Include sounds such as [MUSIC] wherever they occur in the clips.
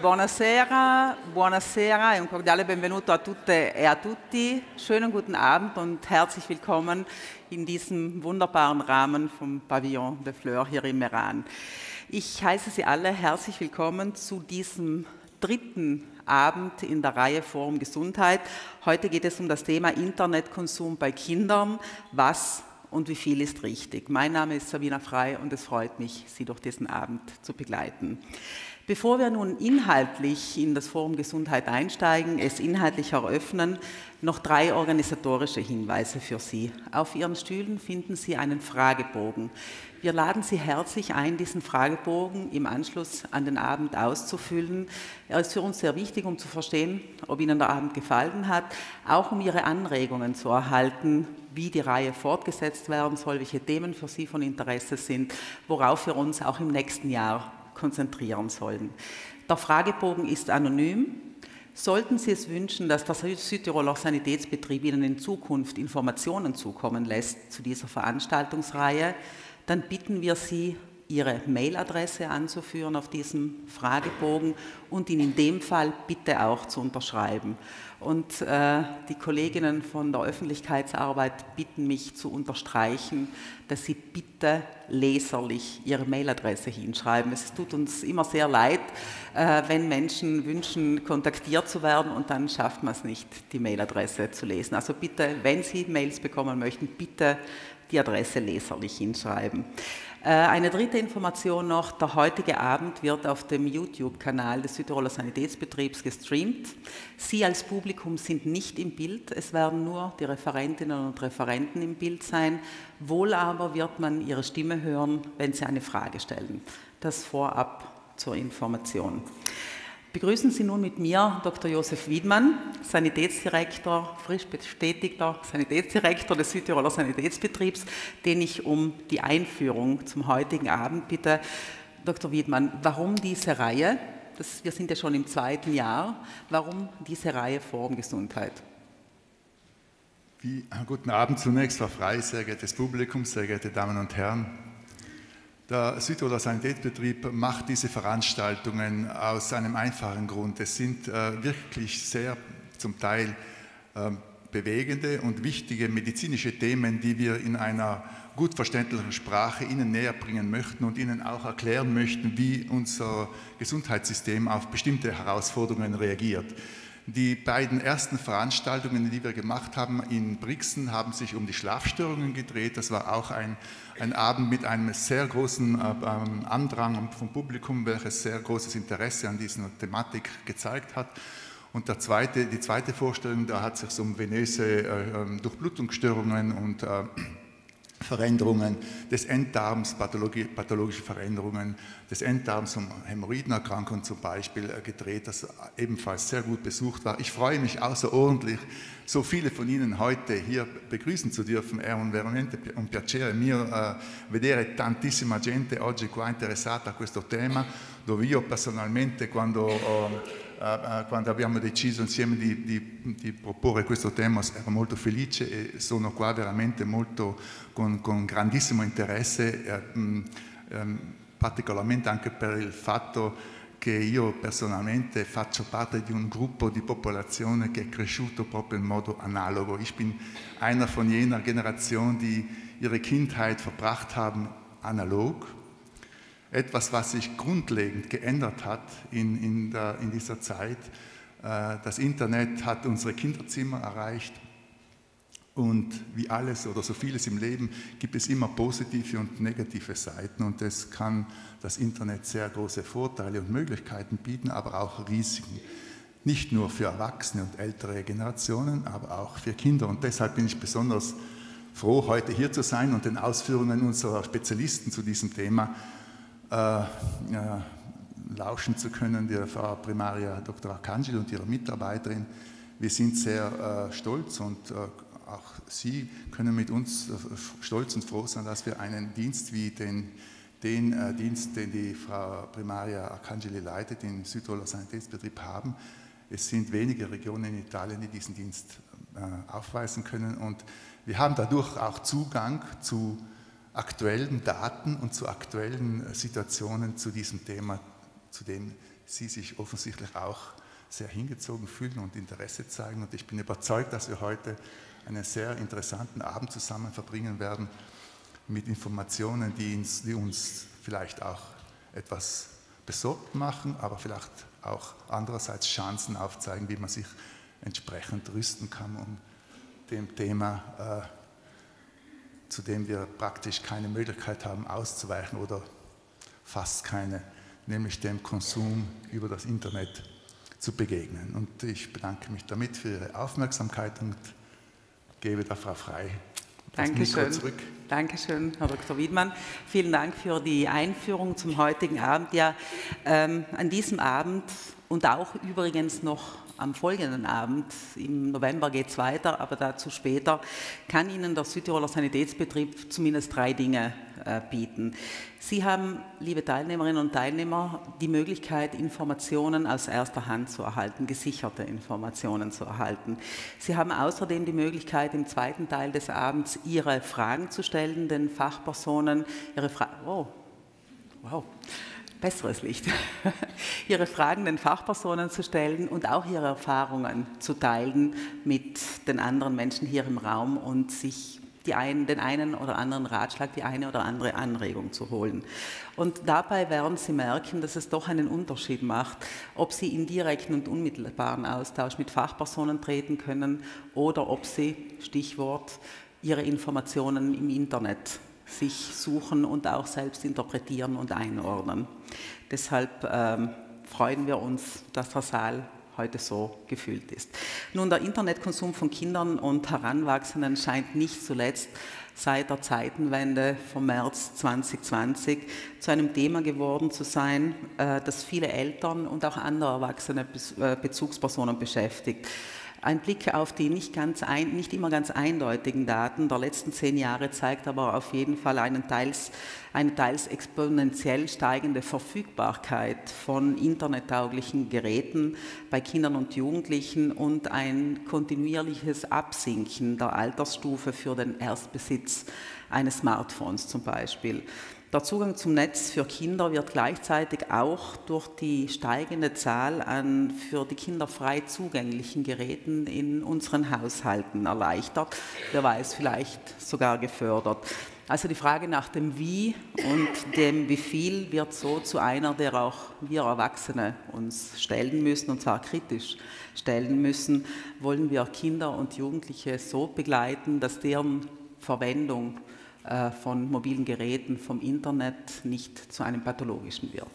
Buonasera, buonasera e un cordiale benvenuto a tutte e a tutti. Schönen guten Abend und herzlich willkommen in diesem wunderbaren Rahmen vom Pavillon de Fleur hier im Meran. Ich heiße Sie alle herzlich willkommen zu diesem dritten Abend in der Reihe Forum Gesundheit. Heute geht es um das Thema Internetkonsum bei Kindern. Was und wie viel ist richtig? Mein Name ist Sabina Frei und es freut mich, Sie durch diesen Abend zu begleiten. Bevor wir nun inhaltlich in das Forum Gesundheit einsteigen, es inhaltlich eröffnen, noch drei organisatorische Hinweise für Sie. Auf Ihren Stühlen finden Sie einen Fragebogen. Wir laden Sie herzlich ein, diesen Fragebogen im Anschluss an den Abend auszufüllen. Er ist für uns sehr wichtig, um zu verstehen, ob Ihnen der Abend gefallen hat, auch um Ihre Anregungen zu erhalten, wie die Reihe fortgesetzt werden soll, welche Themen für Sie von Interesse sind, worauf wir uns auch im nächsten Jahr konzentrieren sollen. Der Fragebogen ist anonym. Sollten Sie es wünschen, dass der Südtiroler Sanitätsbetrieb Ihnen in Zukunft Informationen zukommen lässt zu dieser Veranstaltungsreihe, dann bitten wir Sie, Ihre Mailadresse anzuführen auf diesem Fragebogen und ihn in dem Fall bitte auch zu unterschreiben. Und äh, die Kolleginnen von der Öffentlichkeitsarbeit bitten mich zu unterstreichen, dass sie bitte leserlich ihre Mailadresse hinschreiben. Es tut uns immer sehr leid, äh, wenn Menschen wünschen, kontaktiert zu werden und dann schafft man es nicht, die Mailadresse zu lesen. Also bitte, wenn Sie Mails bekommen möchten, bitte die Adresse leserlich hinschreiben. Äh, eine dritte Information noch, der heutige Abend wird auf dem YouTube-Kanal des Südtiroler Sanitätsbetriebs gestreamt. Sie als Publikum sind nicht im Bild, es werden nur die Referentinnen und Referenten im Bild sein. Wohl aber wird man ihre Stimme hören, wenn sie eine Frage stellen. Das vorab zur Information. Begrüßen Sie nun mit mir Dr. Josef Wiedmann, Sanitätsdirektor, frisch bestätigter Sanitätsdirektor des Südtiroler Sanitätsbetriebs, den ich um die Einführung zum heutigen Abend bitte. Dr. Wiedmann, warum diese Reihe? Das, wir sind ja schon im zweiten Jahr. Warum diese Reihe Forum Gesundheit? Wie, guten Abend zunächst, Frau Frei, sehr geehrtes Publikum, sehr geehrte Damen und Herren. Der Südtiroler Sanitätsbetrieb macht diese Veranstaltungen aus einem einfachen Grund. Es sind äh, wirklich sehr zum Teil äh, bewegende und wichtige medizinische Themen, die wir in einer gut verständlichen Sprache Ihnen näher bringen möchten und Ihnen auch erklären möchten, wie unser Gesundheitssystem auf bestimmte Herausforderungen reagiert. Die beiden ersten Veranstaltungen, die wir gemacht haben in Brixen, haben sich um die Schlafstörungen gedreht. Das war auch ein, ein Abend mit einem sehr großen äh, ähm, Andrang vom Publikum, welches sehr großes Interesse an dieser Thematik gezeigt hat. Und der zweite, die zweite Vorstellung, da hat es sich um venöse äh, ähm, Durchblutungsstörungen und äh, Veränderungen des Enddarms, pathologische Veränderungen des Enddarms, um Hämorrhoidenerkrankungen zum Beispiel äh, gedreht, das ebenfalls sehr gut besucht war. Ich freue mich außerordentlich, so viele von Ihnen heute hier begrüßen zu dürfen. È un veramente un piacere mio uh, vedere tantissima gente oggi qua interessata a questo tema, dove io personalmente quando uh, quando abbiamo deciso insieme di, di, di, proporre questo tema ero molto felice e sono qua veramente molto con, con grandissimo interesse, eh, mh, ehm, particolarmente anche per il fatto che io personalmente faccio parte di un gruppo di popolazione che è cresciuto proprio in modo analogo. Ich bin einer von jener Generation, die ihre Kindheit verbracht haben analog etwas, was sich grundlegend geändert hat in, in, der, in dieser Zeit. Äh, das Internet hat unsere Kinderzimmer erreicht und wie alles oder so vieles im Leben gibt es immer positive und negative Seiten und es kann das Internet sehr große Vorteile und Möglichkeiten bieten, aber auch Risiken. Nicht nur für Erwachsene und ältere Generationen, aber auch für Kinder. Und deshalb bin ich besonders froh, heute hier zu sein und den Ausführungen unserer Spezialisten zu diesem Thema äh, lauschen zu können, der Frau Primaria Dr. Arcangel und ihrer Mitarbeiterin. Wir sind sehr äh, stolz und äh, auch Sie können mit uns stolz und froh sein, dass wir einen Dienst wie den, den Dienst, den die Frau Primaria Arcangeli leitet, den Südtiroler Sanitätsbetrieb haben. Es sind wenige Regionen in Italien, die diesen Dienst aufweisen können und wir haben dadurch auch Zugang zu aktuellen Daten und zu aktuellen äh, Situationen zu diesem Thema, zu dem Sie sich offensichtlich auch sehr hingezogen fühlen und Interesse zeigen. Und ich bin überzeugt, dass wir heute einen sehr interessanten Abend zusammen verbringen werden mit Informationen, die uns, die uns vielleicht auch etwas besorgt machen, aber vielleicht auch andererseits Chancen aufzeigen, wie man sich entsprechend rüsten kann, um dem Thema, äh, zu dem wir praktisch keine Möglichkeit haben auszuweichen oder fast keine, nämlich dem Konsum über das Internet zu begegnen. Und ich bedanke mich damit für Ihre Aufmerksamkeit und gebe der Frau Frei das Dankeschön. Zurück. Dankeschön, Herr Dr. Wiedmann. Vielen Dank für die Einführung zum heutigen Abend. Ja, ähm, an diesem Abend und auch übrigens noch am folgenden Abend, im November geht es weiter, aber dazu später, kann Ihnen der Südtiroler Sanitätsbetrieb zumindest drei Dinge äh, bieten. Sie haben, liebe Teilnehmerinnen und Teilnehmer, die Möglichkeit, Informationen aus erster Hand zu erhalten, gesicherte Informationen zu erhalten. Sie haben außerdem die Möglichkeit, im zweiten Teil des Abends Ihre Fragen zu stellen, den Fachpersonen Ihre Fragen. Oh, wow besseres Licht, [LAUGHS] ihre Fragen den Fachpersonen zu stellen und auch ihre Erfahrungen zu teilen mit den anderen Menschen hier im Raum und sich einen, den einen oder anderen Ratschlag, die eine oder andere Anregung zu holen. Und dabei werden Sie merken, dass es doch einen Unterschied macht, ob Sie in direkten und unmittelbaren Austausch mit Fachpersonen treten können oder ob Sie, Stichwort, Ihre Informationen im Internet sich suchen und auch selbst interpretieren und einordnen. Deshalb ähm, freuen wir uns, dass der Saal heute so gefüllt ist. Nun, der Internetkonsum von Kindern und Heranwachsenden scheint nicht zuletzt seit der Zeitenwende vom März 2020 zu einem Thema geworden zu sein, äh, das viele Eltern und auch andere erwachsene äh, Bezugspersonen beschäftigt. Ein Blick auf die nicht, ganz ein, nicht immer ganz eindeutigen Daten der letzten zehn Jahre zeigt aber auf jeden Fall einen teils, eine teils exponentiell steigende Verfügbarkeit von internettauglichen Geräten bei Kindern und Jugendlichen und ein kontinuierliches Absinken der Altersstufe für den Erstbesitz eines Smartphones zum Beispiel. Der Zugang zum Netz für Kinder wird gleichzeitig auch durch die steigende Zahl an für die Kinder frei zugänglichen Geräten in unseren Haushalten erleichtert, wer weiß, vielleicht sogar gefördert. Also die Frage nach dem Wie und dem Wie viel wird so zu einer, der auch wir Erwachsene uns stellen müssen, und zwar kritisch stellen müssen. Wollen wir Kinder und Jugendliche so begleiten, dass deren Verwendung von mobilen Geräten, vom Internet nicht zu einem patologischen wird.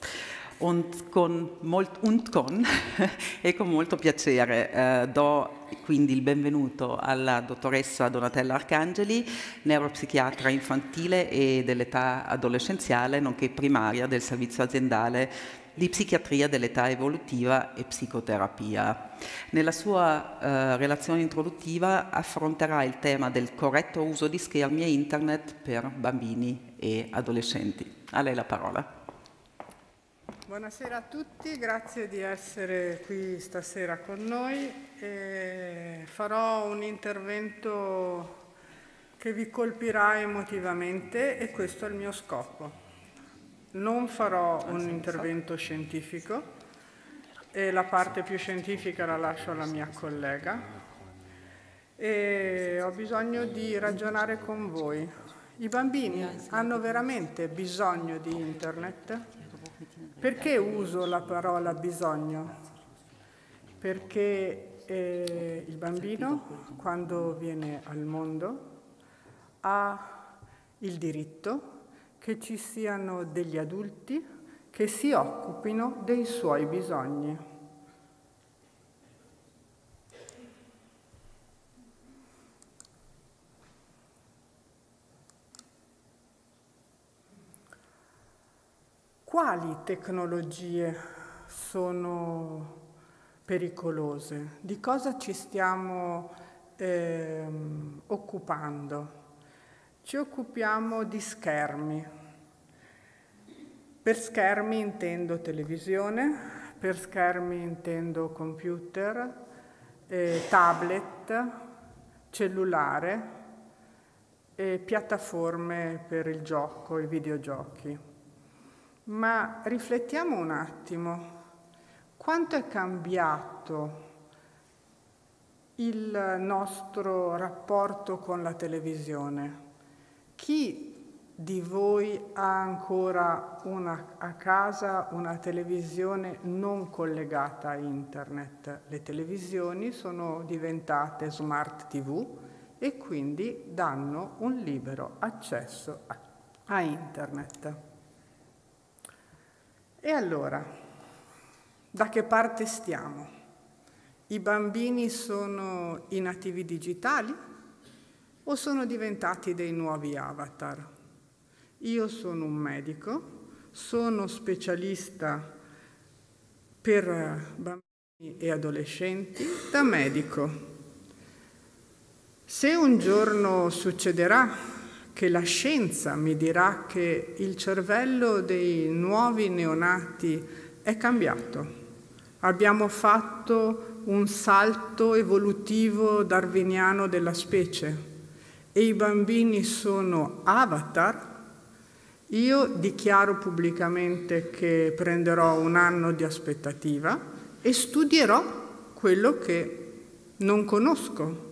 Und con, molt, und con [LAUGHS] e con molto piacere eh, do quindi il benvenuto alla dottoressa Donatella Arcangeli, neuropsichiatra infantile e dell'età adolescenziale, nonché primaria del servizio aziendale di psichiatria dell'età evolutiva e psicoterapia. Nella sua eh, relazione introduttiva affronterà il tema del corretto uso di schermi e internet per bambini e adolescenti. A lei la parola. Buonasera a tutti, grazie di essere qui stasera con noi. E farò un intervento che vi colpirà emotivamente e questo è il mio scopo. Non farò un intervento scientifico e la parte più scientifica la lascio alla mia collega e ho bisogno di ragionare con voi. I bambini hanno veramente bisogno di internet? Perché uso la parola bisogno? Perché eh, il bambino quando viene al mondo ha il diritto che ci siano degli adulti che si occupino dei suoi bisogni. Quali tecnologie sono pericolose? Di cosa ci stiamo eh, occupando? Ci occupiamo di schermi. Per schermi intendo televisione, per schermi intendo computer, eh, tablet, cellulare e piattaforme per il gioco, i videogiochi. Ma riflettiamo un attimo. quanto è cambiato il nostro rapporto con la televisione? Chi di voi ha ancora una, a casa una televisione non collegata a internet? Le televisioni sono diventate smart TV e quindi danno un libero accesso a, a internet. E allora, da che parte stiamo? I bambini sono i nativi digitali o sono diventati dei nuovi avatar? Io sono un medico, sono specialista per bambini e adolescenti da medico. Se un giorno succederà che la scienza mi dirà che il cervello dei nuovi neonati è cambiato, abbiamo fatto un salto evolutivo darwiniano della specie e i bambini sono avatar, io dichiaro pubblicamente che prenderò un anno di aspettativa e studierò quello che non conosco.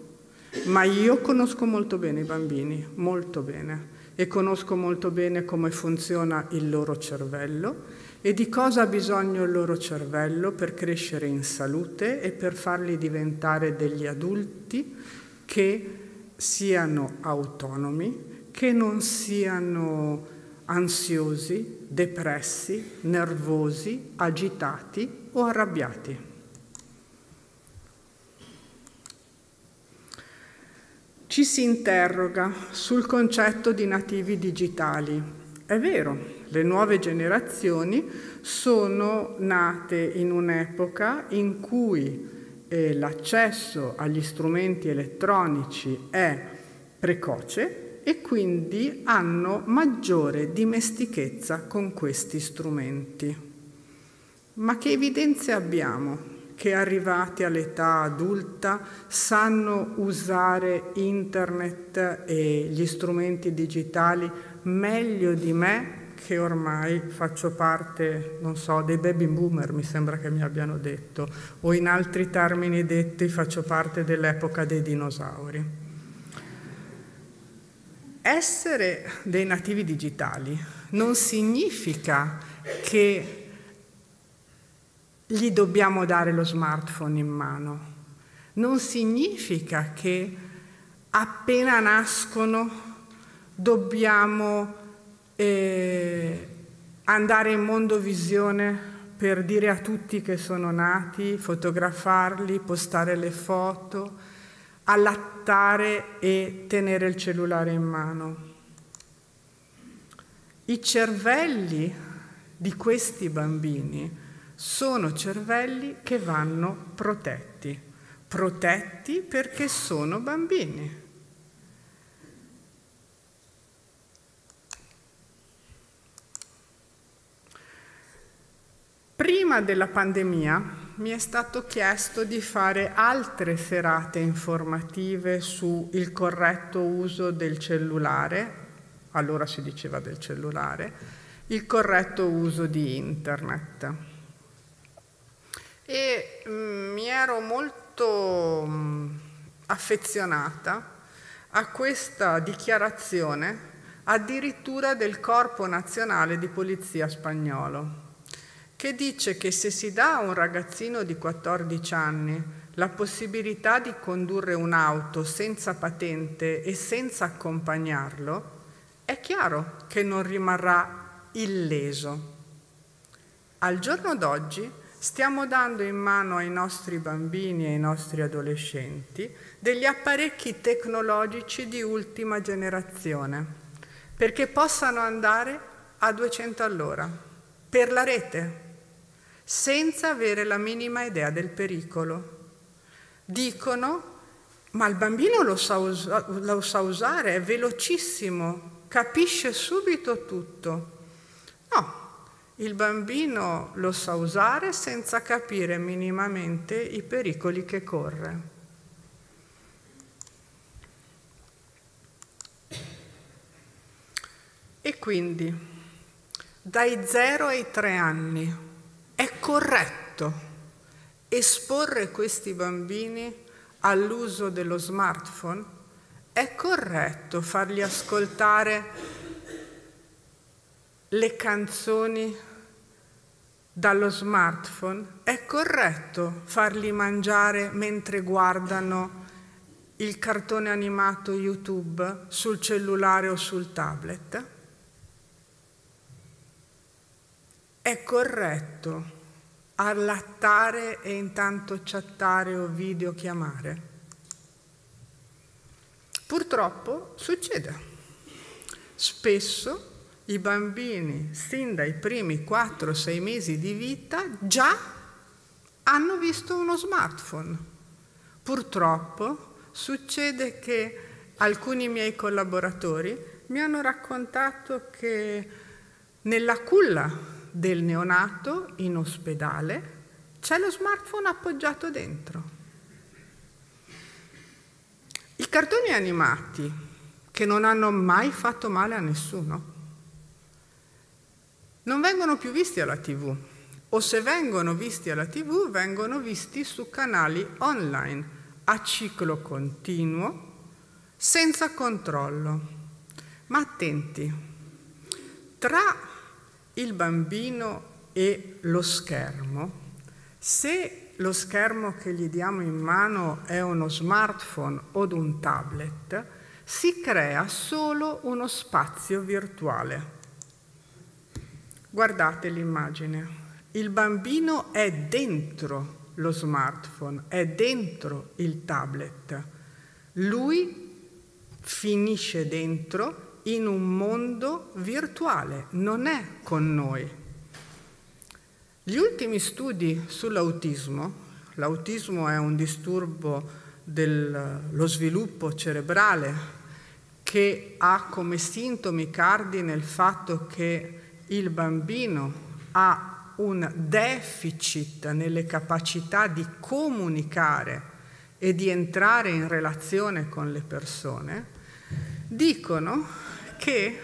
Ma io conosco molto bene i bambini, molto bene, e conosco molto bene come funziona il loro cervello e di cosa ha bisogno il loro cervello per crescere in salute e per farli diventare degli adulti che siano autonomi, che non siano ansiosi, depressi, nervosi, agitati o arrabbiati. Ci si interroga sul concetto di nativi digitali. È vero, le nuove generazioni sono nate in un'epoca in cui eh, l'accesso agli strumenti elettronici è precoce e quindi hanno maggiore dimestichezza con questi strumenti. Ma che evidenze abbiamo che arrivati all'età adulta sanno usare internet e gli strumenti digitali meglio di me che ormai faccio parte, non so, dei baby boomer, mi sembra che mi abbiano detto, o in altri termini detti faccio parte dell'epoca dei dinosauri. Essere dei nativi digitali non significa che gli dobbiamo dare lo smartphone in mano, non significa che appena nascono dobbiamo eh, andare in mondovisione per dire a tutti che sono nati, fotografarli, postare le foto, allattare e tenere il cellulare in mano. I cervelli di questi bambini sono cervelli che vanno protetti, protetti perché sono bambini. Prima della pandemia mi è stato chiesto di fare altre serate informative sul corretto uso del cellulare, allora si diceva del cellulare, il corretto uso di internet. E mm, mi ero molto mm, affezionata a questa dichiarazione addirittura del Corpo Nazionale di Polizia Spagnolo che dice che se si dà a un ragazzino di 14 anni la possibilità di condurre un'auto senza patente e senza accompagnarlo, è chiaro che non rimarrà illeso. Al giorno d'oggi stiamo dando in mano ai nostri bambini e ai nostri adolescenti degli apparecchi tecnologici di ultima generazione perché possano andare a 200 all'ora per la rete senza avere la minima idea del pericolo. Dicono, ma il bambino lo sa, usa- lo sa usare, è velocissimo, capisce subito tutto. No, il bambino lo sa usare senza capire minimamente i pericoli che corre. E quindi, dai 0 ai 3 anni, è corretto esporre questi bambini all'uso dello smartphone? È corretto fargli ascoltare le canzoni dallo smartphone? È corretto farli mangiare mentre guardano il cartone animato YouTube sul cellulare o sul tablet? È corretto allattare e intanto chattare o videochiamare? Purtroppo succede. Spesso i bambini, sin dai primi 4-6 mesi di vita, già hanno visto uno smartphone. Purtroppo succede che alcuni miei collaboratori mi hanno raccontato che nella culla del neonato in ospedale c'è lo smartphone appoggiato dentro. I cartoni animati che non hanno mai fatto male a nessuno non vengono più visti alla tv o se vengono visti alla tv vengono visti su canali online a ciclo continuo senza controllo. Ma attenti, tra il bambino e lo schermo, se lo schermo che gli diamo in mano è uno smartphone o un tablet, si crea solo uno spazio virtuale. Guardate l'immagine, il bambino è dentro lo smartphone, è dentro il tablet. Lui finisce dentro in un mondo virtuale, non è con noi. Gli ultimi studi sull'autismo, l'autismo è un disturbo dello sviluppo cerebrale che ha come sintomi cardine il fatto che il bambino ha un deficit nelle capacità di comunicare e di entrare in relazione con le persone, dicono che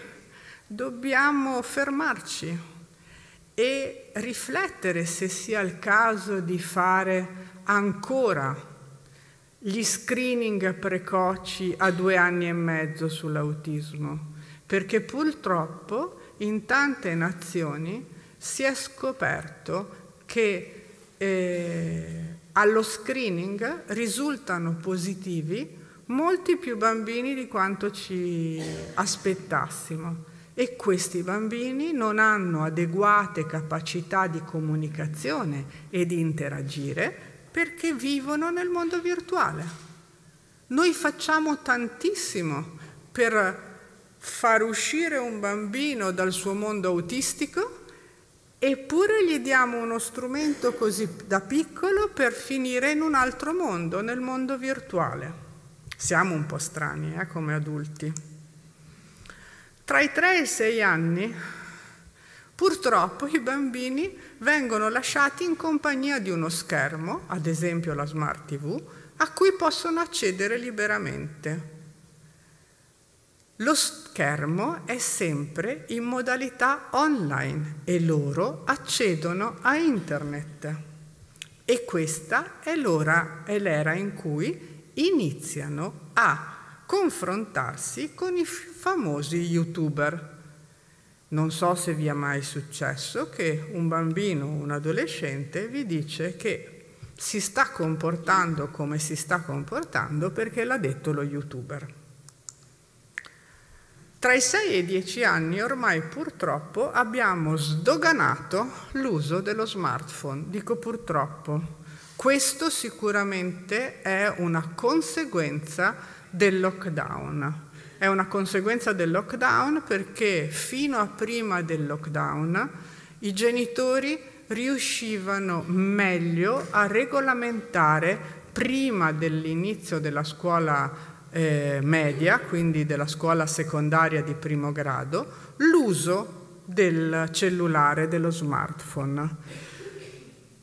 dobbiamo fermarci e riflettere se sia il caso di fare ancora gli screening precoci a due anni e mezzo sull'autismo, perché purtroppo in tante nazioni si è scoperto che eh, allo screening risultano positivi molti più bambini di quanto ci aspettassimo e questi bambini non hanno adeguate capacità di comunicazione e di interagire perché vivono nel mondo virtuale. Noi facciamo tantissimo per far uscire un bambino dal suo mondo autistico eppure gli diamo uno strumento così da piccolo per finire in un altro mondo, nel mondo virtuale. Siamo un po' strani eh, come adulti. Tra i 3 e i 6 anni, purtroppo i bambini vengono lasciati in compagnia di uno schermo, ad esempio la smart TV, a cui possono accedere liberamente. Lo schermo è sempre in modalità online e loro accedono a internet. E questa è l'era in cui iniziano a confrontarsi con i famosi youtuber. Non so se vi è mai successo che un bambino o un adolescente vi dice che si sta comportando come si sta comportando perché l'ha detto lo youtuber. Tra i 6 e i 10 anni ormai purtroppo abbiamo sdoganato l'uso dello smartphone. Dico purtroppo. Questo sicuramente è una conseguenza del lockdown. È una conseguenza del lockdown perché fino a prima del lockdown i genitori riuscivano meglio a regolamentare prima dell'inizio della scuola eh, media, quindi della scuola secondaria di primo grado, l'uso del cellulare, dello smartphone.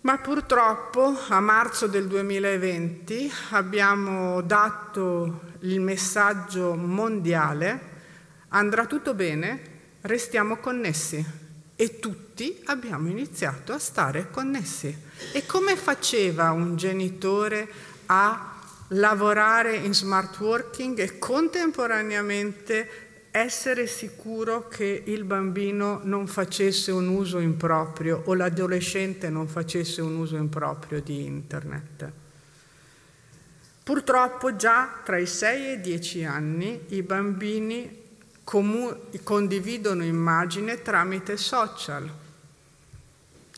Ma purtroppo a marzo del 2020 abbiamo dato il messaggio mondiale, andrà tutto bene, restiamo connessi e tutti abbiamo iniziato a stare connessi. E come faceva un genitore a lavorare in smart working e contemporaneamente essere sicuro che il bambino non facesse un uso improprio o l'adolescente non facesse un uso improprio di internet. Purtroppo già tra i 6 e i 10 anni i bambini condividono immagine tramite social.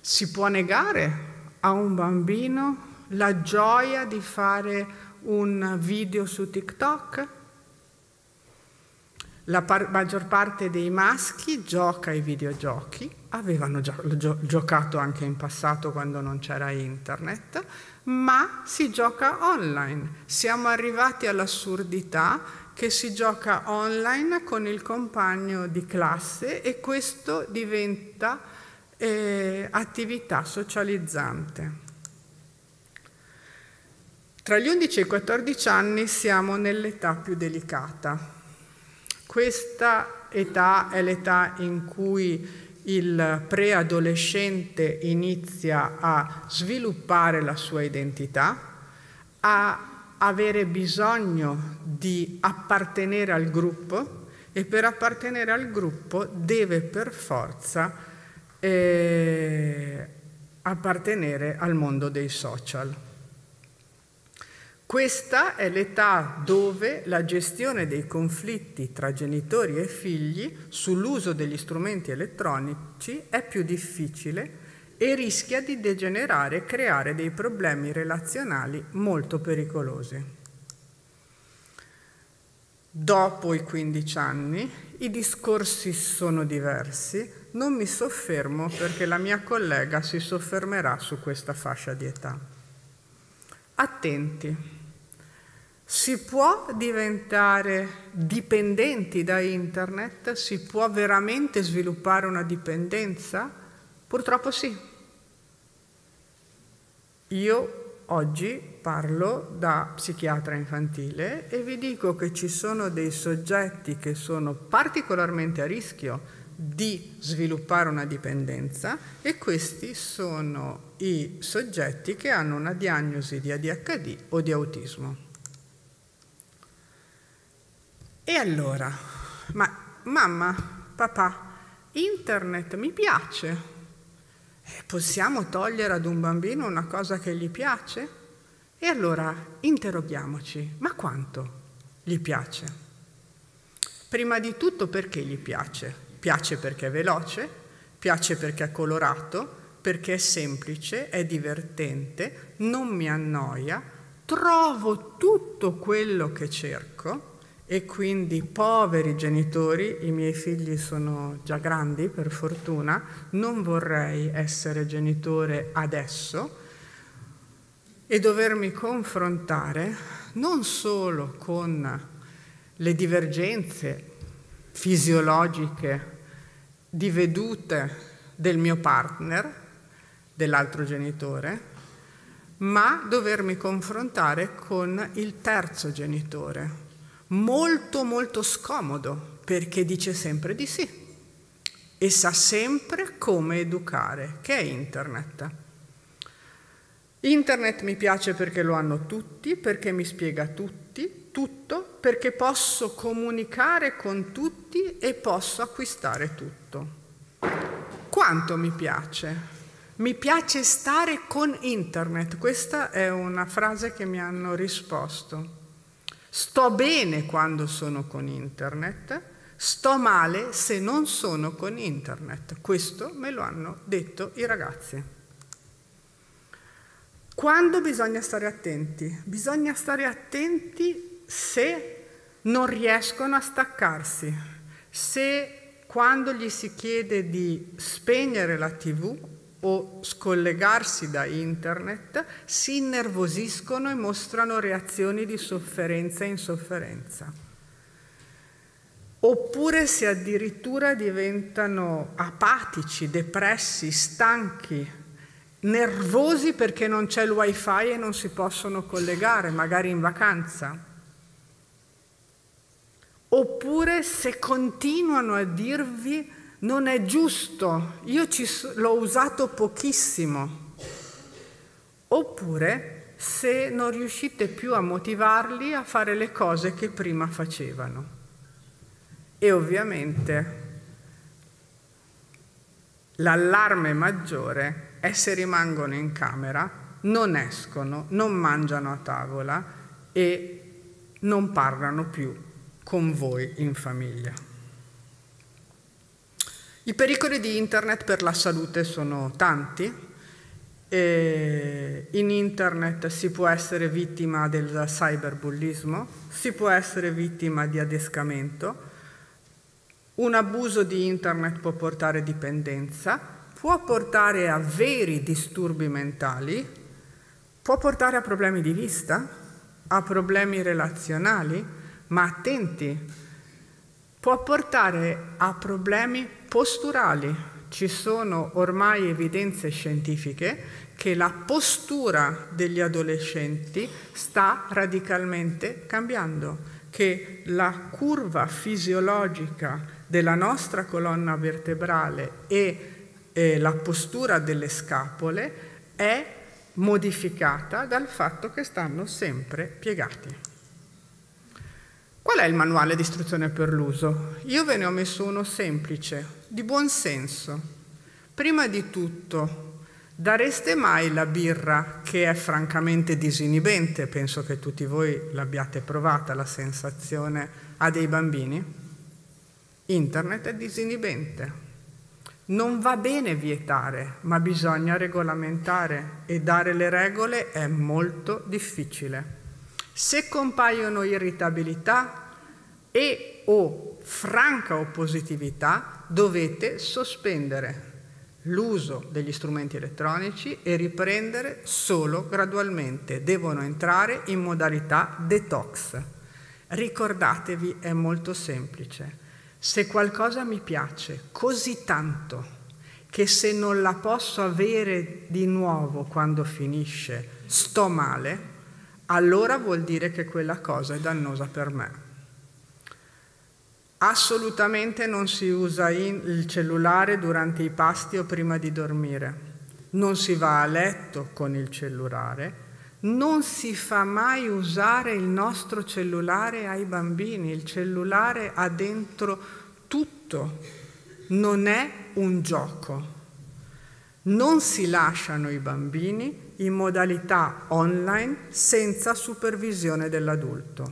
Si può negare a un bambino la gioia di fare un video su TikTok? La par- maggior parte dei maschi gioca ai videogiochi, avevano gio- gio- giocato anche in passato quando non c'era internet, ma si gioca online. Siamo arrivati all'assurdità che si gioca online con il compagno di classe e questo diventa eh, attività socializzante. Tra gli 11 e i 14 anni siamo nell'età più delicata questa età è l'età in cui il preadolescente inizia a sviluppare la sua identità, a avere bisogno di appartenere al gruppo e per appartenere al gruppo deve per forza eh, appartenere al mondo dei social. Questa è l'età dove la gestione dei conflitti tra genitori e figli sull'uso degli strumenti elettronici è più difficile e rischia di degenerare e creare dei problemi relazionali molto pericolosi. Dopo i 15 anni i discorsi sono diversi, non mi soffermo perché la mia collega si soffermerà su questa fascia di età. Attenti, si può diventare dipendenti da internet? Si può veramente sviluppare una dipendenza? Purtroppo sì. Io oggi parlo da psichiatra infantile e vi dico che ci sono dei soggetti che sono particolarmente a rischio di sviluppare una dipendenza e questi sono i soggetti che hanno una diagnosi di ADHD o di autismo. E allora, ma mamma, papà, internet mi piace. Possiamo togliere ad un bambino una cosa che gli piace? E allora interroghiamoci, ma quanto gli piace? Prima di tutto perché gli piace? Piace perché è veloce, piace perché è colorato, perché è semplice, è divertente, non mi annoia, trovo tutto quello che cerco e quindi poveri genitori, i miei figli sono già grandi per fortuna, non vorrei essere genitore adesso e dovermi confrontare non solo con le divergenze fisiologiche di vedute del mio partner, dell'altro genitore, ma dovermi confrontare con il terzo genitore, molto molto scomodo perché dice sempre di sì e sa sempre come educare, che è internet. Internet mi piace perché lo hanno tutti, perché mi spiega tutti, tutto, perché posso comunicare con tutti e posso acquistare tutto. Quanto mi piace? Mi piace stare con internet. Questa è una frase che mi hanno risposto. Sto bene quando sono con internet, sto male se non sono con internet. Questo me lo hanno detto i ragazzi. Quando bisogna stare attenti? Bisogna stare attenti se non riescono a staccarsi, se quando gli si chiede di spegnere la tv o scollegarsi da internet si innervosiscono e mostrano reazioni di sofferenza e insofferenza. Oppure se addirittura diventano apatici, depressi, stanchi, nervosi perché non c'è il wifi e non si possono collegare, magari in vacanza. Oppure se continuano a dirvi non è giusto, io l'ho usato pochissimo. Oppure se non riuscite più a motivarli a fare le cose che prima facevano. E ovviamente l'allarme maggiore è se rimangono in camera, non escono, non mangiano a tavola e non parlano più con voi in famiglia. I pericoli di internet per la salute sono tanti. E in internet si può essere vittima del cyberbullismo, si può essere vittima di adescamento, un abuso di internet può portare dipendenza, può portare a veri disturbi mentali, può portare a problemi di vista, a problemi relazionali, ma attenti, può portare a problemi posturali. Ci sono ormai evidenze scientifiche che la postura degli adolescenti sta radicalmente cambiando, che la curva fisiologica della nostra colonna vertebrale e eh, la postura delle scapole è modificata dal fatto che stanno sempre piegati. Qual è il manuale di istruzione per l'uso? Io ve ne ho messo uno semplice, di buon senso. Prima di tutto, dareste mai la birra che è francamente disinibente? Penso che tutti voi l'abbiate provata la sensazione a dei bambini. Internet è disinibente. Non va bene vietare, ma bisogna regolamentare e dare le regole è molto difficile. Se compaiono irritabilità e o franca oppositività, dovete sospendere l'uso degli strumenti elettronici e riprendere solo gradualmente. Devono entrare in modalità detox. Ricordatevi, è molto semplice. Se qualcosa mi piace così tanto che se non la posso avere di nuovo quando finisce, sto male, allora vuol dire che quella cosa è dannosa per me. Assolutamente non si usa il cellulare durante i pasti o prima di dormire. Non si va a letto con il cellulare. Non si fa mai usare il nostro cellulare ai bambini. Il cellulare ha dentro tutto. Non è un gioco. Non si lasciano i bambini in modalità online senza supervisione dell'adulto.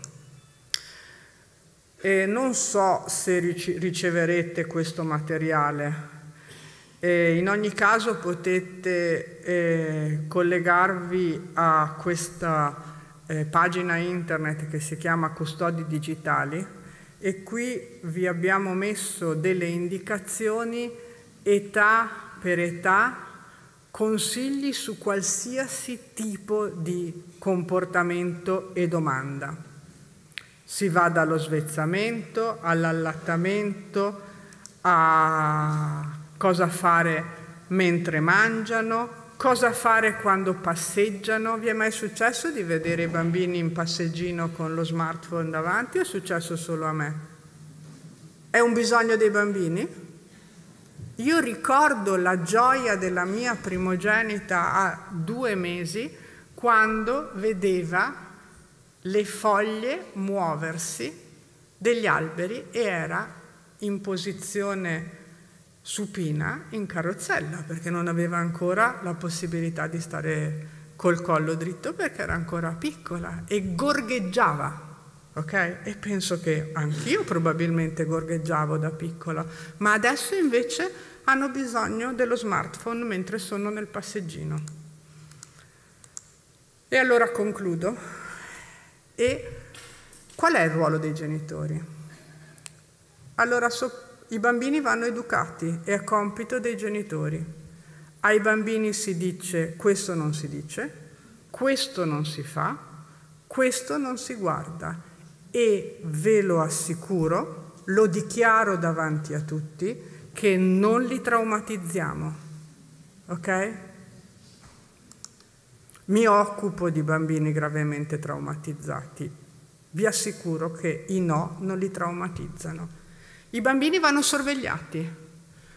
E non so se riceverete questo materiale. E in ogni caso potete eh, collegarvi a questa eh, pagina internet che si chiama Custodi Digitali e qui vi abbiamo messo delle indicazioni età per età consigli su qualsiasi tipo di comportamento e domanda. Si va dallo svezzamento all'allattamento a cosa fare mentre mangiano, cosa fare quando passeggiano. Vi è mai successo di vedere i bambini in passeggino con lo smartphone davanti è successo solo a me? È un bisogno dei bambini? Io ricordo la gioia della mia primogenita a due mesi quando vedeva le foglie muoversi degli alberi e era in posizione supina in carrozzella perché non aveva ancora la possibilità di stare col collo dritto perché era ancora piccola e gorgheggiava. Ok? E penso che anch'io probabilmente gorgheggiavo da piccola, ma adesso invece hanno bisogno dello smartphone mentre sono nel passeggino. E allora concludo. E qual è il ruolo dei genitori? Allora, so, i bambini vanno educati, è compito dei genitori. Ai bambini si dice questo non si dice, questo non si fa, questo non si guarda e ve lo assicuro, lo dichiaro davanti a tutti, che non li traumatizziamo. Ok? Mi occupo di bambini gravemente traumatizzati. Vi assicuro che i no non li traumatizzano. I bambini vanno sorvegliati.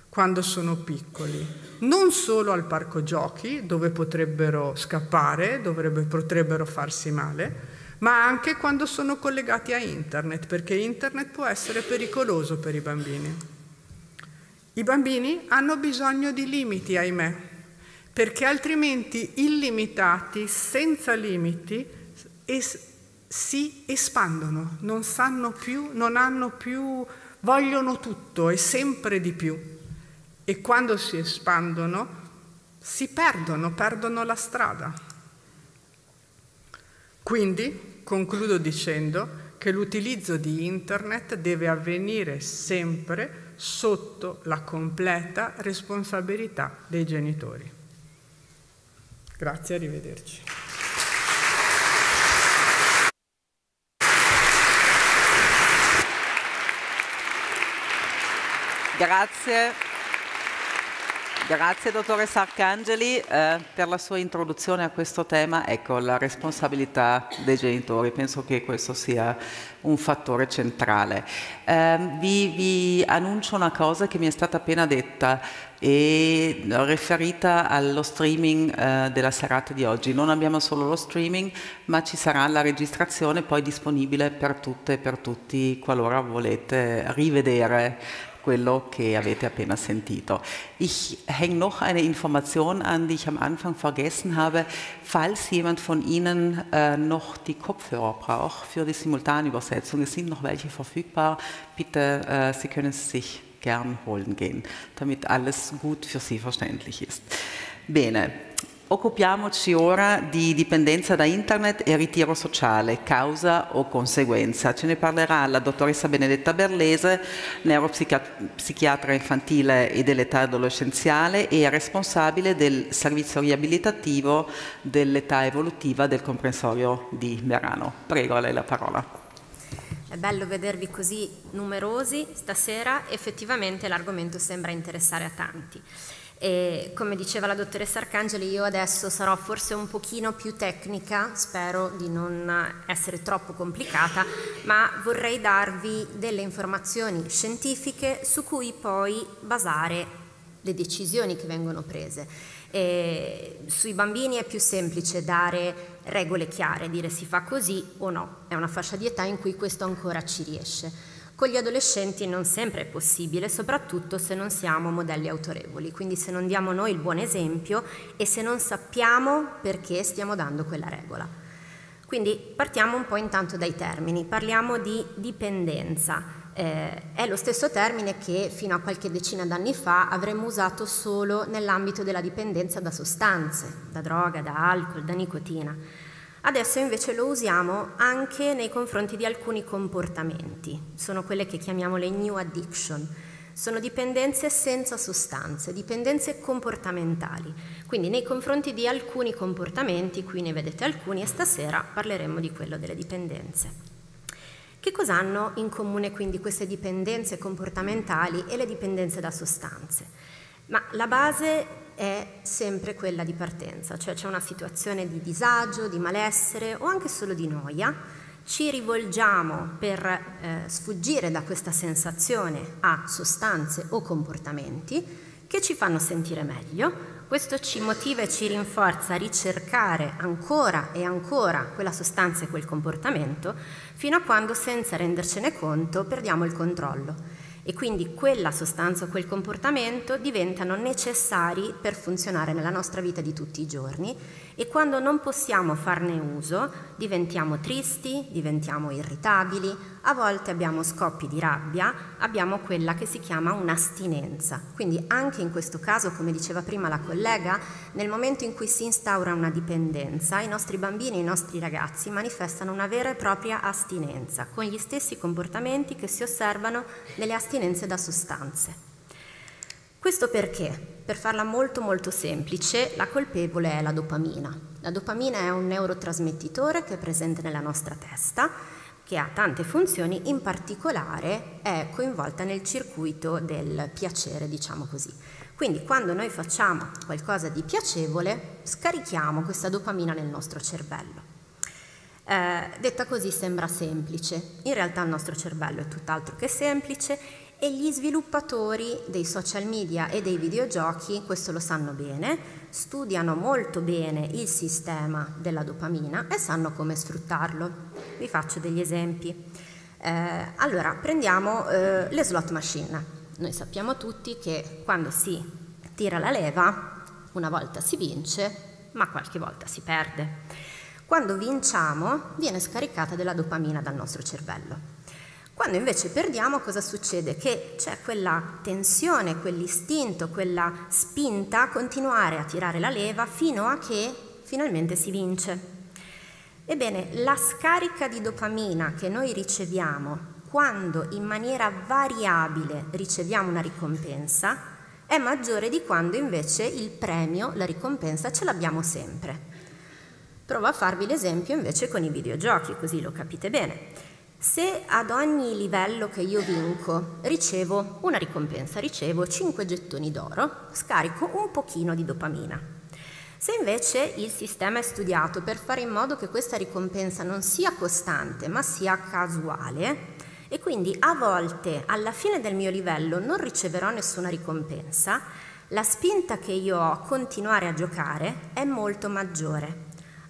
quando sono piccoli, non solo al parco giochi dove potrebbero scappare, dove potrebbero farsi male, ma anche quando sono collegati a internet, perché internet può essere pericoloso per i bambini. I bambini hanno bisogno di limiti, ahimè, perché altrimenti illimitati, senza limiti, es- si espandono, non sanno più, non hanno più, vogliono tutto e sempre di più. E quando si espandono si perdono, perdono la strada. Quindi concludo dicendo che l'utilizzo di Internet deve avvenire sempre sotto la completa responsabilità dei genitori. Grazie, arrivederci. Grazie. Grazie dottoressa Arcangeli eh, per la sua introduzione a questo tema, ecco la responsabilità dei genitori, penso che questo sia un fattore centrale. Eh, vi, vi, annuncio una cosa che mi è stata appena detta e riferita allo streaming eh, della serata di oggi. Non abbiamo solo lo streaming, ma ci sarà la registrazione poi disponibile per tutte e per tutti qualora volete rivedere quello che avete appena sentito. Ich hänge noch eine Information an, die ich am Anfang vergessen habe. Falls jemand von Ihnen äh, noch die Kopfhörer braucht für die Simultanübersetzung, es sind noch welche verfügbar, bitte, äh, Sie können es sich gern holen gehen, damit alles gut für Sie verständlich ist. Bene, Occupiamoci ora di dipendenza da internet e ritiro sociale, causa o conseguenza. Ce ne parlerà la dottoressa Benedetta Berlese, neuropsichiatra infantile e dell'età adolescenziale e responsabile del servizio riabilitativo dell'età evolutiva del comprensorio di Merano. Prego, a lei la parola. È bello vedervi così numerosi stasera, effettivamente l'argomento sembra interessare a tanti. E come diceva la dottoressa Arcangeli, io adesso sarò forse un pochino più tecnica, spero di non essere troppo complicata, ma vorrei darvi delle informazioni scientifiche su cui poi basare le decisioni che vengono prese. E sui bambini è più semplice dare regole chiare, dire si fa così o no, è una fascia di età in cui questo ancora ci riesce. Con gli adolescenti non sempre è possibile, soprattutto se non siamo modelli autorevoli, quindi se non diamo noi il buon esempio e se non sappiamo perché stiamo dando quella regola. Quindi partiamo un po' intanto dai termini, parliamo di dipendenza. Eh, è lo stesso termine che fino a qualche decina d'anni fa avremmo usato solo nell'ambito della dipendenza da sostanze, da droga, da alcol, da nicotina. Adesso invece lo usiamo anche nei confronti di alcuni comportamenti, sono quelle che chiamiamo le new addiction. Sono dipendenze senza sostanze, dipendenze comportamentali. Quindi nei confronti di alcuni comportamenti, qui ne vedete alcuni e stasera parleremo di quello delle dipendenze. Che cosa hanno in comune quindi queste dipendenze comportamentali e le dipendenze da sostanze? Ma la base è sempre quella di partenza, cioè c'è una situazione di disagio, di malessere o anche solo di noia, ci rivolgiamo per eh, sfuggire da questa sensazione a sostanze o comportamenti che ci fanno sentire meglio, questo ci motiva e ci rinforza a ricercare ancora e ancora quella sostanza e quel comportamento fino a quando senza rendercene conto perdiamo il controllo e quindi quella sostanza o quel comportamento diventano necessari per funzionare nella nostra vita di tutti i giorni e quando non possiamo farne uso diventiamo tristi, diventiamo irritabili, a volte abbiamo scoppi di rabbia, abbiamo quella che si chiama un'astinenza. Quindi anche in questo caso, come diceva prima la collega, nel momento in cui si instaura una dipendenza, i nostri bambini i nostri ragazzi manifestano una vera e propria astinenza, con gli stessi comportamenti che si osservano nelle astinenze da sostanze. Questo perché? Per farla molto molto semplice, la colpevole è la dopamina. La dopamina è un neurotrasmettitore che è presente nella nostra testa, che ha tante funzioni, in particolare è coinvolta nel circuito del piacere, diciamo così. Quindi quando noi facciamo qualcosa di piacevole, scarichiamo questa dopamina nel nostro cervello. Eh, detta così sembra semplice, in realtà il nostro cervello è tutt'altro che semplice e gli sviluppatori dei social media e dei videogiochi questo lo sanno bene, studiano molto bene il sistema della dopamina e sanno come sfruttarlo. Vi faccio degli esempi. Eh, allora, prendiamo eh, le slot machine. Noi sappiamo tutti che quando si tira la leva, una volta si vince, ma qualche volta si perde. Quando vinciamo, viene scaricata della dopamina dal nostro cervello. Quando invece perdiamo cosa succede? Che c'è quella tensione, quell'istinto, quella spinta a continuare a tirare la leva fino a che finalmente si vince. Ebbene, la scarica di dopamina che noi riceviamo quando in maniera variabile riceviamo una ricompensa è maggiore di quando invece il premio, la ricompensa ce l'abbiamo sempre. Provo a farvi l'esempio invece con i videogiochi, così lo capite bene. Se ad ogni livello che io vinco ricevo una ricompensa, ricevo 5 gettoni d'oro, scarico un pochino di dopamina. Se invece il sistema è studiato per fare in modo che questa ricompensa non sia costante ma sia casuale e quindi a volte alla fine del mio livello non riceverò nessuna ricompensa, la spinta che io ho a continuare a giocare è molto maggiore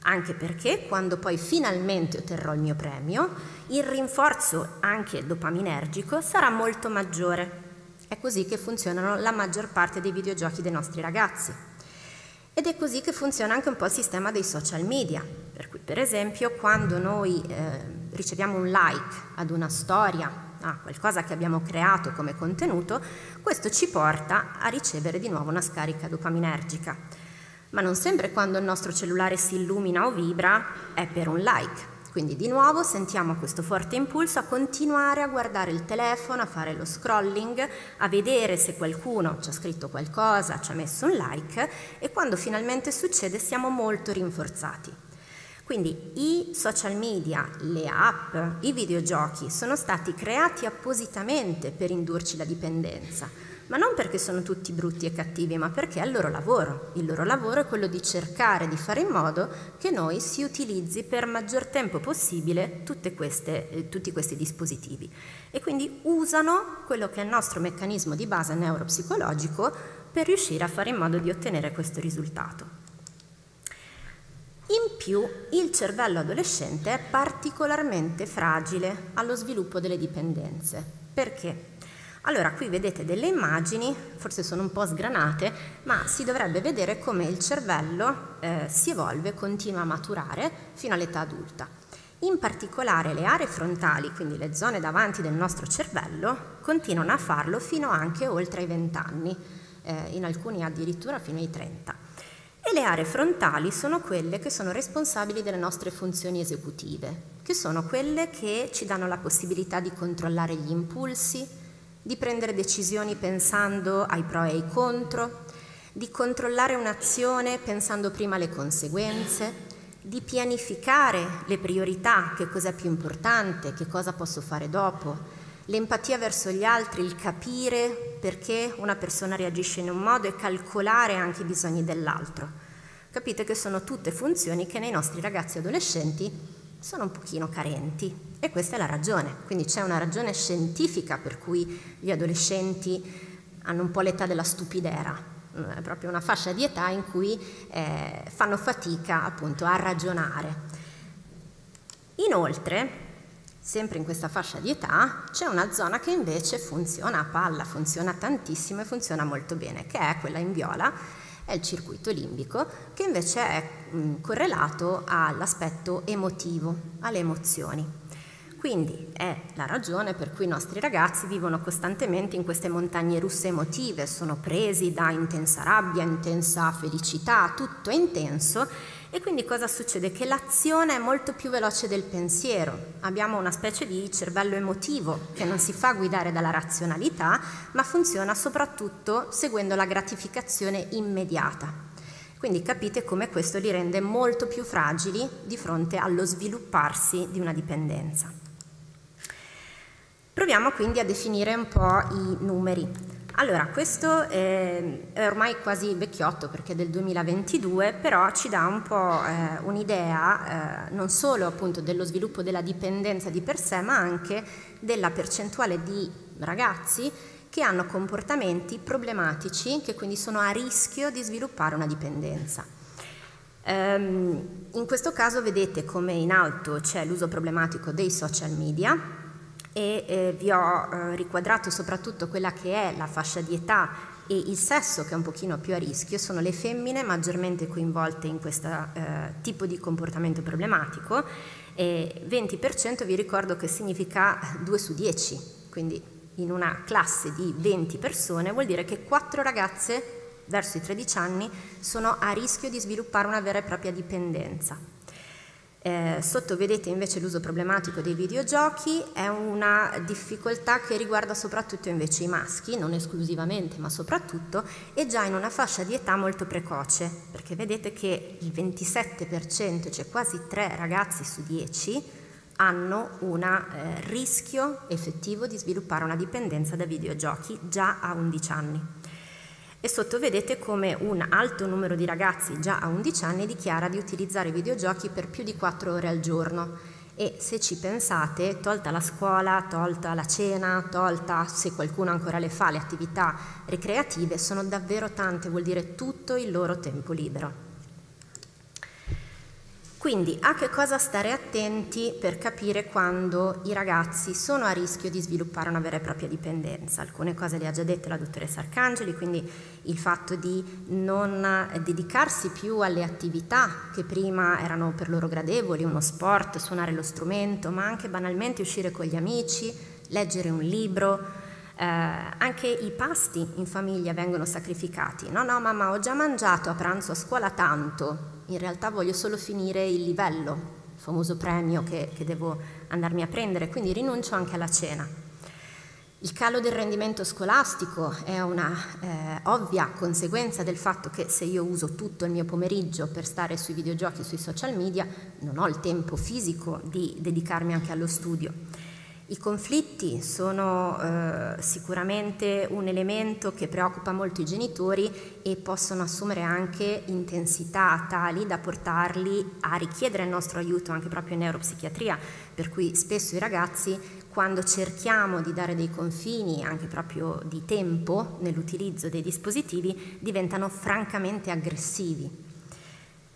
anche perché quando poi finalmente otterrò il mio premio, il rinforzo anche dopaminergico sarà molto maggiore. È così che funzionano la maggior parte dei videogiochi dei nostri ragazzi. Ed è così che funziona anche un po' il sistema dei social media. Per cui, per esempio, quando noi eh, riceviamo un like ad una storia, a qualcosa che abbiamo creato come contenuto, questo ci porta a ricevere di nuovo una scarica dopaminergica ma non sempre quando il nostro cellulare si illumina o vibra è per un like. Quindi di nuovo sentiamo questo forte impulso a continuare a guardare il telefono, a fare lo scrolling, a vedere se qualcuno ci ha scritto qualcosa, ci ha messo un like e quando finalmente succede siamo molto rinforzati. Quindi i social media, le app, i videogiochi sono stati creati appositamente per indurci la dipendenza ma non perché sono tutti brutti e cattivi, ma perché è il loro lavoro. Il loro lavoro è quello di cercare di fare in modo che noi si utilizzi per maggior tempo possibile queste, eh, tutti questi dispositivi. E quindi usano quello che è il nostro meccanismo di base neuropsicologico per riuscire a fare in modo di ottenere questo risultato. In più, il cervello adolescente è particolarmente fragile allo sviluppo delle dipendenze. Perché? Allora, qui vedete delle immagini, forse sono un po' sgranate, ma si dovrebbe vedere come il cervello eh, si evolve, continua a maturare fino all'età adulta. In particolare le aree frontali, quindi le zone davanti del nostro cervello, continuano a farlo fino anche oltre i 20 anni, eh, in alcuni addirittura fino ai 30. E le aree frontali sono quelle che sono responsabili delle nostre funzioni esecutive, che sono quelle che ci danno la possibilità di controllare gli impulsi, di prendere decisioni pensando ai pro e ai contro, di controllare un'azione pensando prima alle conseguenze, di pianificare le priorità, che cosa è più importante, che cosa posso fare dopo, l'empatia verso gli altri, il capire perché una persona reagisce in un modo e calcolare anche i bisogni dell'altro. Capite che sono tutte funzioni che nei nostri ragazzi adolescenti sono un pochino carenti e questa è la ragione. Quindi c'è una ragione scientifica per cui gli adolescenti hanno un po' l'età della stupidera, è proprio una fascia di età in cui eh, fanno fatica appunto a ragionare. Inoltre, sempre in questa fascia di età, c'è una zona che invece funziona a palla, funziona tantissimo e funziona molto bene, che è quella in viola, è il circuito limbico, che invece è mh, correlato all'aspetto emotivo, alle emozioni. Quindi è la ragione per cui i nostri ragazzi vivono costantemente in queste montagne russe emotive, sono presi da intensa rabbia, intensa felicità, tutto è intenso e quindi cosa succede? Che l'azione è molto più veloce del pensiero. Abbiamo una specie di cervello emotivo che non si fa guidare dalla razionalità, ma funziona soprattutto seguendo la gratificazione immediata. Quindi capite come questo li rende molto più fragili di fronte allo svilupparsi di una dipendenza. Proviamo quindi a definire un po' i numeri. Allora, questo è, ormai quasi vecchiotto perché è del 2022, però ci dà un po' eh, un'idea eh, non solo appunto dello sviluppo della dipendenza di per sé, ma anche della percentuale di ragazzi che hanno comportamenti problematici, che quindi sono a rischio di sviluppare una dipendenza. Um, in questo caso vedete come in alto c'è l'uso problematico dei social media e eh, vi ho eh, riquadrato soprattutto quella che è la fascia di età e il sesso che è un pochino più a rischio sono le femmine maggiormente coinvolte in questo eh, tipo di comportamento problematico e 20% vi ricordo che significa 2 su 10, quindi in una classe di 20 persone vuol dire che 4 ragazze verso i 13 anni sono a rischio di sviluppare una vera e propria dipendenza. Eh, sotto vedete invece l'uso problematico dei videogiochi, è una difficoltà che riguarda soprattutto invece i maschi, non esclusivamente ma soprattutto, e già in una fascia di età molto precoce, perché vedete che il 27%, cioè quasi 3 ragazzi su 10, hanno un eh, rischio effettivo di sviluppare una dipendenza da videogiochi già a 11 anni e sotto vedete come un alto numero di ragazzi già a 11 anni dichiara di utilizzare i videogiochi per più di 4 ore al giorno e se ci pensate, tolta la scuola, tolta la cena, tolta se qualcuno ancora le fa le attività ricreative, sono davvero tante, vuol dire tutto il loro tempo libero. Quindi a che cosa stare attenti per capire quando i ragazzi sono a rischio di sviluppare una vera e propria dipendenza? Alcune cose le ha già dette la dottoressa Arcangeli, quindi il fatto di non dedicarsi più alle attività che prima erano per loro gradevoli, uno sport, suonare lo strumento, ma anche banalmente uscire con gli amici, leggere un libro, eh, anche i pasti in famiglia vengono sacrificati. No, no, mamma, ho già mangiato a pranzo a scuola tanto, in realtà voglio solo finire il livello, il famoso premio che, che devo andarmi a prendere, quindi rinuncio anche alla cena. Il calo del rendimento scolastico è una eh, ovvia conseguenza del fatto che se io uso tutto il mio pomeriggio per stare sui videogiochi, sui social media, non ho il tempo fisico di dedicarmi anche allo studio. I conflitti sono eh, sicuramente un elemento che preoccupa molto i genitori e possono assumere anche intensità tali da portarli a richiedere il nostro aiuto anche proprio in neuropsichiatria, per cui spesso i ragazzi quando cerchiamo di dare dei confini anche proprio di tempo nell'utilizzo dei dispositivi diventano francamente aggressivi.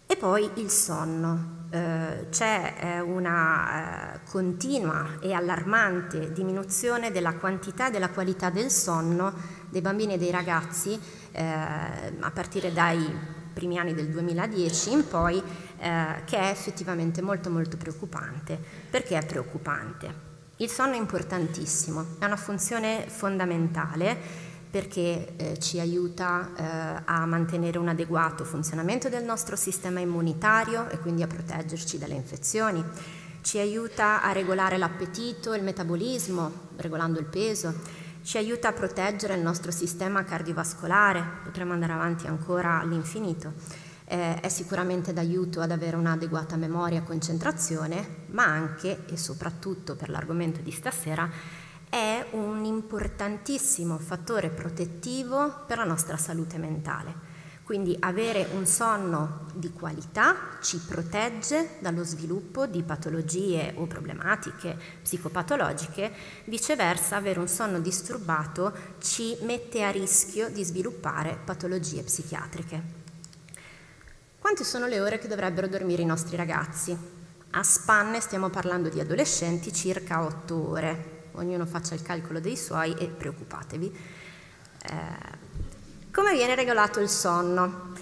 E poi il sonno. Eh, c'è eh, una eh, continua e allarmante diminuzione della quantità e della qualità del sonno dei bambini e dei ragazzi eh, a partire dai primi anni del 2010 in poi, che è effettivamente molto molto preoccupante. Perché è preoccupante? Il sonno è importantissimo, è una funzione fondamentale perché eh, ci aiuta eh, a mantenere un adeguato funzionamento del nostro sistema immunitario e quindi a proteggerci dalle infezioni, ci aiuta a regolare l'appetito, il metabolismo, regolando il peso, ci aiuta a proteggere il nostro sistema cardiovascolare, potremmo andare avanti ancora all'infinito. Eh, è sicuramente d'aiuto ad avere un'adeguata memoria e concentrazione, ma anche e soprattutto per l'argomento di stasera è un importantissimo fattore protettivo per la nostra salute mentale. Quindi avere un sonno di qualità ci protegge dallo sviluppo di patologie o problematiche psicopatologiche, viceversa avere un sonno disturbato ci mette a rischio di sviluppare patologie psichiatriche. Quante sono le ore che dovrebbero dormire i nostri ragazzi? A spanne stiamo parlando di adolescenti circa 8 ore, ognuno faccia il calcolo dei suoi e preoccupatevi. Eh, come viene regolato il sonno?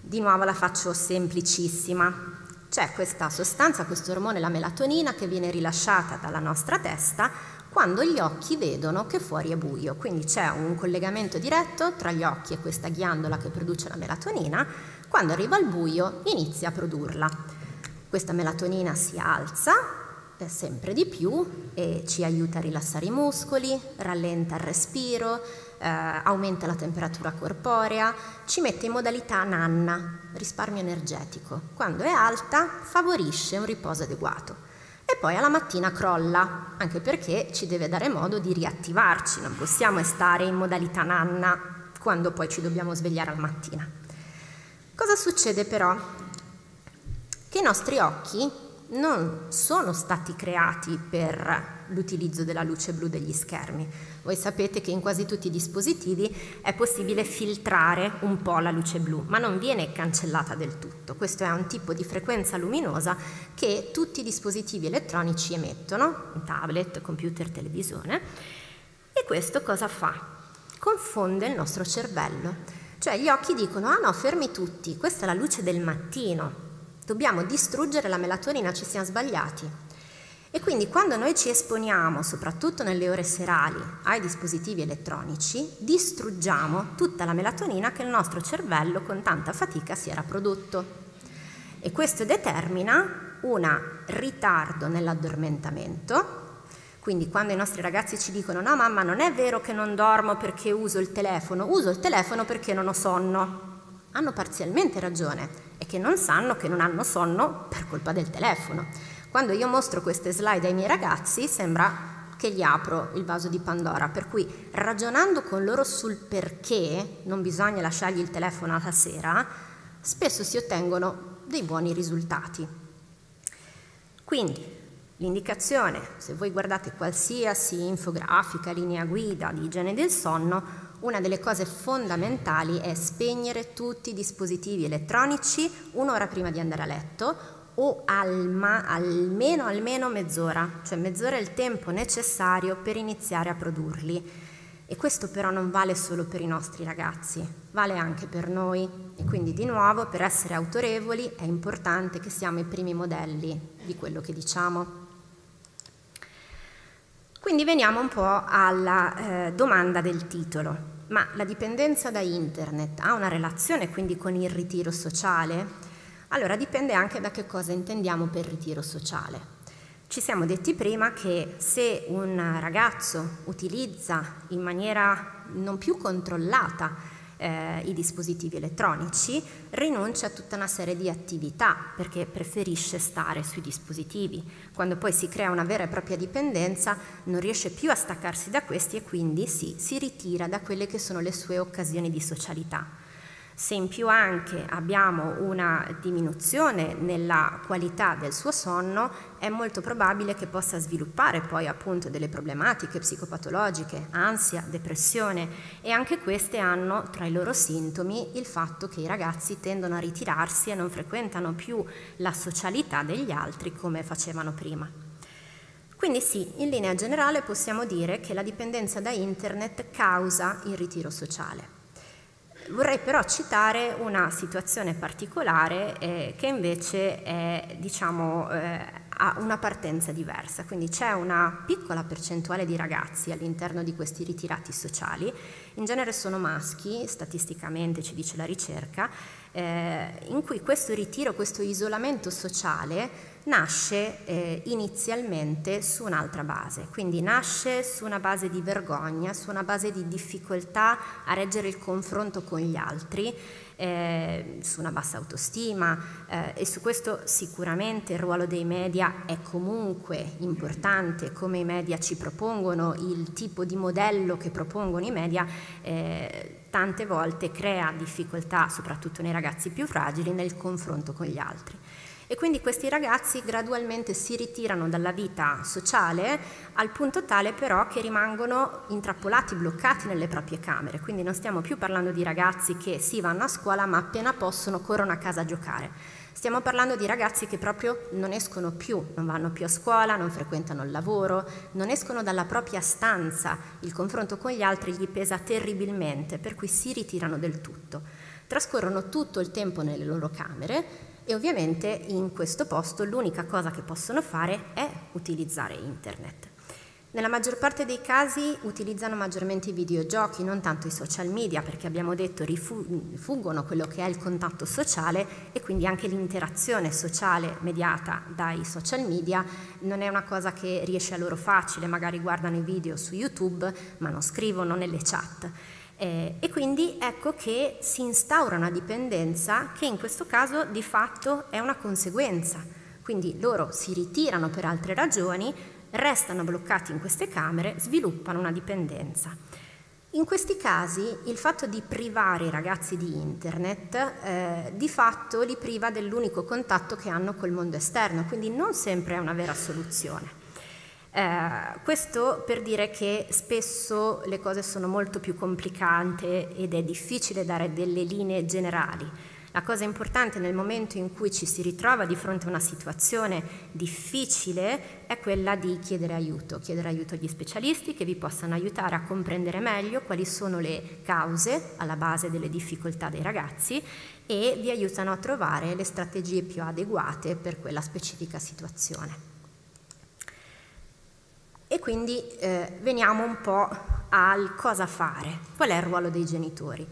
Di nuovo la faccio semplicissima. C'è questa sostanza, questo ormone, la melatonina, che viene rilasciata dalla nostra testa quando gli occhi vedono che fuori è buio. Quindi c'è un collegamento diretto tra gli occhi e questa ghiandola che produce la melatonina. Quando arriva il buio inizia a produrla. Questa melatonina si alza sempre di più e ci aiuta a rilassare i muscoli, rallenta il respiro, eh, aumenta la temperatura corporea, ci mette in modalità nanna, risparmio energetico. Quando è alta favorisce un riposo adeguato. E poi alla mattina crolla, anche perché ci deve dare modo di riattivarci, non possiamo stare in modalità nanna quando poi ci dobbiamo svegliare alla mattina. Cosa succede però? Che i nostri occhi non sono stati creati per l'utilizzo della luce blu degli schermi. Voi sapete che in quasi tutti i dispositivi è possibile filtrare un po' la luce blu, ma non viene cancellata del tutto. Questo è un tipo di frequenza luminosa che tutti i dispositivi elettronici emettono, tablet, computer, televisione, e questo cosa fa? Confonde il nostro cervello. Cioè gli occhi dicono, ah no, fermi tutti, questa è la luce del mattino, dobbiamo distruggere la melatonina, ci siamo sbagliati. E quindi quando noi ci esponiamo, soprattutto nelle ore serali, ai dispositivi elettronici, distruggiamo tutta la melatonina che il nostro cervello con tanta fatica si era prodotto. E questo determina un ritardo nell'addormentamento. Quindi quando i nostri ragazzi ci dicono no mamma non è vero che non dormo perché uso il telefono, uso il telefono perché non ho sonno. Hanno parzialmente ragione, è che non sanno che non hanno sonno per colpa del telefono. Quando io mostro queste slide ai miei ragazzi sembra che gli apro il vaso di Pandora, per cui ragionando con loro sul perché non bisogna lasciargli il telefono alla sera, spesso si ottengono dei buoni risultati. Quindi l'indicazione, se voi guardate qualsiasi infografica, linea guida di igiene del sonno, una delle cose fondamentali è spegnere tutti i dispositivi elettronici un'ora prima di andare a letto o alma, almeno, almeno mezz'ora, cioè mezz'ora è il tempo necessario per iniziare a produrli. E questo però non vale solo per i nostri ragazzi, vale anche per noi e quindi di nuovo per essere autorevoli è importante che siamo i primi modelli di quello che diciamo. Quindi veniamo un po' alla eh, domanda del titolo. Ma la dipendenza da internet ha una relazione quindi con il ritiro sociale? Allora dipende anche da che cosa intendiamo per ritiro sociale. Ci siamo detti prima che se un ragazzo utilizza in maniera non più controllata eh, i dispositivi elettronici, rinuncia a tutta una serie di attività perché preferisce stare sui dispositivi. Quando poi si crea una vera e propria dipendenza non riesce più a staccarsi da questi e quindi sì, si ritira da quelle che sono le sue occasioni di socialità. Se in più anche abbiamo una diminuzione nella qualità del suo sonno, è molto probabile che possa sviluppare poi appunto delle problematiche psicopatologiche, ansia, depressione e anche queste hanno tra i loro sintomi il fatto che i ragazzi tendono a ritirarsi e non frequentano più la socialità degli altri come facevano prima. Quindi sì, in linea generale possiamo dire che la dipendenza da internet causa il ritiro sociale. Vorrei però citare una situazione particolare eh, che invece è, diciamo, eh, ha una partenza diversa, quindi c'è una piccola percentuale di ragazzi all'interno di questi ritirati sociali, in genere sono maschi, statisticamente ci dice la ricerca, eh, in cui questo ritiro, questo isolamento sociale nasce eh, inizialmente su un'altra base, quindi nasce su una base di vergogna, su una base di difficoltà a reggere il confronto con gli altri, eh, su una bassa autostima eh, e su questo sicuramente il ruolo dei media è comunque importante, come i media ci propongono, il tipo di modello che propongono i media eh, tante volte crea difficoltà, soprattutto nei ragazzi più fragili, nel confronto con gli altri. E quindi questi ragazzi gradualmente si ritirano dalla vita sociale al punto tale però che rimangono intrappolati, bloccati nelle proprie camere. Quindi non stiamo più parlando di ragazzi che sì vanno a scuola ma appena possono corrono a casa a giocare. Stiamo parlando di ragazzi che proprio non escono più, non vanno più a scuola, non frequentano il lavoro, non escono dalla propria stanza, il confronto con gli altri gli pesa terribilmente, per cui si ritirano del tutto. Trascorrono tutto il tempo nelle loro camere e ovviamente in questo posto l'unica cosa che possono fare è utilizzare internet. Nella maggior parte dei casi utilizzano maggiormente i videogiochi, non tanto i social media, perché abbiamo detto rifuggono quello che è il contatto sociale e quindi anche l'interazione sociale mediata dai social media non è una cosa che riesce a loro facile, magari guardano i video su YouTube ma non scrivono nelle chat. Eh, e quindi ecco che si instaura una dipendenza che in questo caso di fatto è una conseguenza. Quindi loro si ritirano per altre ragioni, restano bloccati in queste camere, sviluppano una dipendenza. In questi casi il fatto di privare i ragazzi di internet eh, di fatto li priva dell'unico contatto che hanno col mondo esterno, quindi non sempre è una vera soluzione. Eh, questo per dire che spesso le cose sono molto più complicate ed è difficile dare delle linee generali. La cosa importante nel momento in cui ci si ritrova di fronte a una situazione difficile è quella di chiedere aiuto, chiedere aiuto agli specialisti che vi possano aiutare a comprendere meglio quali sono le cause alla base delle difficoltà dei ragazzi e vi aiutano a trovare le strategie più adeguate per quella specifica situazione. E quindi eh, veniamo un po' al cosa fare, qual è il ruolo dei genitori.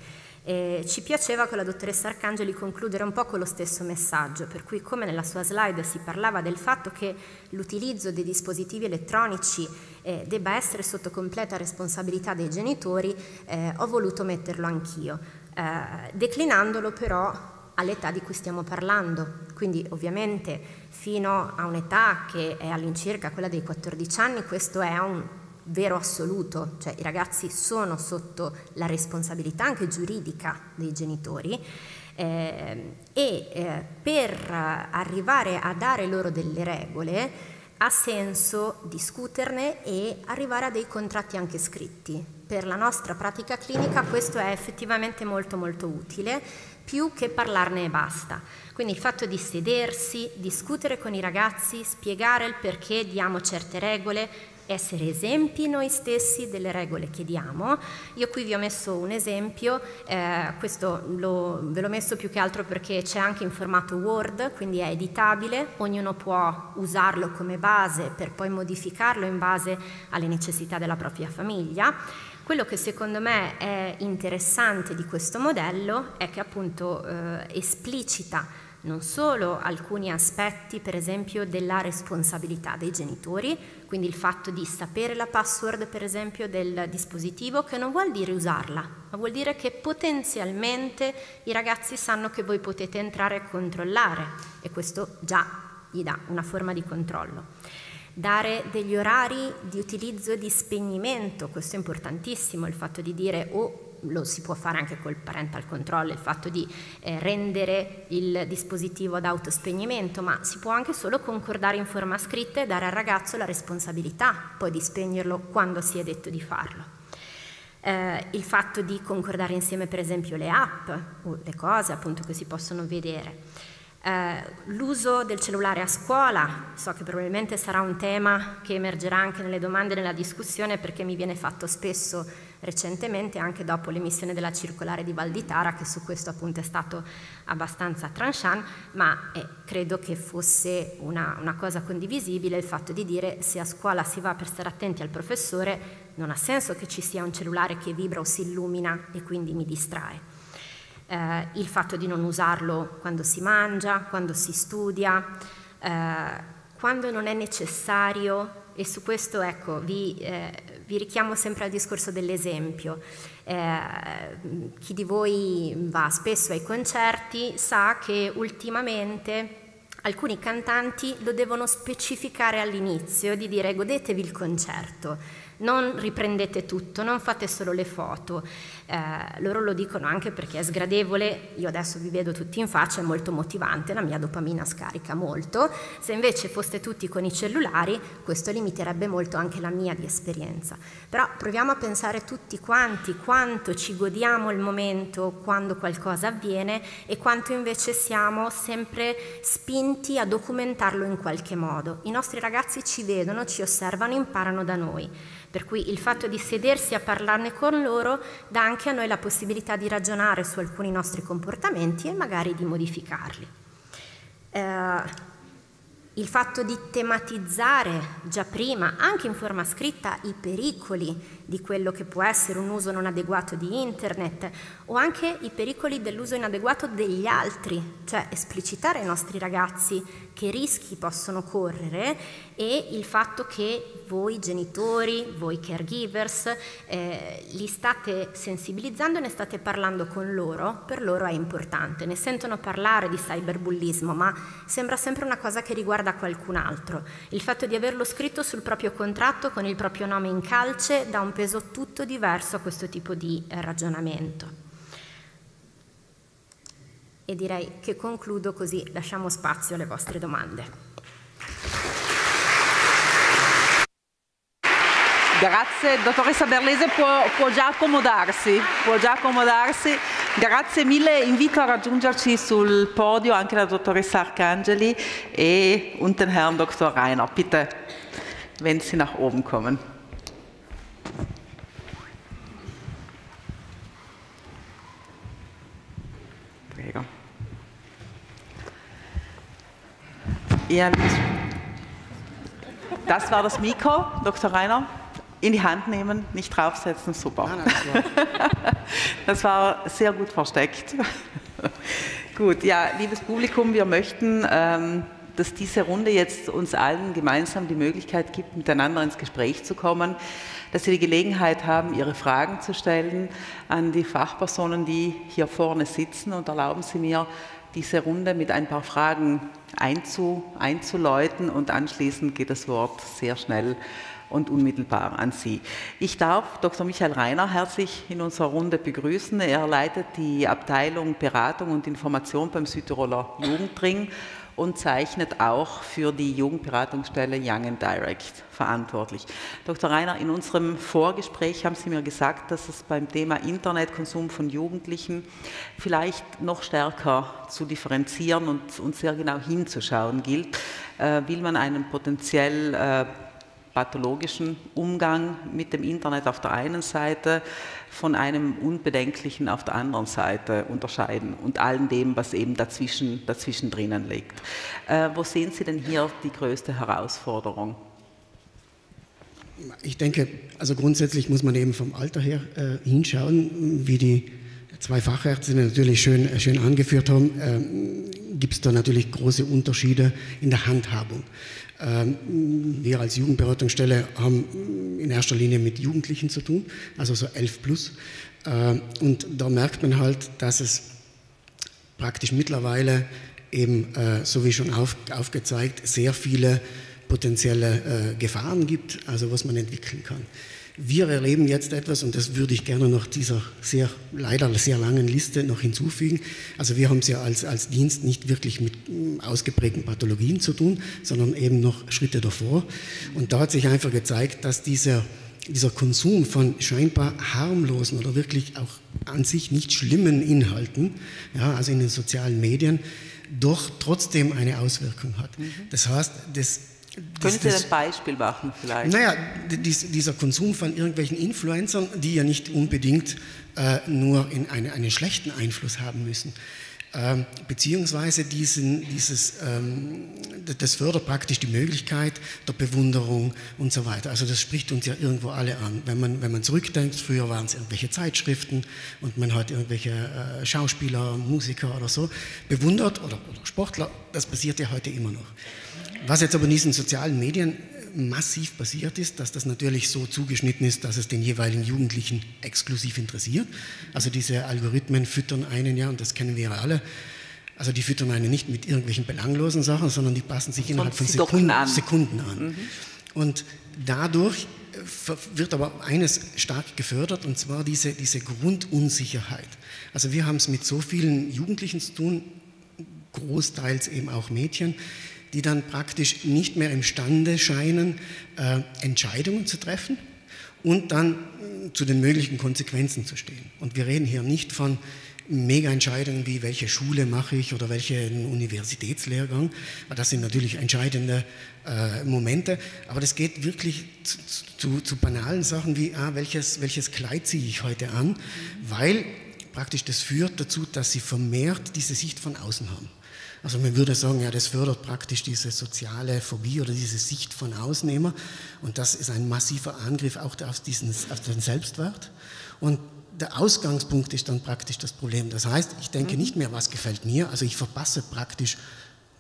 Eh, ci piaceva con la dottoressa Arcangeli concludere un po' con lo stesso messaggio, per cui come nella sua slide si parlava del fatto che l'utilizzo dei dispositivi elettronici eh, debba essere sotto completa responsabilità dei genitori, eh, ho voluto metterlo anch'io, eh, declinandolo però all'età di cui stiamo parlando. Quindi ovviamente fino a un'età che è all'incirca quella dei 14 anni questo è un vero assoluto, cioè i ragazzi sono sotto la responsabilità anche giuridica dei genitori eh, e eh, per arrivare a dare loro delle regole ha senso discuterne e arrivare a dei contratti anche scritti. Per la nostra pratica clinica questo è effettivamente molto molto utile, più che parlarne e basta. Quindi il fatto di sedersi, discutere con i ragazzi, spiegare il perché diamo certe regole, essere esempi noi stessi delle regole che diamo. Io qui vi ho messo un esempio, eh, questo lo, ve l'ho messo più che altro perché c'è anche in formato Word, quindi è editabile, ognuno può usarlo come base per poi modificarlo in base alle necessità della propria famiglia. Quello che secondo me è interessante di questo modello è che appunto eh, esplicita non solo alcuni aspetti, per esempio, della responsabilità dei genitori, quindi il fatto di sapere la password, per esempio, del dispositivo, che non vuol dire usarla, ma vuol dire che potenzialmente i ragazzi sanno che voi potete entrare e controllare e questo già gli dà una forma di controllo. Dare degli orari di utilizzo e di spegnimento, questo è importantissimo, il fatto di dire o oh, lo si può fare anche col parental control, il fatto di eh, rendere il dispositivo ad autospegnimento, ma si può anche solo concordare in forma scritta e dare al ragazzo la responsabilità poi di spegnerlo quando si è detto di farlo. Eh, il fatto di concordare insieme per esempio le app o le cose appunto che si possono vedere. Eh, l'uso del cellulare a scuola, so che probabilmente sarà un tema che emergerà anche nelle domande e nella discussione perché mi viene fatto spesso recentemente anche dopo l'emissione della circolare di Valditara che su questo appunto è stato abbastanza tranchant ma eh, credo che fosse una, una cosa condivisibile il fatto di dire se a scuola si va per stare attenti al professore non ha senso che ci sia un cellulare che vibra o si illumina e quindi mi distrae. Eh, il fatto di non usarlo quando si mangia, quando si studia, eh, quando non è necessario e su questo ecco, vi, eh, vi richiamo sempre al discorso dell'esempio. Eh, chi di voi va spesso ai concerti sa che ultimamente alcuni cantanti lo devono specificare all'inizio, di dire godetevi il concerto non riprendete tutto, non fate solo le foto. Eh, loro lo dicono anche perché è sgradevole, io adesso vi vedo tutti in faccia, è molto motivante, la mia dopamina scarica molto. Se invece foste tutti con i cellulari, questo limiterebbe molto anche la mia di esperienza. Però proviamo a pensare tutti quanti quanto ci godiamo il momento quando qualcosa avviene e quanto invece siamo sempre spinti a documentarlo in qualche modo. I nostri ragazzi ci vedono, ci osservano, imparano da noi. Per cui il fatto di sedersi a parlarne con loro dà anche a noi la possibilità di ragionare su alcuni nostri comportamenti e magari di modificarli. Eh, il fatto di tematizzare già prima, anche in forma scritta, i pericoli di quello che può essere un uso non adeguato di internet o anche i pericoli dell'uso inadeguato degli altri, cioè esplicitare ai nostri ragazzi che rischi possono correre e il fatto che voi genitori, voi caregivers, eh, li state sensibilizzando e ne state parlando con loro, per loro è importante. Ne sentono parlare di cyberbullismo, ma sembra sempre una cosa che riguarda qualcun altro. Il fatto di averlo scritto sul proprio contratto con il proprio nome in calce dà un peso tutto diverso a questo tipo di eh, ragionamento. E direi che concludo così lasciamo spazio alle vostre domande. Grazie, dottoressa Berlese può, può, già può già accomodarsi. Grazie mille, invito a raggiungerci sul podio anche la dottoressa Arcangeli e und den Herrn Dr. Reiner. Bitte, wenn Sie nach oben kommen. Ja, das war das Mikro, Dr. Reiner. In die Hand nehmen, nicht draufsetzen, super. [LAUGHS] Das war sehr gut versteckt. [LAUGHS] gut, ja, liebes Publikum, wir möchten, ähm, dass diese Runde jetzt uns allen gemeinsam die Möglichkeit gibt, miteinander ins Gespräch zu kommen, dass Sie die Gelegenheit haben, Ihre Fragen zu stellen an die Fachpersonen, die hier vorne sitzen. Und erlauben Sie mir, diese Runde mit ein paar Fragen einzu, einzuläuten und anschließend geht das Wort sehr schnell und unmittelbar an Sie. Ich darf Dr. Michael Reiner herzlich in unserer Runde begrüßen. Er leitet die Abteilung Beratung und Information beim Südtiroler Jugendring und zeichnet auch für die Jugendberatungsstelle Young and Direct verantwortlich. Dr. Reiner, in unserem Vorgespräch haben Sie mir gesagt, dass es beim Thema Internetkonsum von Jugendlichen vielleicht noch stärker zu differenzieren und, und sehr genau hinzuschauen gilt. Äh, will man einen potenziell äh, pathologischen Umgang mit dem Internet auf der einen Seite von einem unbedenklichen auf der anderen Seite unterscheiden und allem dem, was eben dazwischen, dazwischen drinnen liegt. Äh, wo sehen Sie denn hier die größte Herausforderung? Ich denke, also grundsätzlich muss man eben vom Alter her äh, hinschauen, wie die zwei Fachärzte natürlich schön, äh, schön angeführt haben, äh, gibt es da natürlich große Unterschiede in der Handhabung. Ähm, wir als Jugendberatungsstelle haben in erster Linie mit Jugendlichen zu tun, also so 11 plus. Ähm, und da merkt man halt, dass es praktisch mittlerweile eben, äh, so wie schon auf, aufgezeigt, sehr viele potenzielle äh, Gefahren gibt, also was man entwickeln kann. Wir erleben jetzt etwas, und das würde ich gerne noch dieser sehr, leider sehr langen Liste noch hinzufügen. Also wir haben es ja als, als Dienst nicht wirklich mit mm, ausgeprägten Pathologien zu tun, sondern eben noch Schritte davor. Und da hat sich einfach gezeigt, dass dieser, dieser Konsum von scheinbar harmlosen oder wirklich auch an sich nicht schlimmen Inhalten, ja, also in den sozialen Medien, doch trotzdem eine Auswirkung hat. Mhm. Das heißt, das können Sie ein Beispiel machen vielleicht? Naja, dieser Konsum von irgendwelchen Influencern, die ja nicht unbedingt äh, nur in eine, einen schlechten Einfluss haben müssen. Ähm, beziehungsweise diesen, dieses, ähm, das fördert praktisch die Möglichkeit der Bewunderung und so weiter. Also das spricht uns ja irgendwo alle an. Wenn man, wenn man zurückdenkt, früher waren es irgendwelche Zeitschriften und man hat irgendwelche äh, Schauspieler, Musiker oder so bewundert oder, oder Sportler, das passiert ja heute immer noch. Was jetzt aber in diesen sozialen Medien massiv passiert ist, dass das natürlich so zugeschnitten ist, dass es den jeweiligen Jugendlichen exklusiv interessiert. Also diese Algorithmen füttern einen ja, und das kennen wir ja alle. Also die füttern einen nicht mit irgendwelchen belanglosen Sachen, sondern die passen sich innerhalb von Sekunden an. Sekunden an. Mhm. Und dadurch wird aber eines stark gefördert, und zwar diese, diese Grundunsicherheit. Also wir haben es mit so vielen Jugendlichen zu tun, großteils eben auch Mädchen, die dann praktisch nicht mehr imstande scheinen, äh, Entscheidungen zu treffen und dann äh, zu den möglichen Konsequenzen zu stehen. Und wir reden hier nicht von Mega-Entscheidungen wie welche Schule mache ich oder welchen Universitätslehrgang. Das sind natürlich entscheidende äh, Momente, aber das geht wirklich zu, zu, zu banalen Sachen wie, ah, welches, welches Kleid ziehe ich heute an, weil praktisch das führt dazu, dass sie vermehrt diese Sicht von außen haben. Also man würde sagen, ja, das fördert praktisch diese soziale Phobie oder diese Sicht von Ausnehmer und das ist ein massiver Angriff auch auf, diesen, auf den Selbstwert. Und der Ausgangspunkt ist dann praktisch das Problem. Das heißt, ich denke mhm. nicht mehr, was gefällt mir, also ich verpasse praktisch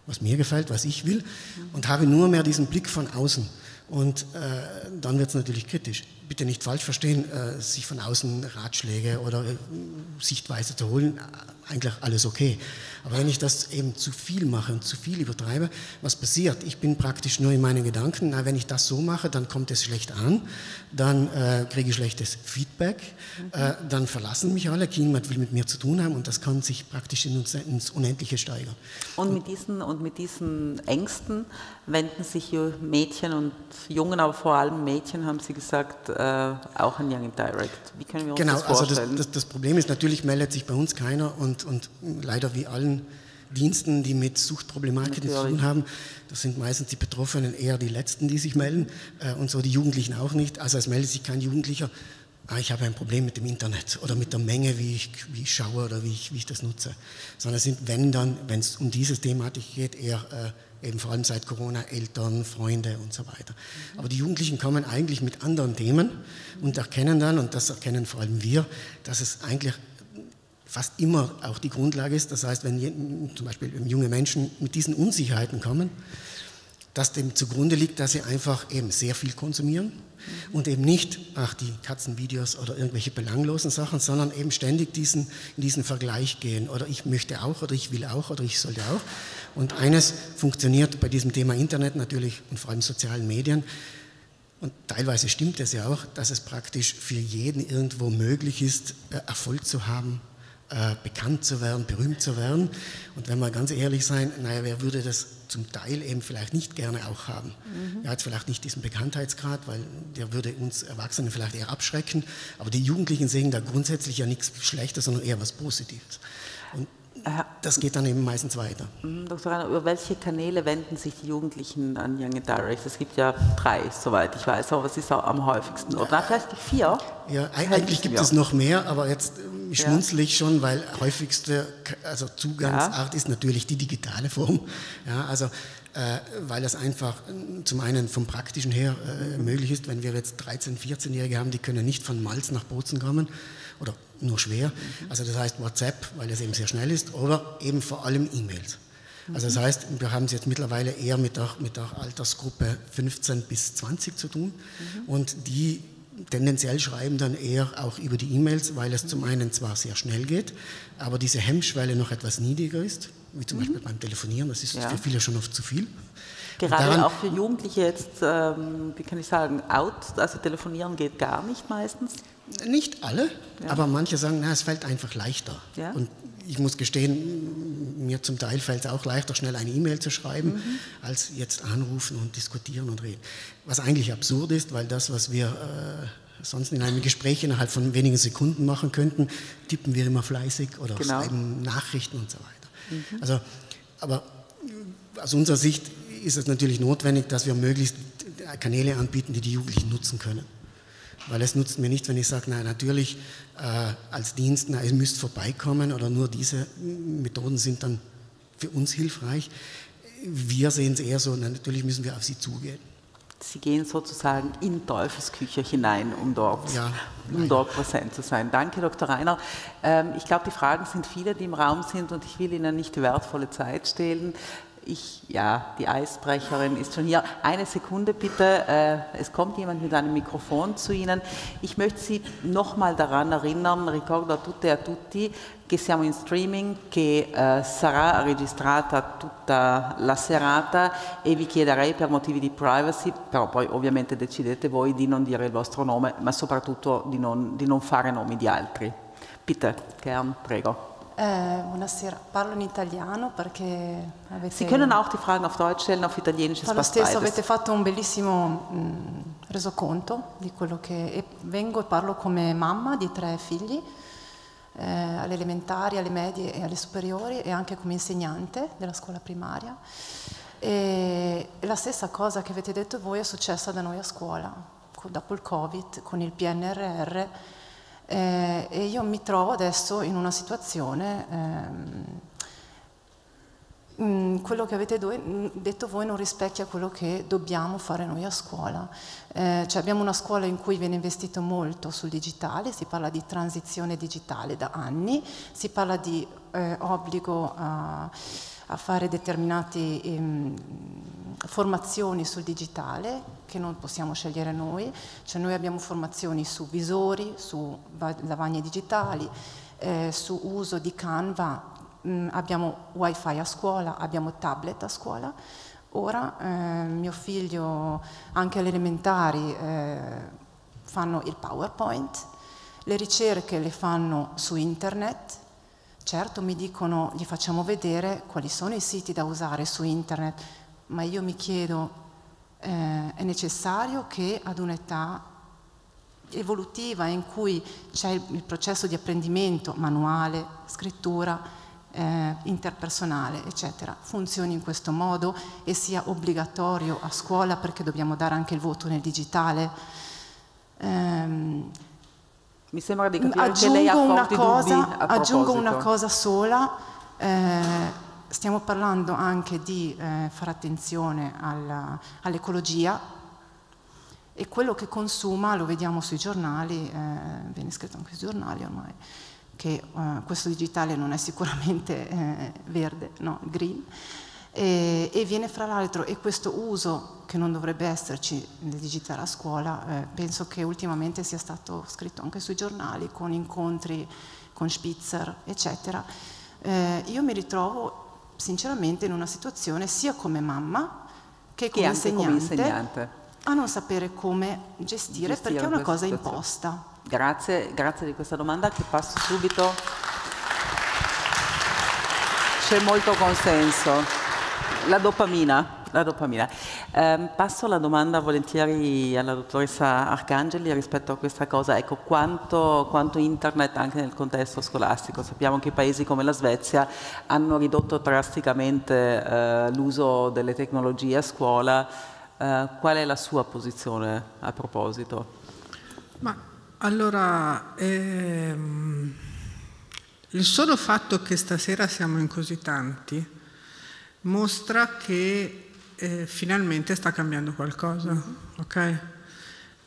was mir gefällt, was ich will und habe nur mehr diesen Blick von außen. Und äh, dann wird es natürlich kritisch. Bitte nicht falsch verstehen, äh, sich von außen Ratschläge oder äh, Sichtweise zu holen, eigentlich alles okay. Aber wenn ich das eben zu viel mache und zu viel übertreibe, was passiert? Ich bin praktisch nur in meinen Gedanken, na, wenn ich das so mache, dann kommt es schlecht an, dann äh, kriege ich schlechtes Feedback, mhm. äh, dann verlassen mich alle, niemand will mit mir zu tun haben und das kann sich praktisch in uns, ins Unendliche steigern. Und mit, diesen, und mit diesen Ängsten wenden sich Mädchen und Jungen, aber vor allem Mädchen, haben Sie gesagt, äh, auch an Young Direct. Wie können wir uns genau, das vorstellen? Also das, das, das Problem ist, natürlich meldet sich bei uns keiner und, und leider wie allen Diensten, die mit Suchtproblematiken zu tun haben. Das sind meistens die Betroffenen eher die Letzten, die sich melden äh, und so die Jugendlichen auch nicht. Also es meldet sich kein Jugendlicher, ah, ich habe ein Problem mit dem Internet oder mit der Menge, wie ich, wie ich schaue oder wie ich, wie ich das nutze. Sondern es sind, wenn dann, wenn es um diese Thematik geht, eher äh, eben vor allem seit Corona Eltern, Freunde und so weiter. Mhm. Aber die Jugendlichen kommen eigentlich mit anderen Themen und erkennen dann, und das erkennen vor allem wir, dass es eigentlich fast immer auch die Grundlage ist. Das heißt, wenn zum Beispiel junge Menschen mit diesen Unsicherheiten kommen, dass dem zugrunde liegt, dass sie einfach eben sehr viel konsumieren und eben nicht, ach, die Katzenvideos oder irgendwelche belanglosen Sachen, sondern eben ständig diesen, in diesen Vergleich gehen. Oder ich möchte auch, oder ich will auch, oder ich sollte auch. Und eines funktioniert bei diesem Thema Internet natürlich und vor allem sozialen Medien. Und teilweise stimmt es ja auch, dass es praktisch für jeden irgendwo möglich ist, äh, Erfolg zu haben, äh, bekannt zu werden, berühmt zu werden. Und wenn wir ganz ehrlich sein, naja, wer würde das zum Teil eben vielleicht nicht gerne auch haben? Mhm. Er hat vielleicht nicht diesen Bekanntheitsgrad, weil der würde uns Erwachsenen vielleicht eher abschrecken. Aber die Jugendlichen sehen da grundsätzlich ja nichts Schlechtes, sondern eher was Positives. Und das geht dann eben meistens weiter. Mhm, Dr. Rainer, über welche Kanäle wenden sich die Jugendlichen an Young Direct? Es gibt ja drei, soweit ich weiß, aber was ist auch am häufigsten? Oder vielleicht die vier? Ja, eigentlich gibt es noch mehr, aber jetzt ähm, schmunzle ich schon, weil häufigste also Zugangsart ja. ist natürlich die digitale Form. Ja, also äh, weil das einfach äh, zum einen vom Praktischen her äh, möglich ist, wenn wir jetzt 13-, 14-Jährige haben, die können nicht von Malz nach Bozen kommen oder nur schwer. Also das heißt WhatsApp, weil es eben sehr schnell ist, oder eben vor allem E-Mails. Also das heißt, wir haben es jetzt mittlerweile eher mit der, mit der Altersgruppe 15 bis 20 zu tun mhm. und die tendenziell schreiben dann eher auch über die E-Mails, weil es zum einen zwar sehr schnell geht, aber diese Hemmschwelle noch etwas niedriger ist, wie zum mhm. Beispiel beim Telefonieren, das ist ja. für viele schon oft zu viel. Gerade daran, auch für Jugendliche jetzt, ähm, wie kann ich sagen, out, also telefonieren geht gar nicht meistens? Nicht alle, ja. aber manche sagen, na, es fällt einfach leichter. Ja. Und ich muss gestehen, mir zum Teil fällt es auch leichter, schnell eine E-Mail zu schreiben, mhm. als jetzt anrufen und diskutieren und reden. Was eigentlich absurd ist, weil das, was wir äh, sonst in einem Gespräch innerhalb von wenigen Sekunden machen könnten, tippen wir immer fleißig oder genau. schreiben Nachrichten und so weiter. Mhm. Also, aber aus unserer Sicht ist es natürlich notwendig, dass wir möglichst Kanäle anbieten, die die Jugendlichen nutzen können. Weil es nutzt mir nicht, wenn ich sage, na natürlich äh, als Dienst, na, ihr müsst vorbeikommen oder nur diese Methoden sind dann für uns hilfreich. Wir sehen es eher so, na, natürlich müssen wir auf sie zugehen. Sie gehen sozusagen in Teufelsküche hinein, um dort, ja, um dort präsent zu sein. Danke, Dr. Reiner. Ähm, ich glaube, die Fragen sind viele, die im Raum sind und ich will Ihnen nicht die wertvolle Zeit stehlen ich, ja, die Eisbrecherin ist schon hier. Eine Sekunde bitte, äh, es kommt jemand mit einem Mikrofon zu Ihnen. Ich möchte Sie nochmal daran erinnern, ricordo a tutte e a tutti che siamo in streaming, che eh, sarà registrata tutta la serata e vi chiederei per motivi di privacy, però poi ovviamente decidete voi di non dire il vostro nome, ma soprattutto di non, di non fare nomi di altri. Bitte, Kern, prego. Eh, buonasera, parlo in italiano perché avete... Sie können auch die Fragen auf Deutsch stellen, auf Italienisch, es passt stesso, avete fatto un bellissimo mh, mm, resoconto di quello che... E vengo e parlo come mamma di tre figli, eh, alle elementari, alle medie e alle superiori e anche come insegnante della scuola primaria. E la stessa cosa che avete detto voi è successa da noi a scuola, dopo il Covid, con il PNRR eh, e io mi trovo adesso in una situazione, ehm, quello che avete do- detto voi non rispecchia quello che dobbiamo fare noi a scuola. Eh, cioè abbiamo una scuola in cui viene investito molto sul digitale, si parla di transizione digitale da anni, si parla di eh, obbligo a a fare determinate ehm, formazioni sul digitale che non possiamo scegliere noi, cioè noi abbiamo formazioni su visori, su lavagne digitali, eh, su uso di Canva, mh, mm, abbiamo wifi a scuola, abbiamo tablet a scuola. Ora eh, mio figlio anche alle elementari eh, fanno il PowerPoint, le ricerche le fanno su internet, certo mi dicono, gli facciamo vedere quali sono i siti da usare su internet, ma io mi chiedo, eh, è necessario che ad un'età evolutiva in cui c'è il, processo di apprendimento manuale, scrittura, eh, interpersonale, eccetera, funzioni in questo modo e sia obbligatorio a scuola perché dobbiamo dare anche il voto nel digitale. Ehm, Mi sembra di capire che lei ha una cosa, Aggiungo una cosa sola, eh, stiamo parlando anche di eh, fare attenzione all'ecologia, e quello che consuma, lo vediamo sui giornali, eh, viene scritto anche sui giornali ormai, che eh, questo digitale non è sicuramente eh, verde, no, green, e, e, viene fra l'altro, e questo uso che non dovrebbe esserci nel digitale a scuola, eh, penso che ultimamente sia stato scritto anche sui giornali, con incontri con Spitzer, eccetera. Eh, io mi ritrovo sinceramente in una situazione sia come mamma che come, insegnante, come insegnante a non sapere come gestire, gestire perché è una cosa situazione. imposta. Grazie, grazie di questa domanda che passo subito. C'è molto consenso. La dopamina, la dopamina. Eh, passo la domanda volentieri alla dottoressa Arcangeli rispetto a questa cosa. Ecco, quanto, quanto, internet anche nel contesto scolastico? Sappiamo che paesi come la Svezia hanno ridotto drasticamente eh, l'uso delle tecnologie a scuola eh, qual è la sua posizione a proposito? Ma allora, ehm, il solo fatto che stasera siamo in così tanti mostra che eh, finalmente sta cambiando qualcosa, mm-hmm. ok?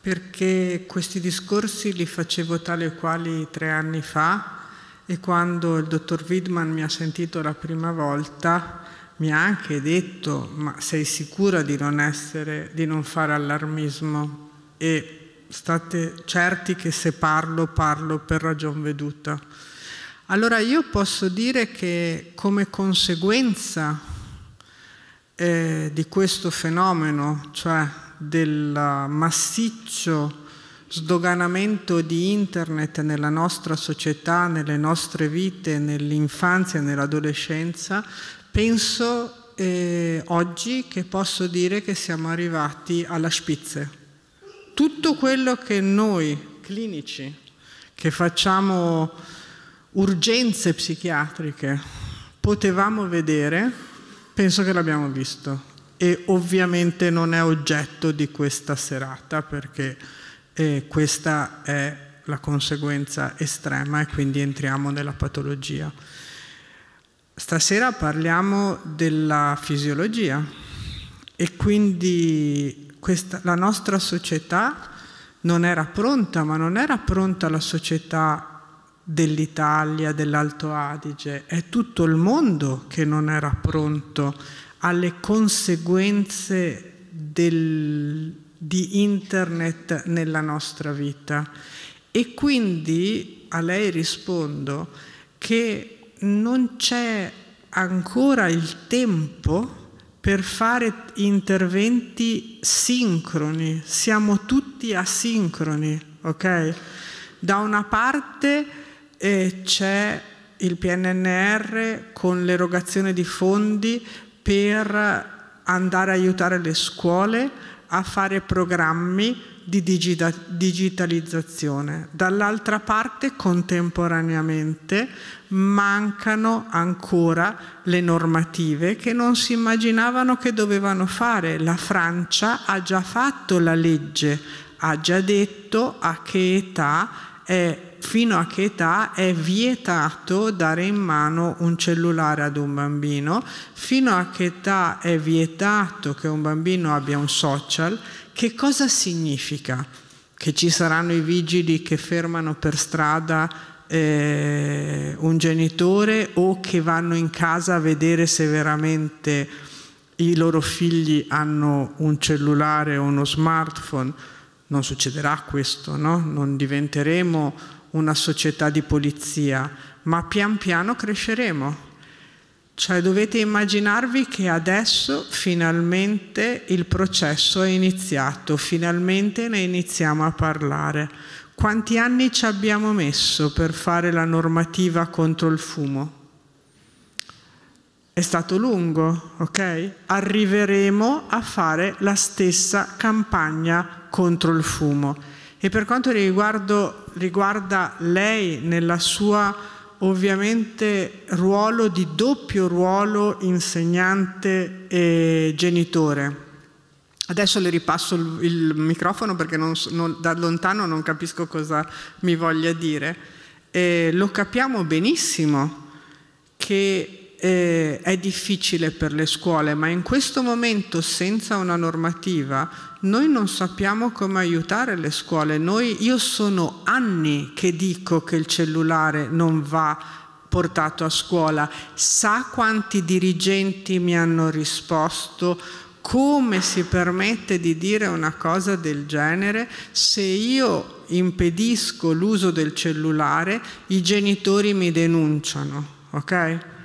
Perché questi discorsi li facevo tali e quali tre anni fa e quando il dottor Widman mi ha sentito la prima volta mi ha anche detto, ma sei sicura di non, essere, di non fare allarmismo? E state certi che se parlo, parlo per ragion veduta. Allora io posso dire che come conseguenza eh, di questo fenomeno, cioè del massiccio sdoganamento di internet nella nostra società, nelle nostre vite, nell'infanzia nell'adolescenza, Penso eh, oggi che posso dire che siamo arrivati alla spizze. Tutto quello che noi clinici, che facciamo urgenze psichiatriche, potevamo vedere, penso che l'abbiamo visto. E ovviamente non è oggetto di questa serata perché eh, questa è la conseguenza estrema e quindi entriamo nella patologia. Stasera parliamo della fisiologia e quindi questa, la nostra società non era pronta, ma non era pronta la società dell'Italia, dell'Alto Adige, è tutto il mondo che non era pronto alle conseguenze del, di internet nella nostra vita. E quindi a lei rispondo che non c'è ancora il tempo per fare interventi sincroni, siamo tutti asincroni, ok? Da una parte eh, c'è il PNNR con l'erogazione di fondi per andare a aiutare le scuole a fare programmi di digitalizzazione. Dall'altra parte, contemporaneamente, mancano ancora le normative che non si immaginavano che dovevano fare. La Francia ha già fatto la legge, ha già detto a che età è, fino a che età è vietato dare in mano un cellulare ad un bambino, fino a che età è vietato che un bambino abbia un social che cosa significa? Che ci saranno i vigili che fermano per strada eh, un genitore o che vanno in casa a vedere se veramente i loro figli hanno un cellulare o uno smartphone. Non succederà questo, no? Non diventeremo una società di polizia, ma pian piano cresceremo. Cioè dovete immaginarvi che adesso finalmente il processo è iniziato, finalmente ne iniziamo a parlare. Quanti anni ci abbiamo messo per fare la normativa contro il fumo? È stato lungo, ok? Arriveremo a fare la stessa campagna contro il fumo. E per quanto riguardo, riguarda lei nella sua ovviamente ruolo di doppio ruolo insegnante e genitore, Adesso le ripasso il, il microfono perché non, non, da lontano non capisco cosa mi voglia dire. Eh, lo capiamo benissimo che eh, è difficile per le scuole, ma in questo momento senza una normativa noi non sappiamo come aiutare le scuole. Noi, io sono anni che dico che il cellulare non va portato a scuola. Sa quanti dirigenti mi hanno risposto? come si permette di dire una cosa del genere se io impedisco l'uso del cellulare, i genitori mi denunciano, ok?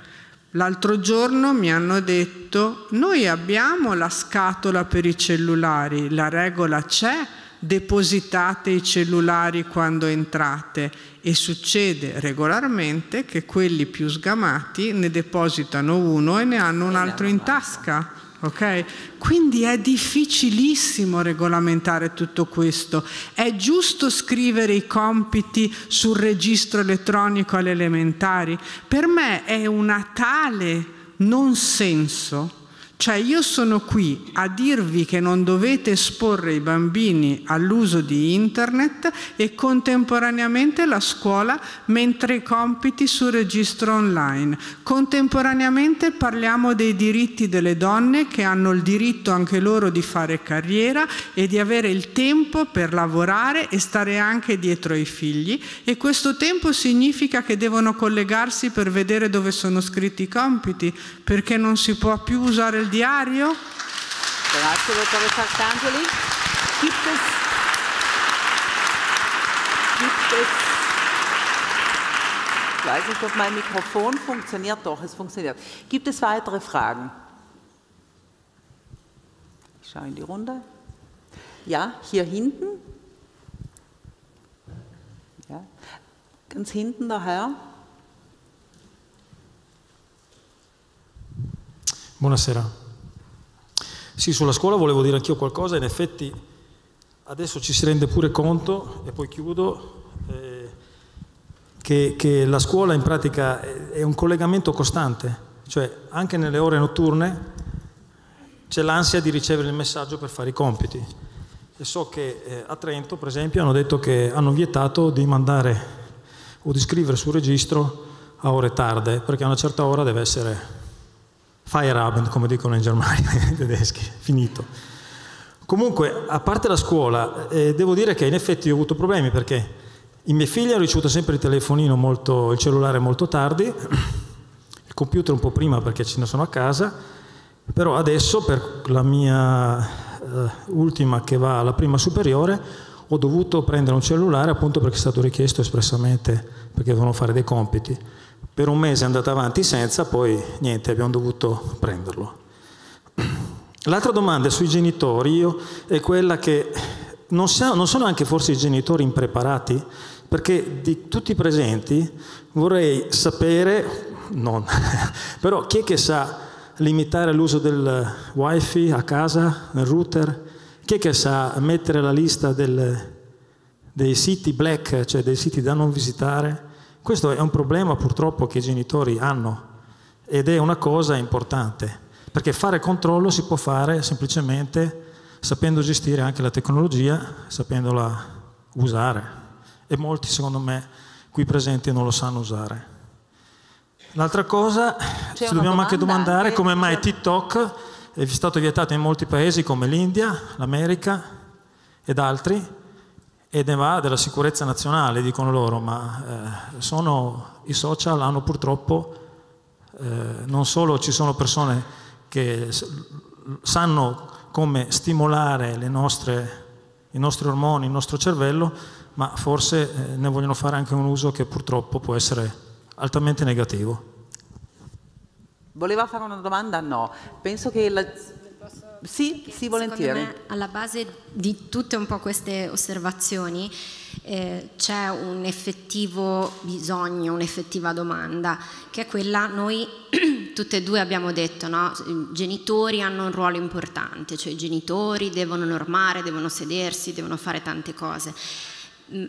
L'altro giorno mi hanno detto, noi abbiamo la scatola per i cellulari, la regola c'è, depositate i cellulari quando entrate e succede regolarmente che quelli più sgamati ne depositano uno e ne hanno un altro in tasca. Okay? Quindi è difficilissimo regolamentare tutto questo. È giusto scrivere i compiti sul registro elettronico alle elementari? Per me è una tale non senso cioè io sono qui a dirvi che non dovete esporre i bambini all'uso di internet e contemporaneamente la scuola mentre i compiti sul registro online. Contemporaneamente parliamo dei diritti delle donne che hanno il diritto anche loro di fare carriera e di avere il tempo per lavorare e stare anche dietro ai figli e questo tempo significa che devono collegarsi per vedere dove sono scritti i compiti perché non si può più usare il il diario. Grazie, dottore Sartangeli. Gibt es, gibt es, ich weiß nicht, ob mein Mikrofon funktioniert, doch, es funktioniert. Gibt es weitere Fragen? Ich schaue in die Runde. Ja, hier hinten. Ja. Ganz hinten der Herr. Buonasera. Sì, sulla scuola volevo dire anch'io qualcosa, in effetti adesso ci si rende pure conto, e poi chiudo, eh, che, che, la scuola in pratica è un collegamento costante, cioè anche nelle ore notturne c'è l'ansia di ricevere il messaggio per fare i compiti. E so che eh, a Trento, per esempio, hanno detto che hanno vietato di mandare o di scrivere sul registro a ore tarde, perché a una certa ora deve essere Feierabend, come dicono in Germania [LAUGHS] i tedeschi, finito. Comunque, a parte la scuola, eh, devo dire che in effetti ho avuto problemi perché i miei figli hanno ricevuto sempre il telefonino, molto, il cellulare molto tardi, il computer un po' prima perché ce ne sono a casa, però adesso per la mia uh, ultima che va alla prima superiore ho dovuto prendere un cellulare appunto perché è stato richiesto espressamente perché devono fare dei compiti. Per un mese è andata avanti senza, poi niente, abbiamo dovuto prenderlo. L'altra domanda sui genitori io, è quella che non, non sono anche forse i genitori impreparati? Perché di tutti i presenti vorrei sapere, non, [LAUGHS] però chi è che sa limitare l'uso del wifi a casa, nel router? Chi è che sa mettere la lista del, dei siti black, cioè dei siti da non visitare? Questo è un problema purtroppo che i genitori hanno ed è una cosa importante, perché fare controllo si può fare semplicemente sapendo gestire anche la tecnologia, sapendola usare. E molti, secondo me, qui presenti non lo sanno usare. L'altra cosa, ci dobbiamo anche domandare come mai TikTok è stato vietato in molti paesi come l'India, l'America ed altri, e ne va della sicurezza nazionale, dicono loro, ma eh, sono, i social hanno purtroppo, eh, non solo ci sono persone che sanno come stimolare nostre, i nostri ormoni, il nostro cervello, ma forse eh, ne vogliono fare anche un uso che purtroppo può essere altamente negativo. Voleva fare una domanda? No. Penso che la... Sì, sì, volentieri. Me, alla base di tutte un po' queste osservazioni eh, c'è un effettivo bisogno, un'effettiva domanda, che è quella noi [CLEARS THROAT] tutte e due abbiamo detto, no? i genitori hanno un ruolo importante, cioè i genitori devono normare, devono sedersi, devono fare tante cose,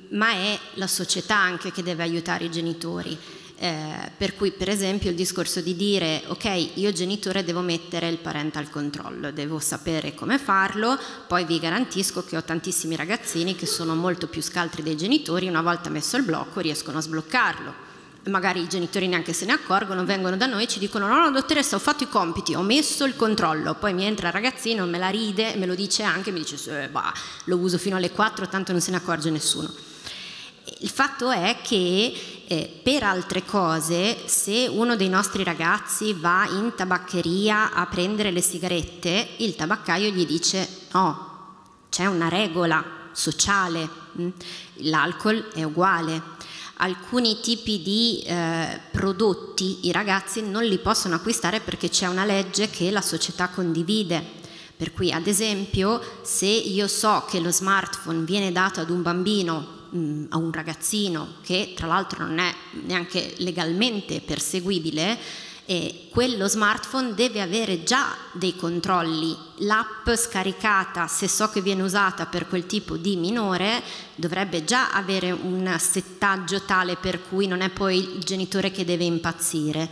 ma è la società anche che deve aiutare i genitori. Eh, per cui per esempio il discorso di dire ok io genitore devo mettere il parental control, devo sapere come farlo, poi vi garantisco che ho tantissimi ragazzini che sono molto più scaltri dei genitori, una volta messo il blocco riescono a sbloccarlo. Magari i genitori neanche se ne accorgono, vengono da noi e ci dicono no, no dottoressa ho fatto i compiti, ho messo il controllo, poi mi entra il ragazzino, me la ride, me lo dice anche, mi dice eh, bah, lo uso fino alle 4, tanto non se ne accorge nessuno. Il fatto è che eh, per altre cose, se uno dei nostri ragazzi va in tabaccheria a prendere le sigarette, il tabaccaio gli dice no, c'è una regola sociale, mm? l'alcol è uguale. Alcuni tipi di eh, prodotti i ragazzi non li possono acquistare perché c'è una legge che la società condivide. Per cui, ad esempio, se io so che lo smartphone viene dato ad un bambino mh, a un ragazzino che tra l'altro non è neanche legalmente perseguibile, eh, quello smartphone deve avere già dei controlli. L'app scaricata, se so che viene usata per quel tipo di minore, dovrebbe già avere un settaggio tale per cui non è poi il genitore che deve impazzire.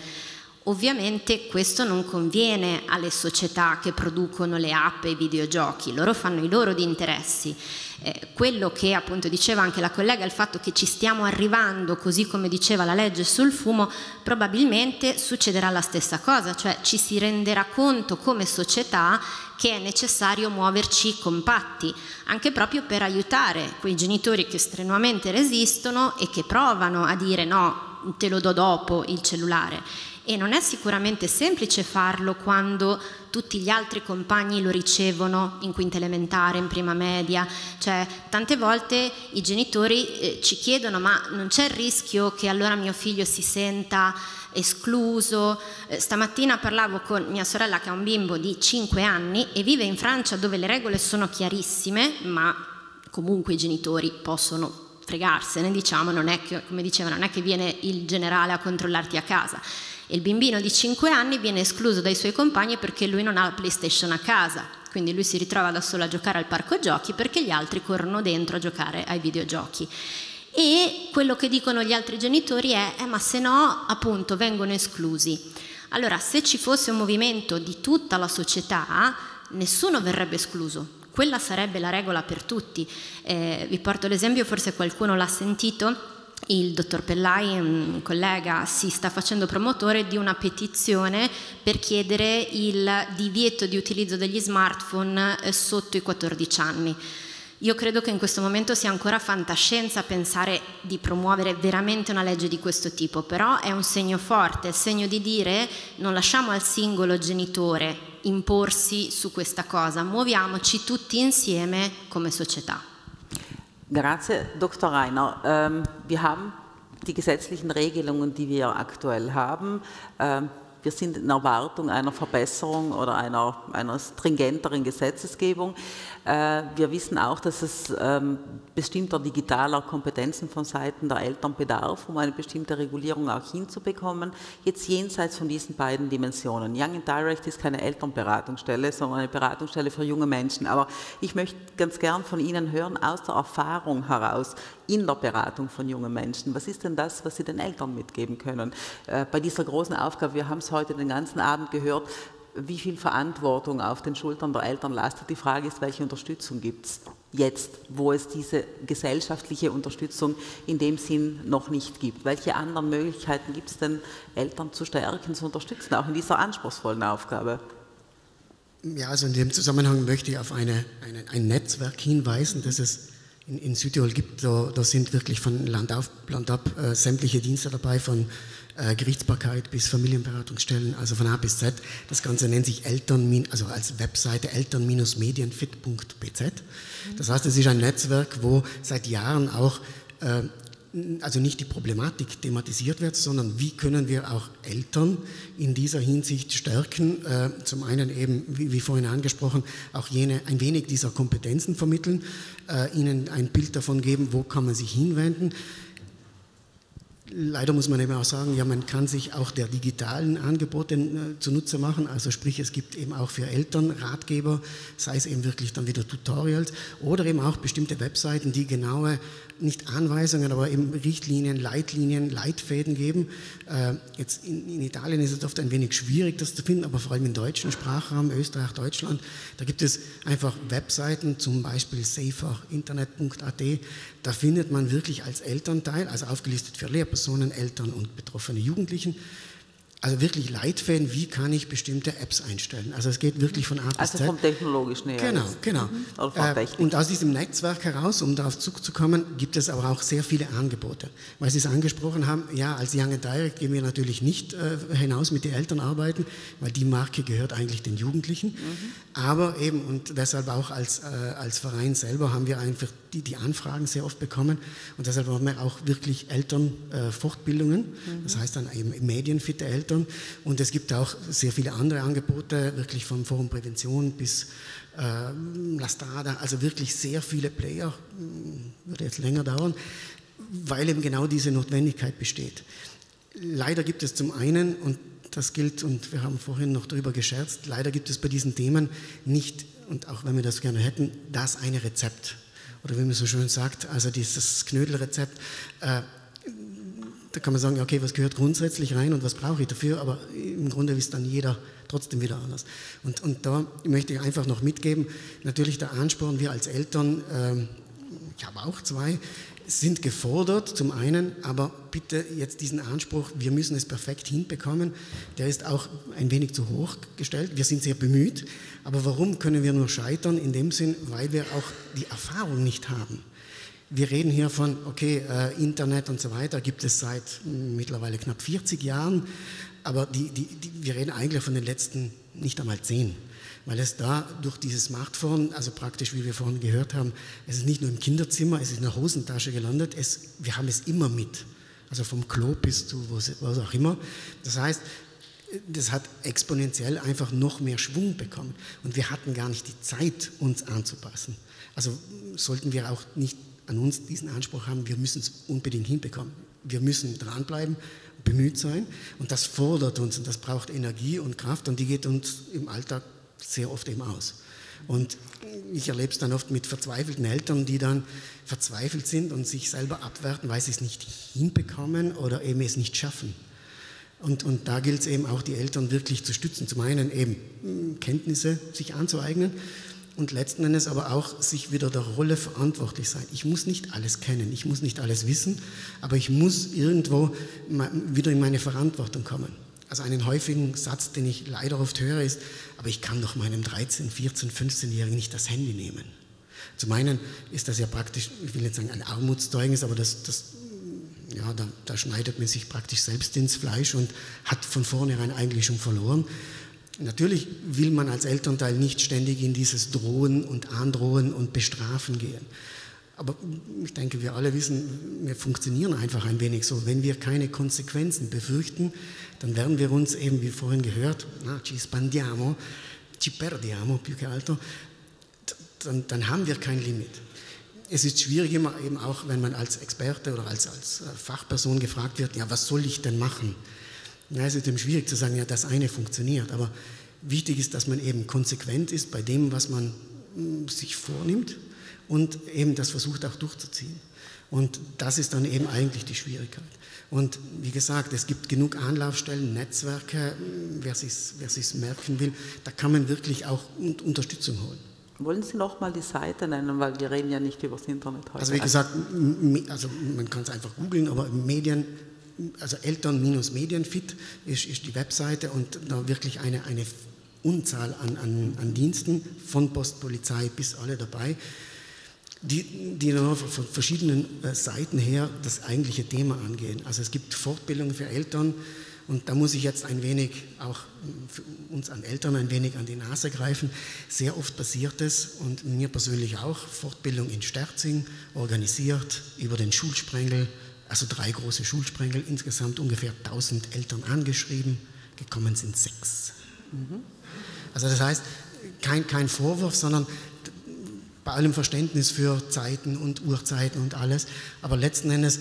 Ovviamente questo non conviene alle società che producono le app e i videogiochi, loro fanno i loro di interessi. Eh, quello che appunto diceva anche la collega, il fatto che ci stiamo arrivando, così come diceva la legge sul fumo, probabilmente succederà la stessa cosa, cioè ci si renderà conto come società che è necessario muoverci compatti, anche proprio per aiutare quei genitori che strenuamente resistono e che provano a dire no, te lo do dopo il cellulare e non è sicuramente semplice farlo quando tutti gli altri compagni lo ricevono in quinta elementare, in prima media, cioè tante volte i genitori eh, ci chiedono ma non c'è il rischio che allora mio figlio si senta escluso. Eh, stamattina parlavo con mia sorella che ha un bimbo di 5 anni e vive in Francia dove le regole sono chiarissime, ma comunque i genitori possono fregarsene, diciamo, non è che, come diceva, non è che viene il generale a controllarti a casa il bambino di 5 anni viene escluso dai suoi compagni perché lui non ha la PlayStation a casa, quindi lui si ritrova da solo a giocare al parco giochi perché gli altri corrono dentro a giocare ai videogiochi. E quello che dicono gli altri genitori è, eh, ma se no appunto vengono esclusi. Allora, se ci fosse un movimento di tutta la società, nessuno verrebbe escluso. Quella sarebbe la regola per tutti. Eh, vi porto l'esempio, forse qualcuno l'ha sentito il dottor Pellai, un collega, si sta facendo promotore di una petizione per chiedere il divieto di utilizzo degli smartphone eh, sotto i 14 anni. Io credo che in questo momento sia ancora fantascienza pensare di promuovere veramente una legge di questo tipo, però è un segno forte, il segno di dire non lasciamo al singolo genitore imporsi su questa cosa, muoviamoci tutti insieme come società. Grazie, Dr. Reiner. Ähm, wir haben die gesetzlichen Regelungen, die wir aktuell haben. Ähm, wir sind in Erwartung einer Verbesserung oder einer, einer stringenteren Gesetzesgebung. Äh, wir wissen auch, dass es ähm, bestimmter digitaler Kompetenzen von Seiten der Eltern bedarf, um eine bestimmte Regulierung auch hinzubekommen. Jetzt jenseits von diesen beiden Dimensionen. Young and Direct ist keine Elternberatungsstelle, sondern eine Beratungsstelle für junge Menschen. Aber ich möchte ganz gern von Ihnen hören, aus der Erfahrung heraus, in der Beratung von jungen Menschen. Was ist denn das, was Sie den Eltern mitgeben können? Äh, bei dieser großen Aufgabe, wir haben es heute den ganzen Abend gehört, wie viel Verantwortung auf den Schultern der Eltern lastet. Die Frage ist, welche Unterstützung gibt es jetzt, wo es diese gesellschaftliche Unterstützung in dem Sinn noch nicht gibt? Welche anderen Möglichkeiten gibt es denn, Eltern zu stärken, zu unterstützen, auch in dieser anspruchsvollen Aufgabe? Ja, also in dem Zusammenhang möchte ich auf eine, eine, ein Netzwerk hinweisen, das es in, in Südtirol gibt, da, da, sind wirklich von Land auf, Land ab äh, sämtliche Dienste dabei, von Gerichtsbarkeit bis Familienberatungsstellen, also von A bis Z. Das Ganze nennt sich Eltern, also als Webseite eltern-medienfit.bz. Das heißt, es ist ein Netzwerk, wo seit Jahren auch äh, also nicht die Problematik thematisiert wird, sondern wie können wir auch Eltern in dieser Hinsicht stärken. Äh, zum einen eben, wie, vorhin angesprochen, auch jene ein wenig dieser Kompetenzen vermitteln, äh, ihnen ein Bild davon geben, wo kann man sich hinwenden. Leider muss man eben auch sagen, ja, man kann sich auch der digitalen Angebote äh, zunutze machen. Also sprich, es gibt eben auch für Eltern Ratgeber, sei es eben wirklich dann wieder Tutorials oder eben auch bestimmte Webseiten, die genaue nicht Anweisungen, aber eben Richtlinien, Leitlinien, Leitfäden geben. Äh, jetzt in, Italien ist es oft ein wenig schwierig, das zu finden, aber vor allem im deutschen Sprachraum, Österreich, Deutschland, da gibt es einfach Webseiten, zum Beispiel saferinternet.at. Da findet man wirklich als Elternteil, also aufgelistet für Lehrpersonen, Eltern und betroffene Jugendlichen, also wirklich Leitfäden, wie kann ich bestimmte Apps einstellen. Also es geht wirklich von A bis also Z. Also vom technologischen her. Genau, genau. Mhm. Äh, und aus diesem Netzwerk heraus, um darauf zurückzukommen, gibt es aber auch sehr viele Angebote. Weil Sie es angesprochen haben, ja, als Young Direct gehen wir natürlich nicht äh, hinaus mit den Eltern arbeiten, weil die Marke gehört eigentlich den Jugendlichen. Mhm. Aber eben, und deshalb auch als, äh, als Verein selber haben wir einfach die, die Anfragen sehr oft bekommen. Und deshalb haben wir auch wirklich Elternfortbildungen, mhm. das heißt dann eben medienfitte Eltern. Und es gibt auch sehr viele andere Angebote, wirklich vom Forum Prävention bis äh, Lastrada, also wirklich sehr viele Player, hm, würde jetzt länger dauern, weil eben genau diese Notwendigkeit besteht. Leider gibt es zum einen, und das gilt, und wir haben vorhin noch darüber gescherzt, leider gibt es bei diesen Themen nicht, und auch wenn wir das gerne hätten, das eine Rezept oder wie man so schön sagt, also dieses Knödelrezept, äh, da kann man sagen, okay, was gehört grundsätzlich rein und was brauche ich dafür, aber im Grunde ist dann jeder trotzdem wieder anders. Und, und da möchte ich einfach noch mitgeben, natürlich der Ansporn, wir als Eltern, äh, ich habe auch zwei, sind gefordert zum einen, aber bitte jetzt diesen Anspruch, wir müssen es perfekt hinbekommen, der ist auch ein wenig zu hoch gestellt. Wir sind sehr bemüht, aber warum können wir nur scheitern? In dem Sinn, weil wir auch die Erfahrung nicht haben. Wir reden hier von, okay, äh, Internet und so weiter gibt es seit mittlerweile knapp 40 Jahren, aber die, die, die, wir reden eigentlich von den letzten nicht einmal zehn weil es da durch dieses Smartphone, also praktisch wie wir vorhin gehört haben, es ist nicht nur im Kinderzimmer, es ist in der Hosentasche gelandet, es, wir haben es immer mit, also vom Klo bis zu was auch immer. Das heißt, das hat exponentiell einfach noch mehr Schwung bekommen und wir hatten gar nicht die Zeit, uns anzupassen. Also sollten wir auch nicht an uns diesen Anspruch haben, wir müssen es unbedingt hinbekommen. Wir müssen dranbleiben, bemüht sein und das fordert uns und das braucht Energie und Kraft und die geht uns im Alltag sehr oft eben aus. Und ich erlebe es dann oft mit verzweifelten Eltern, die dann verzweifelt sind und sich selber abwerten, weil sie es nicht hinbekommen oder eben es nicht schaffen. Und, und da gilt es eben auch, die Eltern wirklich zu stützen. Zum einen eben hm, Kenntnisse sich anzueignen und letzten Endes aber auch sich wieder der Rolle verantwortlich sein. Ich muss nicht alles kennen, ich muss nicht alles wissen, aber ich muss irgendwo wieder in meine Verantwortung kommen. Also einen häufigen Satz, den ich leider oft höre, ist, aber ich kann doch meinem 13, 14, 15-Jährigen nicht das Handy nehmen. Zum einen ist das ja praktisch, ich will nicht sagen ein Armutszeugnis, aber das, das ja, da, da schneidet man sich praktisch selbst ins Fleisch und hat von vornherein eigentlich schon verloren. Natürlich will man als Elternteil nicht ständig in dieses Drohen und Androhen und Bestrafen gehen. Aber ich denke, wir alle wissen, wir funktionieren einfach ein wenig so. Wenn wir keine Konsequenzen befürchten, dann werden wir uns eben, wie vorhin gehört, na, ci spandiamo, ci perdiamo più che altro, dann, dann haben wir kein Limit. Es ist schwierig immer eben auch, wenn man als Experte oder als, als äh, Fachperson gefragt wird, ja, was soll ich denn machen? Ja, es ist eben schwierig zu sagen, ja, das eine funktioniert, aber wichtig ist, dass man eben konsequent ist bei dem, was man hm, sich vornimmt und eben das versucht auch durchzuziehen. Und das ist dann eben eigentlich die Schwierigkeit. Und wie gesagt, es gibt genug Anlaufstellen, Netzwerke, wer sich wer merken will, da kann man wirklich auch Unterstützung holen. Wollen Sie noch mal die Seite nennen, weil wir reden ja nicht über das Internet heute. Also wie gesagt, also man kann es einfach googeln, aber Medien, also Eltern-Medienfit ist, ist, die Webseite und da wirklich eine, eine Unzahl an, an, an Diensten, von Postpolizei bis alle dabei. die, die von verschiedenen äh, Seiten her das eigentliche Thema angehen. Also es gibt Fortbildungen für Eltern und da muss ich jetzt ein wenig auch uns an Eltern ein wenig an die Nase greifen. Sehr oft passiert es und mir persönlich auch Fortbildung in Sterzing organisiert über den Schulsprengel, also drei große Schulsprengel, insgesamt ungefähr 1000 Eltern angeschrieben, gekommen sind sechs. Mhm. Also das heißt, kein, kein Vorwurf, sondern bei allem Verständnis für Zeiten und Uhrzeiten und alles. Aber letzten Endes,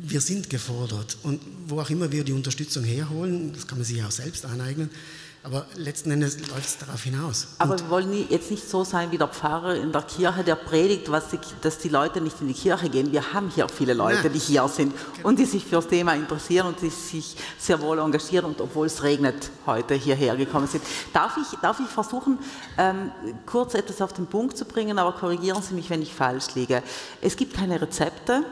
wir sind gefordert. Und wo auch immer wir die Unterstützung herholen, das kann man sich ja auch selbst aneignen, aber letzten Endes läuft es darauf hinaus. Aber wir wollen jetzt nicht so sein wie der Pfarrer in der Kirche, der predigt, die, dass die Leute nicht in die Kirche gehen. Wir haben hier viele Leute, die hier sind und die sich für das Thema interessieren und die sich sehr wohl engagieren und obwohl es regnet, heute hierher gekommen sind. Darf ich, darf ich versuchen, ähm, kurz etwas auf den Punkt zu bringen, aber korrigieren Sie mich, wenn ich falsch liege. Es gibt keine Rezepte.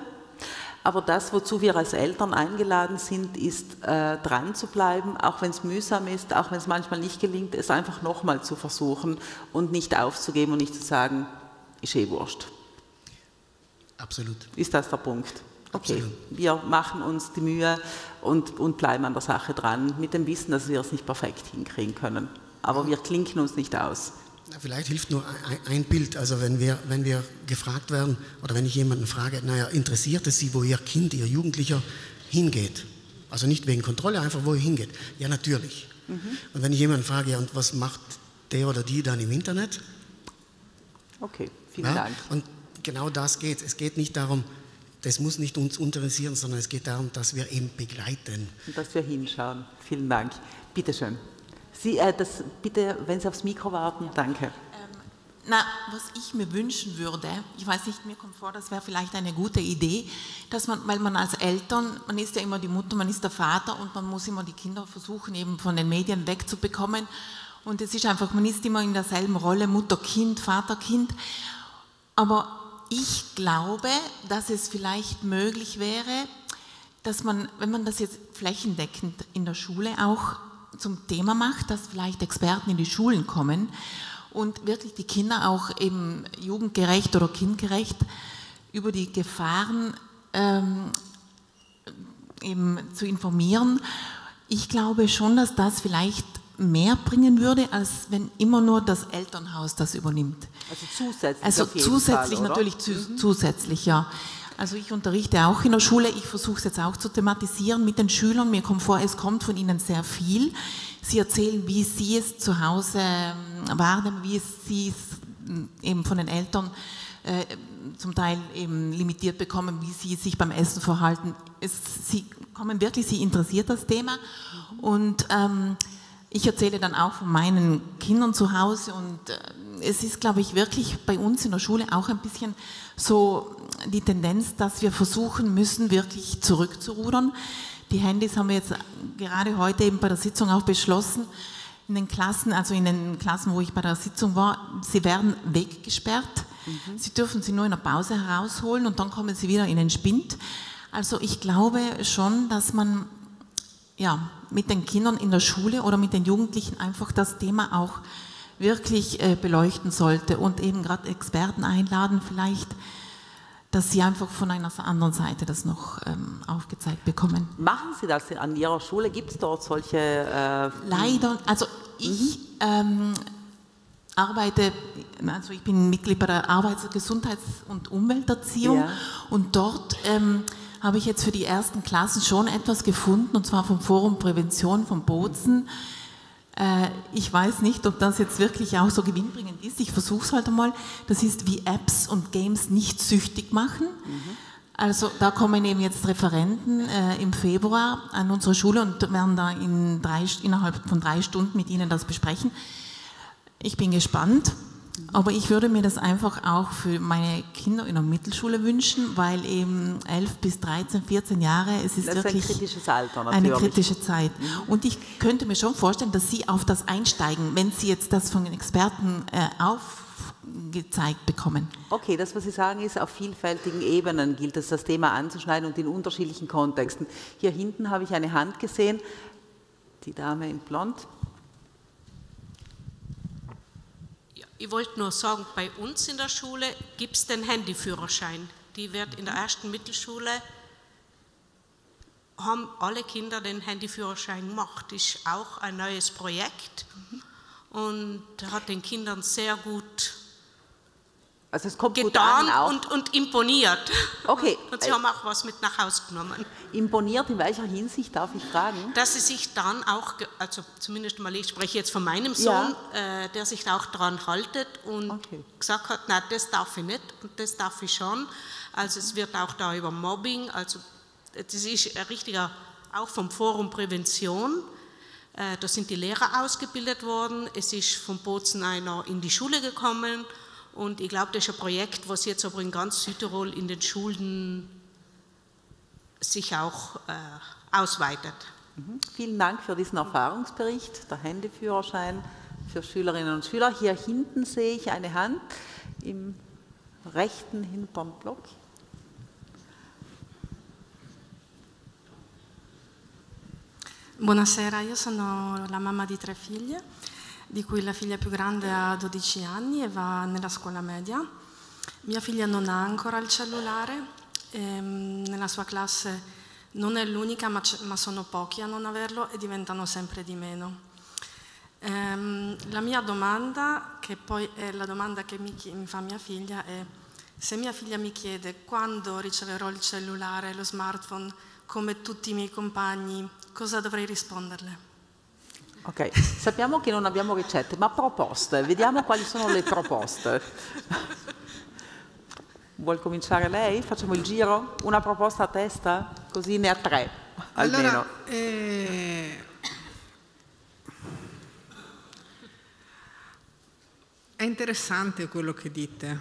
Aber das, wozu wir als Eltern eingeladen sind, ist äh, dran zu bleiben, auch wenn es mühsam ist, auch wenn es manchmal nicht gelingt, es einfach nochmal zu versuchen und nicht aufzugeben und nicht zu sagen, ist eh wurscht. Absolut. Ist das der Punkt? Okay, Absolut. wir machen uns die Mühe und, und bleiben an der Sache dran, mit dem Wissen, dass wir es nicht perfekt hinkriegen können. Aber wir klinken uns nicht aus. Vielleicht hilft nur ein Bild. Also wenn wir, wenn wir gefragt werden oder wenn ich jemanden frage, naja, interessiert es Sie, wo Ihr Kind, Ihr Jugendlicher hingeht? Also nicht wegen Kontrolle, einfach wo er hingeht. Ja, natürlich. Mhm. Und wenn ich jemanden frage, ja, und was macht der oder die dann im Internet? Okay, vielen ja, Dank. Und genau das geht. Es geht nicht darum, das muss nicht uns interessieren, sondern es geht darum, dass wir eben begleiten. Und dass wir hinschauen. Vielen Dank. Bitte schön. Sie, äh, das, bitte, wenn Sie aufs Mikro warten, danke. Ähm, na, was ich mir wünschen würde, ich weiß nicht, mir kommt vor, das wäre vielleicht eine gute Idee, dass man, weil man als Eltern, man ist ja immer die Mutter, man ist der Vater und man muss immer die Kinder versuchen, eben von den Medien wegzubekommen. Und es ist einfach, man ist immer in derselben Rolle, Mutter, Kind, Vater, Kind. Aber ich glaube, dass es vielleicht möglich wäre, dass man, wenn man das jetzt flächendeckend in der Schule auch zum Thema macht, dass vielleicht Experten in die Schulen kommen und wirklich die Kinder auch eben jugendgerecht oder kindgerecht über die Gefahren ähm, eben zu informieren. Ich glaube schon, dass das vielleicht mehr bringen würde, als wenn immer nur das Elternhaus das übernimmt. Also zusätzlich. Also zusätzlich Fall, natürlich zu, mhm. zusätzlich, ja. Also ich unterrichte auch in der Schule, ich versuche es jetzt auch zu thematisieren mit den Schülern. Mir kommt vor, es kommt von ihnen sehr viel. Sie erzählen, wie sie es zu Hause ähm, wahrnehmen, wie sie es ähm, eben von den Eltern äh, zum Teil eben limitiert bekommen, wie sie sich beim Essen verhalten. Es, sie kommen wirklich, sie interessiert das Thema und ähm, ich erzähle dann auch von meinen Kindern zu Hause und äh, es ist, glaube ich, wirklich bei uns in der Schule auch ein bisschen so die Tendenz, dass wir versuchen müssen, wirklich zurückzurudern. Die Handys haben wir jetzt gerade heute eben bei der Sitzung auch beschlossen, in den Klassen, also in den Klassen, wo ich bei der Sitzung war, sie werden weggesperrt. Mhm. Sie dürfen sie nur in der Pause herausholen und dann kommen sie wieder in den Spind. Also ich glaube schon, dass man ja, mit den Kindern in der Schule oder mit den Jugendlichen einfach das Thema auch wirklich äh, beleuchten sollte und eben gerade Experten einladen vielleicht, dass sie einfach von einer anderen Seite das noch ähm, aufgezeigt bekommen. Machen Sie das an Ihrer Schule? Gibt es dort solche? Äh, Leider, also ich mhm. ähm, arbeite, also ich bin Mitglied bei der Arbeits-, Gesundheits- und Umwelterziehung ja. und dort ähm, habe ich jetzt für die ersten Klassen schon etwas gefunden und zwar vom Forum Prävention von Bozen. Äh, ich weiß nicht, ob das jetzt wirklich auch so gewinnbringend ist. Ich versuche es halt einmal. Das ist, wie Apps und Games nicht süchtig machen. Mhm. Also da kommen eben jetzt Referenten äh, im Februar an unsere Schule und werden da in drei, innerhalb von drei Stunden mit Ihnen das besprechen. Ich bin gespannt. Aber ich würde mir das einfach auch für meine Kinder in der Mittelschule wünschen, weil eben 11 bis 13, 14 Jahre, es ist, ist wirklich ein kritisches Alter, eine kritische Zeit. Mhm. Und ich könnte mir schon vorstellen, dass Sie auf das einsteigen, wenn Sie jetzt das von den Experten äh, aufgezeigt bekommen. Okay, das, was Sie sagen, ist, auf vielfältigen Ebenen gilt es, das Thema anzuschneiden und in unterschiedlichen Kontexten. Hier hinten habe ich eine Hand gesehen, die Dame in Blond. Ich wollte nur sagen, bei uns in der Schule gibt es den Handyführerschein. Die wird in der ersten Mittelschule, haben alle Kinder den Handyführerschein gemacht. Ist auch ein neues Projekt und hat den Kindern sehr gut also es kommt getan gut an auch. Und, und imponiert. Okay. [LAUGHS] Und sie haben auch was mit nach Hause genommen. Imponiert in welcher Hinsicht, darf ich fragen? Dass sie sich dann auch, also zumindest mal, ich spreche jetzt von meinem Sohn, ja. äh, der sich auch daran haltet und okay. gesagt hat, nein, das darf ich nicht und das darf ich schon. Also es wird auch da über Mobbing, also das ist ein richtiger, auch vom Forum Prävention, äh, da sind die Lehrer ausgebildet worden, es ist vom Bozen einer in die Schule gekommen und ich glaube, das ist ein Projekt, was jetzt aber in ganz Südtirol in den Schulen sich auch äh, ausweitet. Mhm. Vielen Dank für diesen Erfahrungsbericht, der Handyführerschein für Schülerinnen und Schüler. Hier hinten sehe ich eine Hand im rechten hinteren Block. Buonasera, io sono la mamma di tre figlie di cui la figlia più grande ha 12 anni e va nella scuola media. Mia figlia non ha ancora il cellulare, ehm, nella sua classe non è l'unica, ma, ma, sono pochi a non averlo e diventano sempre di meno. Ehm, la mia domanda, che poi è la domanda che mi, mi fa mia figlia, è se mia figlia mi chiede quando riceverò il cellulare, lo smartphone, come tutti i miei compagni, cosa dovrei risponderle? Ok, sappiamo che non abbiamo ricette, ma proposte, vediamo quali sono le proposte. Vuol cominciare lei? Facciamo il giro? Una proposta a testa? Così ne ha tre, almeno. Allora, eh... È interessante quello che dite,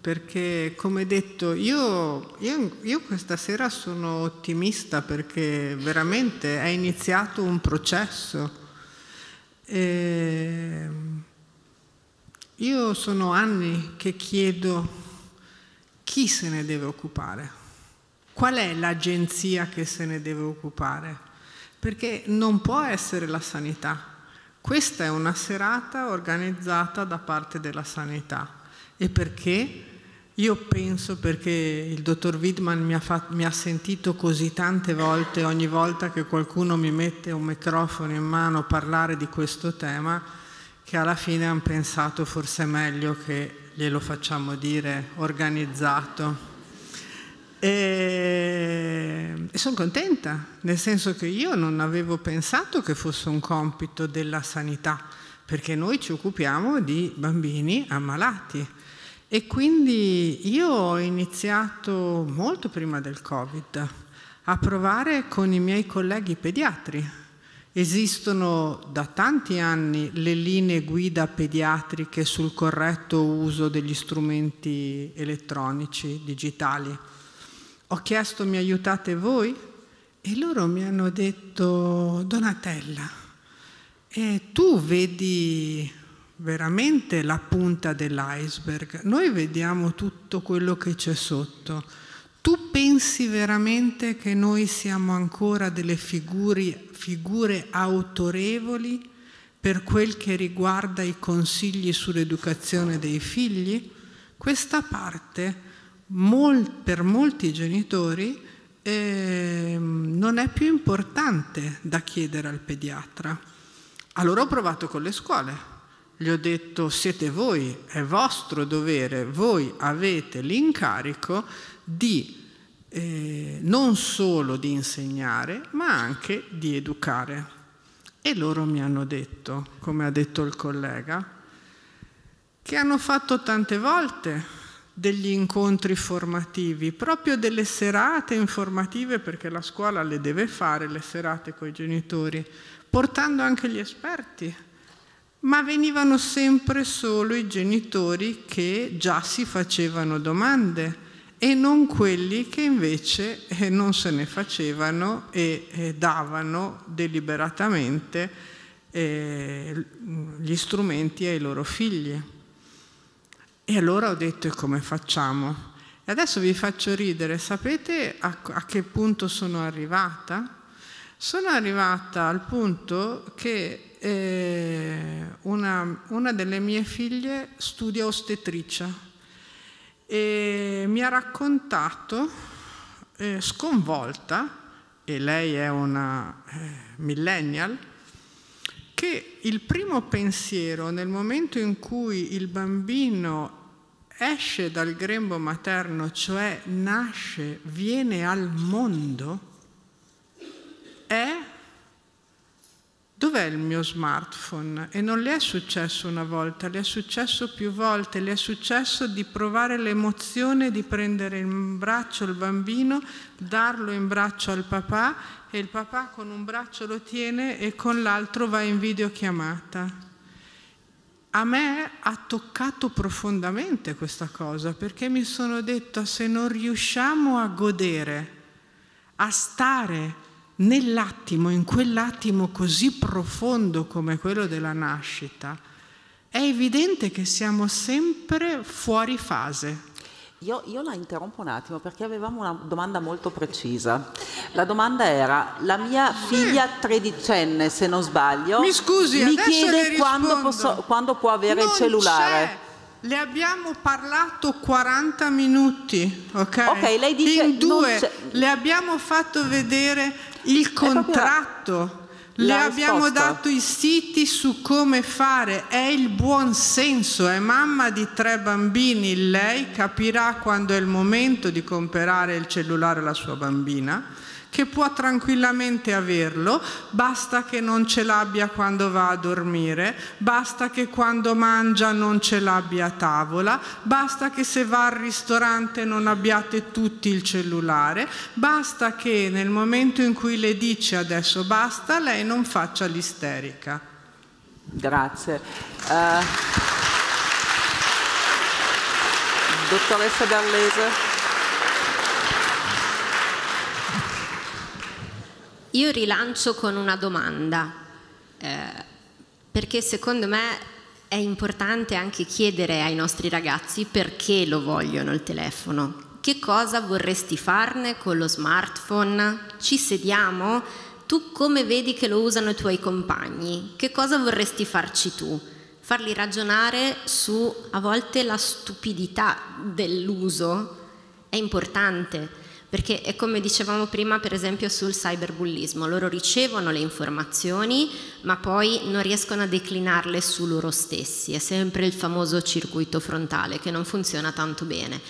perché come detto io, io, io, questa sera sono ottimista perché veramente è iniziato un processo eh, io sono anni che chiedo chi se ne deve occupare, qual è l'agenzia che se ne deve occupare, perché non può essere la sanità. Questa è una serata organizzata da parte della sanità e perché? Io penso perché il dottor Widman mi ha, fatto, mi ha, sentito così tante volte, ogni volta che qualcuno mi mette un microfono in mano parlare di questo tema, che alla fine hanno pensato forse è meglio che glielo facciamo dire organizzato. E, e sono contenta, nel senso che io non avevo pensato che fosse un compito della sanità, perché noi ci occupiamo di bambini ammalati e quindi io ho iniziato molto prima del Covid a provare con i miei colleghi pediatri. Esistono da tanti anni le linee guida pediatriche sul corretto uso degli strumenti elettronici, digitali. Ho chiesto mi aiutate voi? E loro mi hanno detto Donatella, e tu vedi veramente la punta dell'iceberg. Noi vediamo tutto quello che c'è sotto. Tu pensi veramente che noi siamo ancora delle figure, figure autorevoli per quel che riguarda i consigli sull'educazione dei figli? Questa parte mol, per molti genitori eh, non è più importante da chiedere al pediatra. Allora ho provato con le scuole, gli ho detto siete voi, è vostro dovere, voi avete l'incarico di eh, non solo di insegnare, ma anche di educare. E loro mi hanno detto, come ha detto il collega, che hanno fatto tante volte degli incontri formativi, proprio delle serate informative, perché la scuola le deve fare, le serate con i genitori, portando anche gli esperti ma venivano sempre solo i genitori che già si facevano domande e non quelli che invece eh, non se ne facevano e eh, davano deliberatamente eh, gli strumenti ai loro figli. E allora ho detto e come facciamo? E adesso vi faccio ridere, sapete a, a che punto sono arrivata? Sono arrivata al punto che eh, una, una delle mie figlie studia ostetricia e mi ha raccontato, eh, sconvolta, e lei è una eh, millennial, che il primo pensiero nel momento in cui il bambino esce dal grembo materno, cioè nasce, viene al mondo, è dov'è il mio smartphone? E non le è successo una volta, le è successo più volte, le è successo di provare l'emozione di prendere in braccio il bambino, darlo in braccio al papà e il papà con un braccio lo tiene e con l'altro va in videochiamata. A me ha toccato profondamente questa cosa perché mi sono detto se non riusciamo a godere, a stare nell'attimo, in quell'attimo così profondo come quello della nascita, è evidente che siamo sempre fuori fase. Io, io, la interrompo un attimo perché avevamo una domanda molto precisa. La domanda era, la mia figlia tredicenne, se non sbaglio, mi, scusi, mi chiede quando, posso, quando, può avere non il cellulare. C'è. Le abbiamo parlato 40 minuti, ok? Ok, lei dice In due le abbiamo fatto vedere il contratto. Le abbiamo dato i siti su come fare, è il buon senso, è mamma di tre bambini, lei capirà quando è il momento di comprare il cellulare alla sua bambina che può tranquillamente averlo, basta che non ce l'abbia quando va a dormire, basta che quando mangia non ce l'abbia a tavola, basta che se va al ristorante non abbiate tutti il cellulare, basta che nel momento in cui le dice adesso basta, lei non faccia l'isterica. Grazie. Uh, dottoressa Garlese. Io rilancio con una domanda, eh, perché secondo me è importante anche chiedere ai nostri ragazzi perché lo vogliono il telefono. Che cosa vorresti farne con lo smartphone? Ci sediamo? Tu come vedi che lo usano i tuoi compagni? Che cosa vorresti farci tu? Farli ragionare su a volte la stupidità dell'uso è importante perché è come dicevamo prima per esempio sul cyberbullismo, loro ricevono le informazioni ma poi non riescono a declinarle su loro stessi, è sempre il famoso circuito frontale che non funziona tanto bene.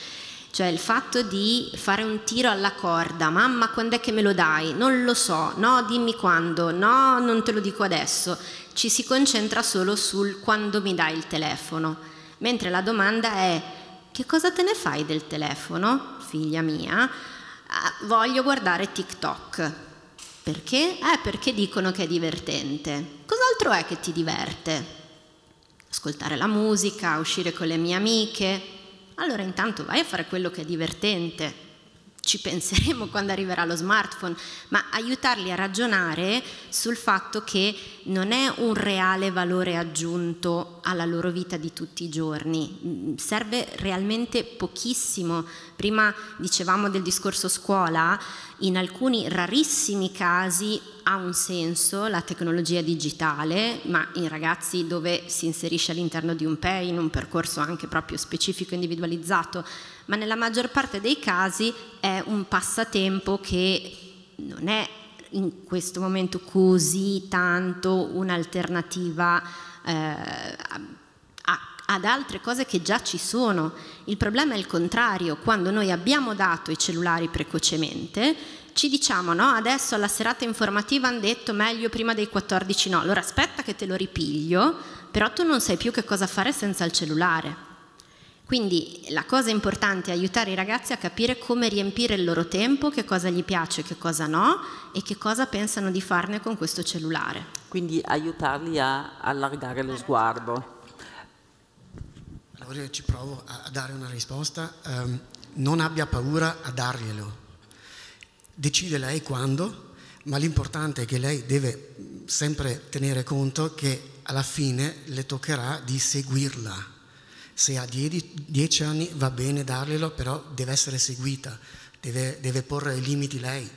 Cioè il fatto di fare un tiro alla corda, mamma quando è che me lo dai? Non lo so, no dimmi quando, no non te lo dico adesso, ci si concentra solo sul quando mi dai il telefono, mentre la domanda è che cosa te ne fai del telefono, figlia mia? Ah, voglio guardare TikTok. Perché? Eh, perché dicono che è divertente. Cos'altro è che ti diverte? Ascoltare la musica, uscire con le mie amiche. Allora intanto vai a fare quello che è divertente ci penseremo quando arriverà lo smartphone, ma aiutarli a ragionare sul fatto che non è un reale valore aggiunto alla loro vita di tutti i giorni, serve realmente pochissimo. Prima dicevamo del discorso scuola, in alcuni rarissimi casi ha un senso la tecnologia digitale, ma in ragazzi dove si inserisce all'interno di un PEI, in un percorso anche proprio specifico, individualizzato, ma nella maggior parte dei casi è un passatempo che non è in questo momento così tanto un'alternativa eh, ad altre cose che già ci sono. Il problema è il contrario, quando noi abbiamo dato i cellulari precocemente, ci diciamo no, adesso alla serata informativa hanno detto meglio prima dei 14 no, allora aspetta che te lo ripiglio, però tu non sai più che cosa fare senza il cellulare. Quindi la cosa importante è aiutare i ragazzi a capire come riempire il loro tempo, che cosa gli piace e che cosa no e che cosa pensano di farne con questo cellulare. Quindi aiutarli a allargare lo sguardo. Allora ci provo a dare una risposta. Um, non abbia paura a darglielo. Decide lei quando, ma l'importante è che lei deve sempre tenere conto che alla fine le toccherà di seguirla se ha 10 anni va bene darglielo, però deve essere seguita, deve, deve porre i limiti lei,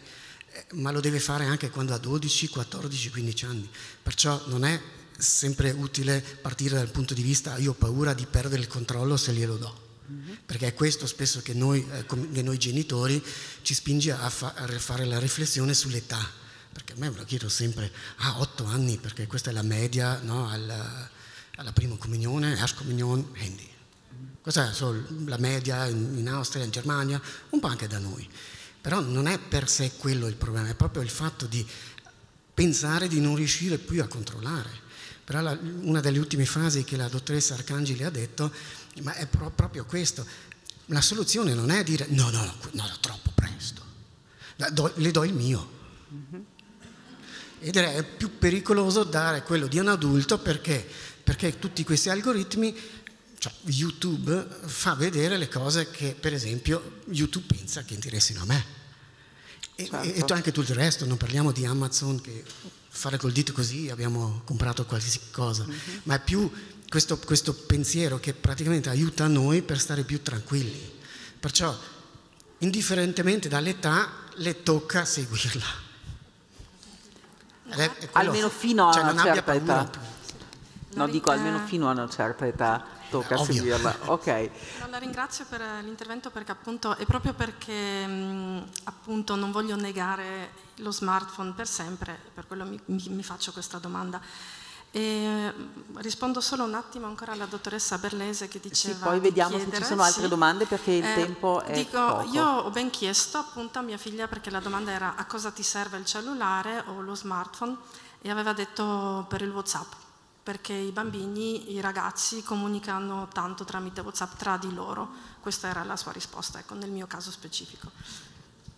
eh, ma lo deve fare anche quando ha 12, 14, 15 anni. Perciò non è sempre utile partire dal punto di vista io ho paura di perdere il controllo se glielo do. Mm-hmm. Perché è questo spesso che noi, eh, che noi genitori ci spinge a, fa- a, fare la riflessione sull'età. Perché a me me lo chiedo sempre, ah, otto anni, perché questa è la media no, alla, alla prima comunione, Erst Communion, Handy. Questa è la media in, in Austria, in Germania, un po' anche da noi. Però non è per sé quello il problema, è proprio il fatto di pensare di non riuscire più a controllare. Però la, una delle ultime frasi che la dottoressa Arcangeli ha detto, ma è pro, proprio questo, la soluzione non è dire no, no, no, no troppo presto, do, le do il mio. Mm-hmm. Ed è più pericoloso dare quello di un adulto perché, perché tutti questi algoritmi, cioè YouTube fa vedere le cose che per esempio YouTube pensa che interessino a me. E, certo. e anche tutto il resto, non parliamo di Amazon che fare col dito così abbiamo comprato qualsiasi cosa, mm-hmm. ma è più questo, questo, pensiero che praticamente aiuta noi per stare più tranquilli. Perciò, indifferentemente dall'età, le tocca seguirla. È, è quello, almeno fino a cioè, una certa età. No, dico almeno fino a una certa età tocca Ovvio. seguirla. [LAUGHS] Ok. No, la ringrazio per l'intervento perché appunto è proprio perché mh, appunto non voglio negare lo smartphone per sempre, per quello mi, mi, mi faccio questa domanda. E rispondo solo un attimo ancora alla dottoressa Berlese che diceva. Sì, poi vediamo chiedere, se ci sono altre sì. domande perché il eh, tempo è. Dico, poco. io ho ben chiesto appunto a mia figlia perché la domanda era a cosa ti serve il cellulare o lo smartphone e aveva detto per il WhatsApp perché i bambini, i ragazzi comunicano tanto tramite WhatsApp tra di loro. Questa era la sua risposta, ecco, nel mio caso specifico.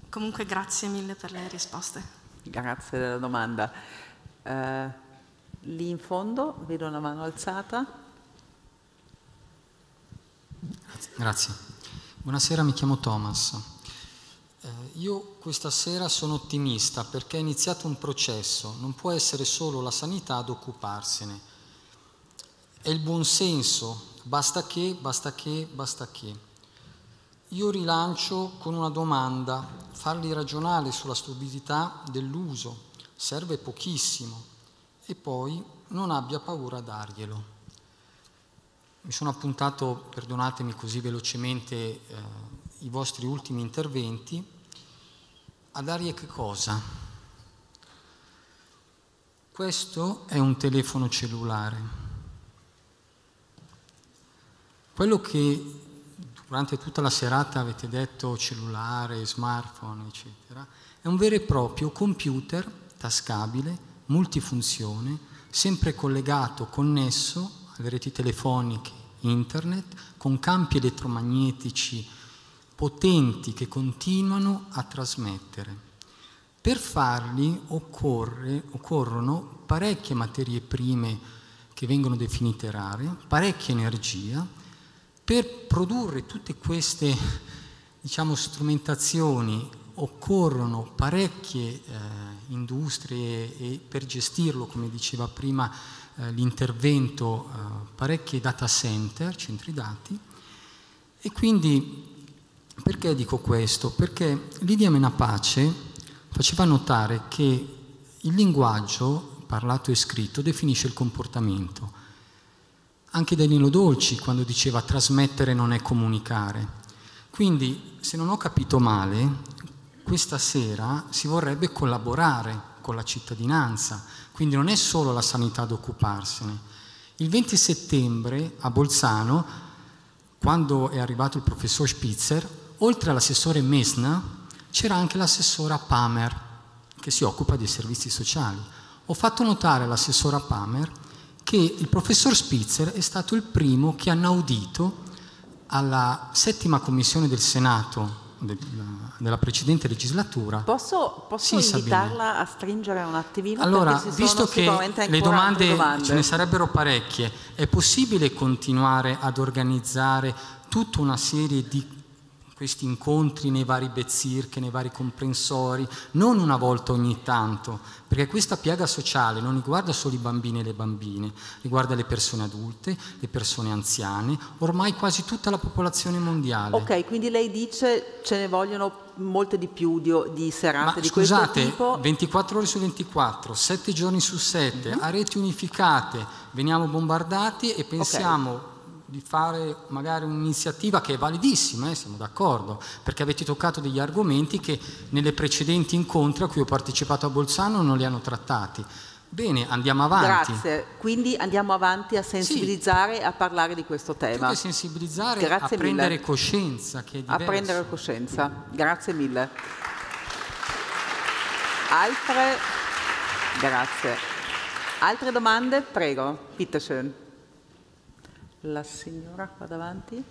Comunque grazie mille per le risposte. Grazie della domanda. Uh, lì in fondo vedo una mano alzata. Grazie. Buonasera, mi chiamo Thomas. Eh, io questa sera sono ottimista perché è iniziato un processo, non può essere solo la sanità ad occuparsene è il buonsenso, basta che, basta che, basta che. Io rilancio con una domanda, farli ragionare sulla stupidità dell'uso, serve pochissimo, e poi non abbia paura a darglielo. Mi sono appuntato, perdonatemi così velocemente, eh, i vostri ultimi interventi, a dargli che cosa? Questo è un telefono cellulare quello che durante tutta la serata avete detto cellulare, smartphone, eccetera, è un vero e proprio computer tascabile, multifunzione, sempre collegato, connesso alle reti telefoniche, internet, con campi elettromagnetici potenti che continuano a trasmettere. Per farli occorre, occorrono parecchie materie prime che vengono definite rare, parecchia energia, per produrre tutte queste diciamo, strumentazioni occorrono parecchie eh, industrie e per gestirlo, come diceva prima eh, l'intervento, eh, parecchie data center, centri dati. E quindi perché dico questo? Perché Lidia Menapace faceva notare che il linguaggio parlato e scritto definisce il comportamento anche Danilo Dolci quando diceva trasmettere non è comunicare. Quindi, se non ho capito male, questa sera si vorrebbe collaborare con la cittadinanza, quindi non è solo la sanità ad occuparsene. Il 20 settembre a Bolzano, quando è arrivato il professor Spitzer, oltre all'assessore Mesna, c'era anche l'assessora Pamer, che si occupa dei servizi sociali. Ho fatto notare all'assessora Pamer che il professor Spitzer è stato il primo che ha naudito alla settima commissione del Senato della precedente legislatura. Posso, posso sì, invitarla Sabine. a stringere un attimino? Allora, visto che le domande, domande ce ne sarebbero parecchie, è possibile continuare ad organizzare tutta una serie di questi incontri nei vari bezirche, nei vari comprensori, non una volta ogni tanto, perché questa piaga sociale non riguarda solo i bambini e le bambine, riguarda le persone adulte, le persone anziane, ormai quasi tutta la popolazione mondiale. Ok, quindi lei dice ce ne vogliono molte di più di, di serate Ma di scusate, questo tipo. 24 ore su 24, 7 giorni su 7, a reti unificate, veniamo bombardati e pensiamo di fare magari un'iniziativa che è validissima, eh, siamo d'accordo, perché avete toccato degli argomenti che nelle precedenti incontri a cui ho partecipato a Bolzano non li hanno trattati. Bene, andiamo avanti. Grazie, quindi andiamo avanti a sensibilizzare e a parlare di questo tema. Più sensibilizzare, Grazie a prendere mille. coscienza che è A prendere coscienza. Grazie mille. Altre? Grazie. Altre domande? Prego, bitteschön. La signora qua davanti.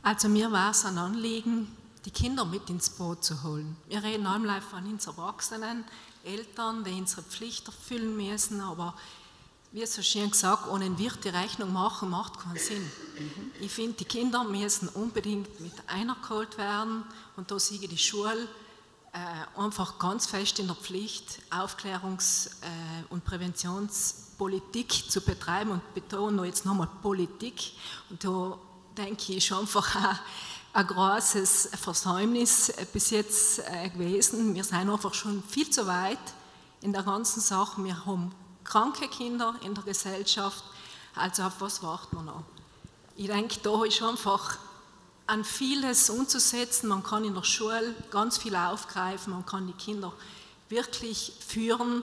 Also mir war es ein Anliegen, die Kinder mit ins Boot zu holen. Wir reden einmal von uns Erwachsenen, Eltern, die unsere Pflicht erfüllen müssen, aber wie so schön gesagt, ohne Wirt die Rechnung machen, macht keinen Sinn. Ich finde, die Kinder müssen unbedingt mit eingeholt werden und da sehe ich die Schule äh, einfach ganz fest in der Pflicht, Aufklärungs- äh, und Präventionspolitik zu betreiben und betone jetzt nochmal Politik. Und da denke ich, ist einfach ein, ein großes Versäumnis bis jetzt äh, gewesen. Wir sind einfach schon viel zu weit in der ganzen Sache. Wir haben kranke Kinder in der Gesellschaft. Also auf was warten wir noch? Ich denke, da ist einfach an vieles umzusetzen. Man kann in der Schule ganz viel aufgreifen, man kann die Kinder wirklich führen,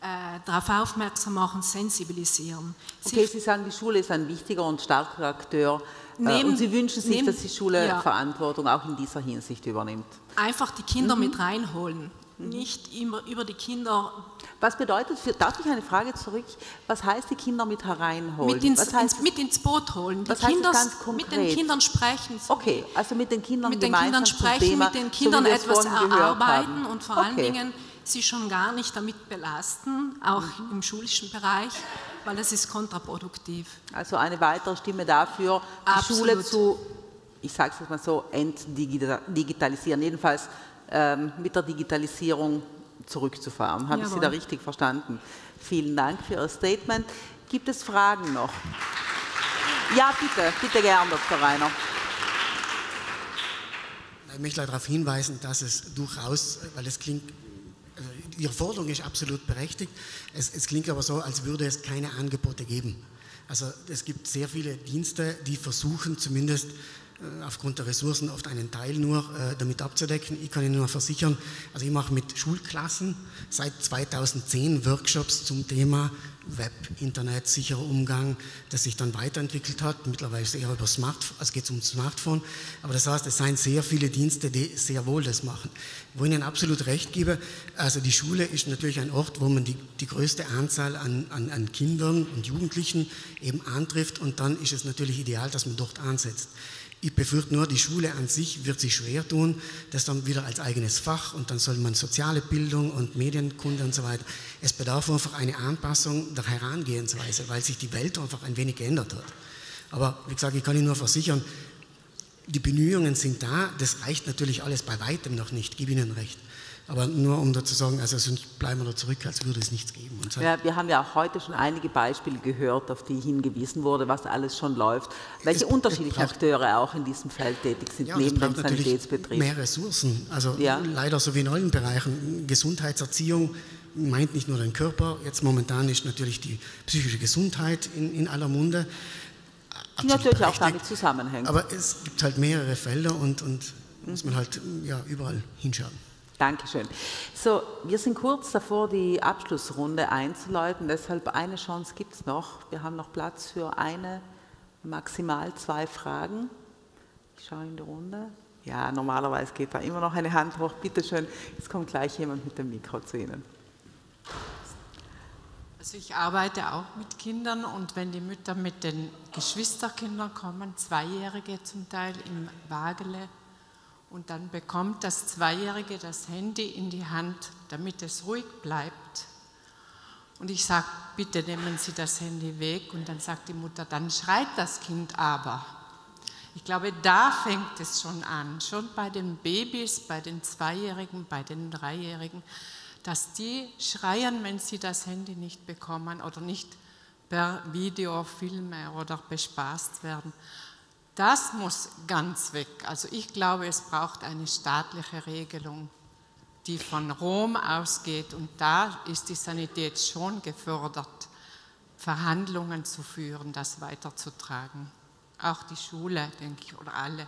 äh, darauf aufmerksam machen, sensibilisieren. Okay, Sie sagen, die Schule ist ein wichtiger und starker Akteur. äh, Neben- und Sie wünschen sich, neben- dass die Schule ja. Verantwortung auch in dieser Hinsicht übernimmt. Einfach die Kinder Mhm. mit reinholen, nicht immer über die Kinder Was bedeutet, für, darf ich eine Frage zurück, was heißt die Kinder mit hereinholen? mit ins, was heißt, ins, mit ins Boot holen. Die was heißt Kinder, das ganz mit den konkret? Kindern sprechen. Okay, also mit den Kindern mit den Kindern sprechen, Thema, mit den so Kindern es etwas erarbeiten haben. und vor allen Okay. Dingen sie schon gar nicht damit belasten, auch Mhm. im schulischen Bereich, weil es ist kontraproduktiv. Also eine weitere Stimme dafür, die Absolut. Schule zu, ich sage es jetzt mal so, entdigitalisieren, jedenfalls ähm, mit der Digitalisierung zurückzufahren. Habe ich Sie da richtig verstanden? Vielen Dank für Ihr Statement. Gibt es Fragen noch? Ja, bitte, bitte gern, Dr. Reiner. Ich möchte darauf hinweisen, dass es durchaus, weil es klingt, Ihre Forderung ist absolut berechtigt, es, es klingt aber so, als würde es keine Angebote geben. Also es gibt sehr viele Dienste, die versuchen zumindest äh, aufgrund der Ressourcen oft einen Teil nur äh, damit abzudecken. Ich kann Ihnen nur versichern, also ich mache mit Schulklassen seit 2010 Workshops zum Thema Web, Internet, sicherer Umgang, das sich dann weiterentwickelt hat. Mittlerweile ist eher über Smartphone, also geht es um Smartphone. Aber das heißt, es seien sehr viele Dienste, die sehr wohl das machen. Wo ich Ihnen absolut recht gebe, also die Schule ist natürlich ein Ort, wo man die, die größte Anzahl an, an, an Kindern und Jugendlichen eben antrifft und dann ist es natürlich ideal, dass man dort ansetzt. Ich befürchte nur, die Schule an sich wird sich schwer tun, das dann wieder als eigenes Fach und dann soll man soziale Bildung und Medienkunde und so weiter. Es bedarf einfach eine Anpassung der Herangehensweise, weil sich die Welt einfach ein wenig geändert hat. Aber wie gesagt, ich kann Ihnen nur versichern, die Bemühungen sind da, das reicht natürlich alles bei weitem noch nicht, gebe Ihnen recht. Aber nur um da zu sagen, also sonst bleiben wir da zurück, als würde es nichts geben. So. Ja, wir haben ja auch heute schon einige Beispiele gehört, auf die hingewiesen wurde, was alles schon läuft. Welche Es- es unterschiedlichen braucht- Akteure auch in diesem Feld tätig sind, Ja, es neben dem Sanitätsbetrieb. mehr Ressourcen. Also Ja. leider so wie in allen Bereichen. Gesundheitserziehung meint nicht nur den Körper. Jetzt momentan ist natürlich die psychische Gesundheit in, in aller Munde. Die natürlich auch damit zusammenhängt. Aber es gibt halt mehrere Felder und, und muss Mhm. man halt ja, überall hinschauen. Dankeschön. So, wir sind kurz davor, die Abschlussrunde einzuläuten. Deshalb eine Chance gibt es noch. Wir haben noch Platz für eine, maximal zwei Fragen. Ich schaue in die Runde. Ja, normalerweise geht da immer noch eine Hand hoch. Bitte schön, jetzt kommt gleich jemand mit dem Mikro zu Ihnen. Also ich arbeite auch mit Kindern und wenn die Mütter mit den Geschwisterkindern kommen, Zweijährige zum Teil im Wagele, und dann bekommt das Zweijährige das Handy in die Hand, damit es ruhig bleibt. Und ich sage, bitte nehmen Sie das Handy weg. Und dann sagt die Mutter, dann schreit das Kind aber. Ich glaube, da fängt es schon an, schon bei den Babys, bei den Zweijährigen, bei den Dreijährigen, dass die schreien, wenn sie das Handy nicht bekommen oder nicht per Videofilme oder bespaßt werden. Das muss ganz weg. Also ich glaube, es braucht eine staatliche Regelung, die von Rom ausgeht. Und da ist die Sanität schon gefördert, Verhandlungen zu führen, das weiterzutragen. Auch die Schule, denke ich, oder alle.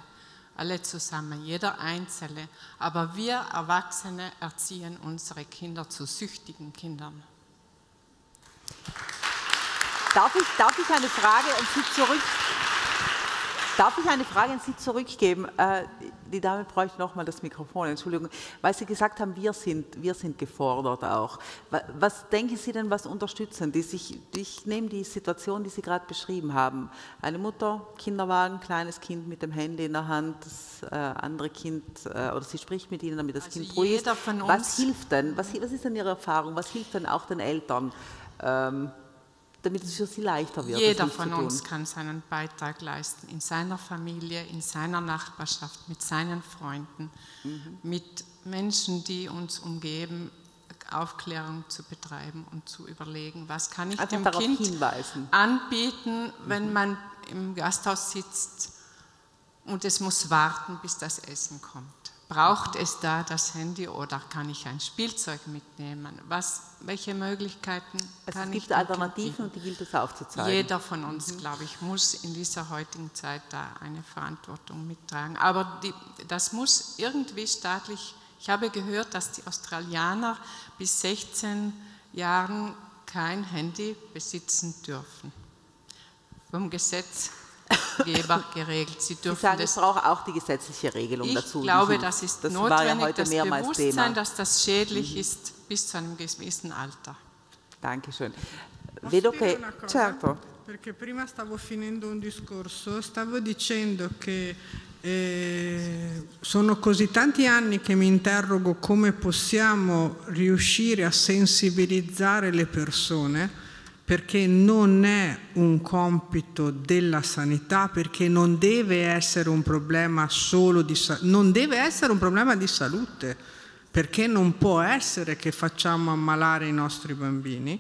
Alle zusammen, jeder Einzelne. Aber wir Erwachsene erziehen unsere Kinder zu süchtigen Kindern. Darf ich, darf ich eine Frage an Sie zurück? Darf ich eine Frage an Sie zurückgeben? Äh, die Dame bräuchte nochmal das Mikrofon, Entschuldigung, weil Sie gesagt haben, wir sind, wir sind gefordert auch. Was denken Sie denn, was unterstützen? Die sich, ich nehme die Situation, die Sie gerade beschrieben haben. Eine Mutter, Kinderwagen, kleines Kind mit dem Handy in der Hand, das äh, andere Kind, äh, oder sie spricht mit Ihnen, damit das also Kind ruhig ist. Was hilft denn? Was, was, ist denn Ihre Erfahrung? Was hilft denn auch den Eltern? Ähm, damit es für sie leichter wird. Jeder von uns kann seinen Beitrag leisten, in seiner Familie, in seiner Nachbarschaft, mit seinen Freunden, mhm. mit Menschen, die uns umgeben, Aufklärung zu betreiben und zu überlegen, was kann ich Einfach dem Kind hinweisen. anbieten, wenn mhm. man im Gasthaus sitzt und es muss warten, bis das Essen kommt. Braucht es da das Handy oder kann ich ein Spielzeug mitnehmen? Was, welche Möglichkeiten also kann es gibt Alternativen und die gilt es aufzuzeigen. Jeder von uns, mhm. glaube ich, muss in dieser heutigen Zeit da eine Verantwortung mittragen. Aber die, das muss irgendwie staatlich. Ich habe gehört, dass die Australianer bis 16 Jahren kein Handy besitzen dürfen. Vom Gesetz Geber geregelt. Sie, dürfen Sie sagen, es braucht auch die gesetzliche Regelung ich dazu. Ich glaube, das ist das notwendig, ja das Bewusstsein, Thema. dass das schädlich mhm. ist bis zu einem gewissen Alter. Dankeschön. Vedo che... Certo. Perché prima stavo finendo un discorso, stavo dicendo che eh, sono così tanti anni che mi interrogo come possiamo riuscire a sensibilizzare le persone perché non è un compito della sanità, perché non deve essere un problema solo di non deve essere un problema di salute, perché non può essere che facciamo ammalare i nostri bambini.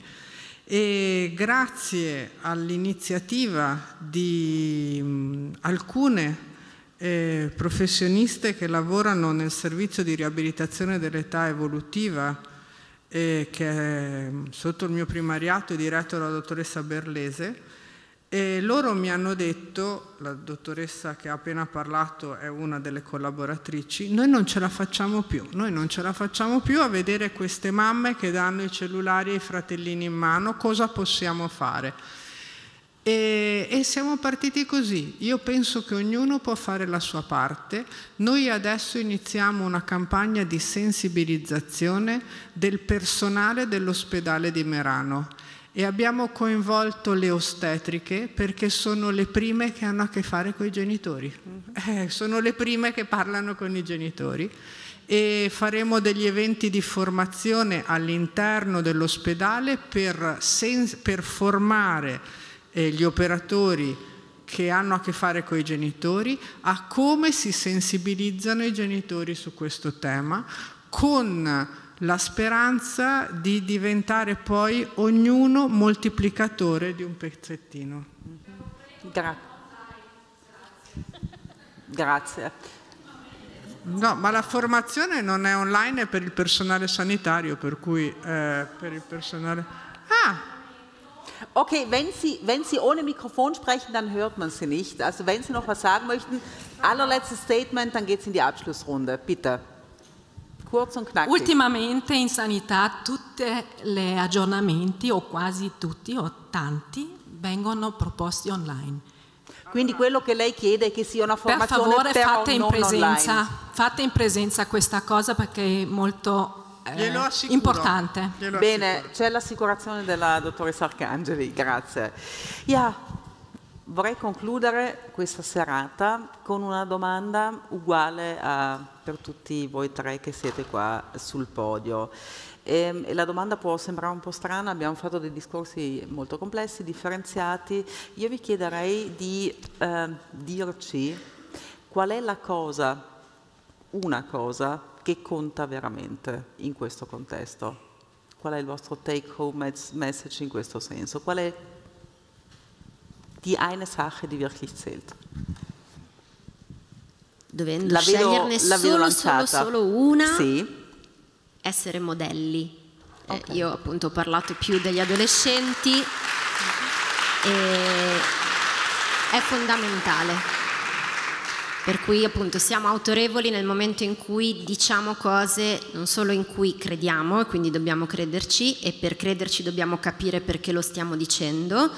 E grazie all'iniziativa di alcune eh, professioniste che lavorano nel servizio di riabilitazione dell'età evolutiva eh, che è sotto il mio primariato è diretto dalla dottoressa Berlese, e loro mi hanno detto, la dottoressa che ha appena parlato è una delle collaboratrici, noi non ce la facciamo più, noi non ce la facciamo più a vedere queste mamme che danno i cellulari ai fratellini in mano, cosa possiamo fare? E, e, siamo partiti così. Io penso che ognuno può fare la sua parte. Noi adesso iniziamo una campagna di sensibilizzazione del personale dell'ospedale di Merano e abbiamo coinvolto le ostetriche perché sono le prime che hanno a che fare con i genitori. Eh, sono le prime che parlano con i genitori e faremo degli eventi di formazione all'interno dell'ospedale per, per formare eh, gli operatori che hanno a che fare con i genitori a come si sensibilizzano i genitori su questo tema con la speranza di diventare poi ognuno moltiplicatore di un pezzettino. Gra- Grazie. No, ma la formazione non è online, è per il personale sanitario, per cui eh, per il personale... Ah, Okay, wenn Sie, wenn Sie ohne Mikrofon sprechen, dann hört man Sie nicht. Also wenn Sie noch was sagen möchten, allerletztes Statement, dann geht es in die Abschlussrunde. Bitte. Kurz und knackig. Ultimamente in sanità tutti gli aggiornamenti, o quasi tutti, o tanti, vengono proposti online. Quindi quello che lei chiede è che sia una formazione per favore fate in, presenza, fate in presenza questa cosa perché è molto eh, importante. Bene, c'è l'assicurazione della dottoressa Arcangeli, grazie. Yeah, vorrei concludere questa serata con una domanda uguale a, per tutti voi tre che siete qua sul podio. E, ehm, e la domanda può sembrare un po' strana, abbiamo fatto dei discorsi molto complessi, differenziati. Io vi chiederei di eh, dirci qual è la cosa, una cosa, che conta veramente in questo contesto? Qual è il vostro take home message in questo senso? Qual è die eine Sache, die wirklich zählt? Dovendo la sceglierne vedo, solo, solo, solo, una, sì. essere modelli. Eh, okay. Eh, io appunto ho parlato più degli adolescenti e è fondamentale. Per cui appunto siamo autorevoli nel momento in cui diciamo cose non solo in cui crediamo e quindi dobbiamo crederci e per crederci dobbiamo capire perché lo stiamo dicendo,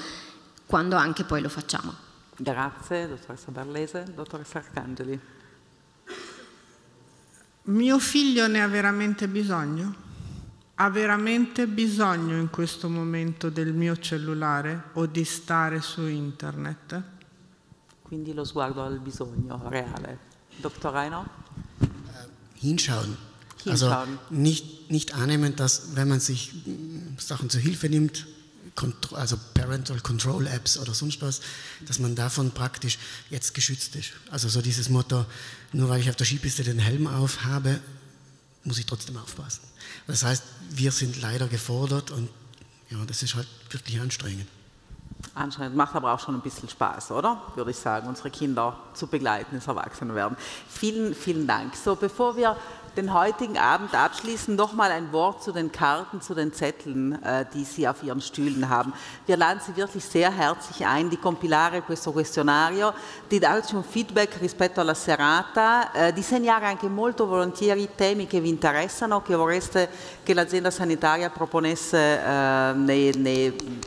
quando anche poi lo facciamo. Grazie, dottoressa Barlese. Dottoressa Arcangeli. Mio figlio ne ha veramente bisogno? Ha veramente bisogno in questo momento del mio cellulare o di stare su internet? Quindi lo sguardo al bisogno reale. Dr. Reiner? Hinschauen. Hinschauen. Also nicht, nicht annehmen, dass wenn man sich Sachen zur Hilfe nimmt, also Parental Control Apps oder sonst was, dass man davon praktisch jetzt geschützt ist. Also so dieses Motto, nur weil ich auf der Skipiste den Helm auf habe, muss ich trotzdem aufpassen. Das heißt, wir sind leider gefordert und ja, das ist halt wirklich anstrengend. Anstrengend, macht aber auch schon ein bisschen Spaß, oder? Würde ich sagen, unsere Kinder zu begleiten, ins Erwachsenwerden. Vielen, vielen Dank. So, bevor wir den heutigen Abend abschließen, noch mal ein Wort zu den Karten, zu den Zetteln, äh, die Sie auf Ihren Stühlen haben. Wir laden Sie wirklich sehr herzlich ein di compilare questo questionario, di darci un feedback rispetto alla serata, eh, di segnare anche molto volentieri temi che vi interessano, che vorreste che l'azienda sanitaria proponesse eh,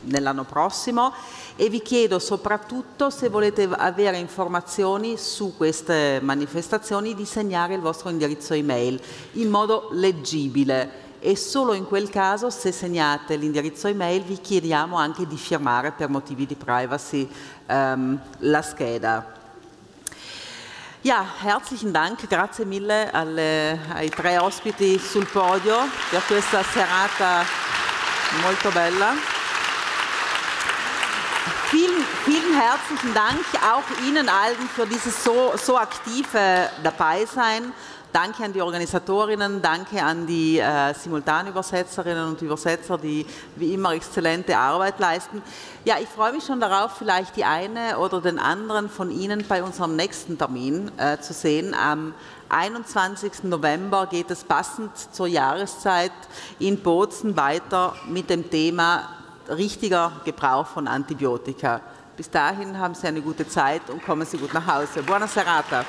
nell'anno prossimo e vi chiedo soprattutto se volete avere informazioni su queste manifestazioni di segnare il vostro indirizzo email in modo leggibile e solo in quel caso se segnate l'indirizzo email vi chiediamo anche di firmare per motivi di privacy ähm, la scheda. Ja, herzlichen Dank, grazie mille alle, ai tre ospiti sul podio per questa serata molto bella. Vielen, vielen herzlichen Dank auch Ihnen allen für dieses so, so aktive Dabeisein. Danke an die Organisatorinnen, danke an die äh, Simultanübersetzerinnen und Übersetzer, die wie immer exzellente Arbeit leisten. Ja, ich freue mich schon darauf, vielleicht die eine oder den anderen von Ihnen bei unserem nächsten Termin äh, zu sehen. Am 21. November geht es passend zur Jahreszeit in Bozen weiter mit dem Thema richtiger Gebrauch von Antibiotika. Bis dahin haben Sie eine gute Zeit und kommen Sie gut nach Hause. Buona serata.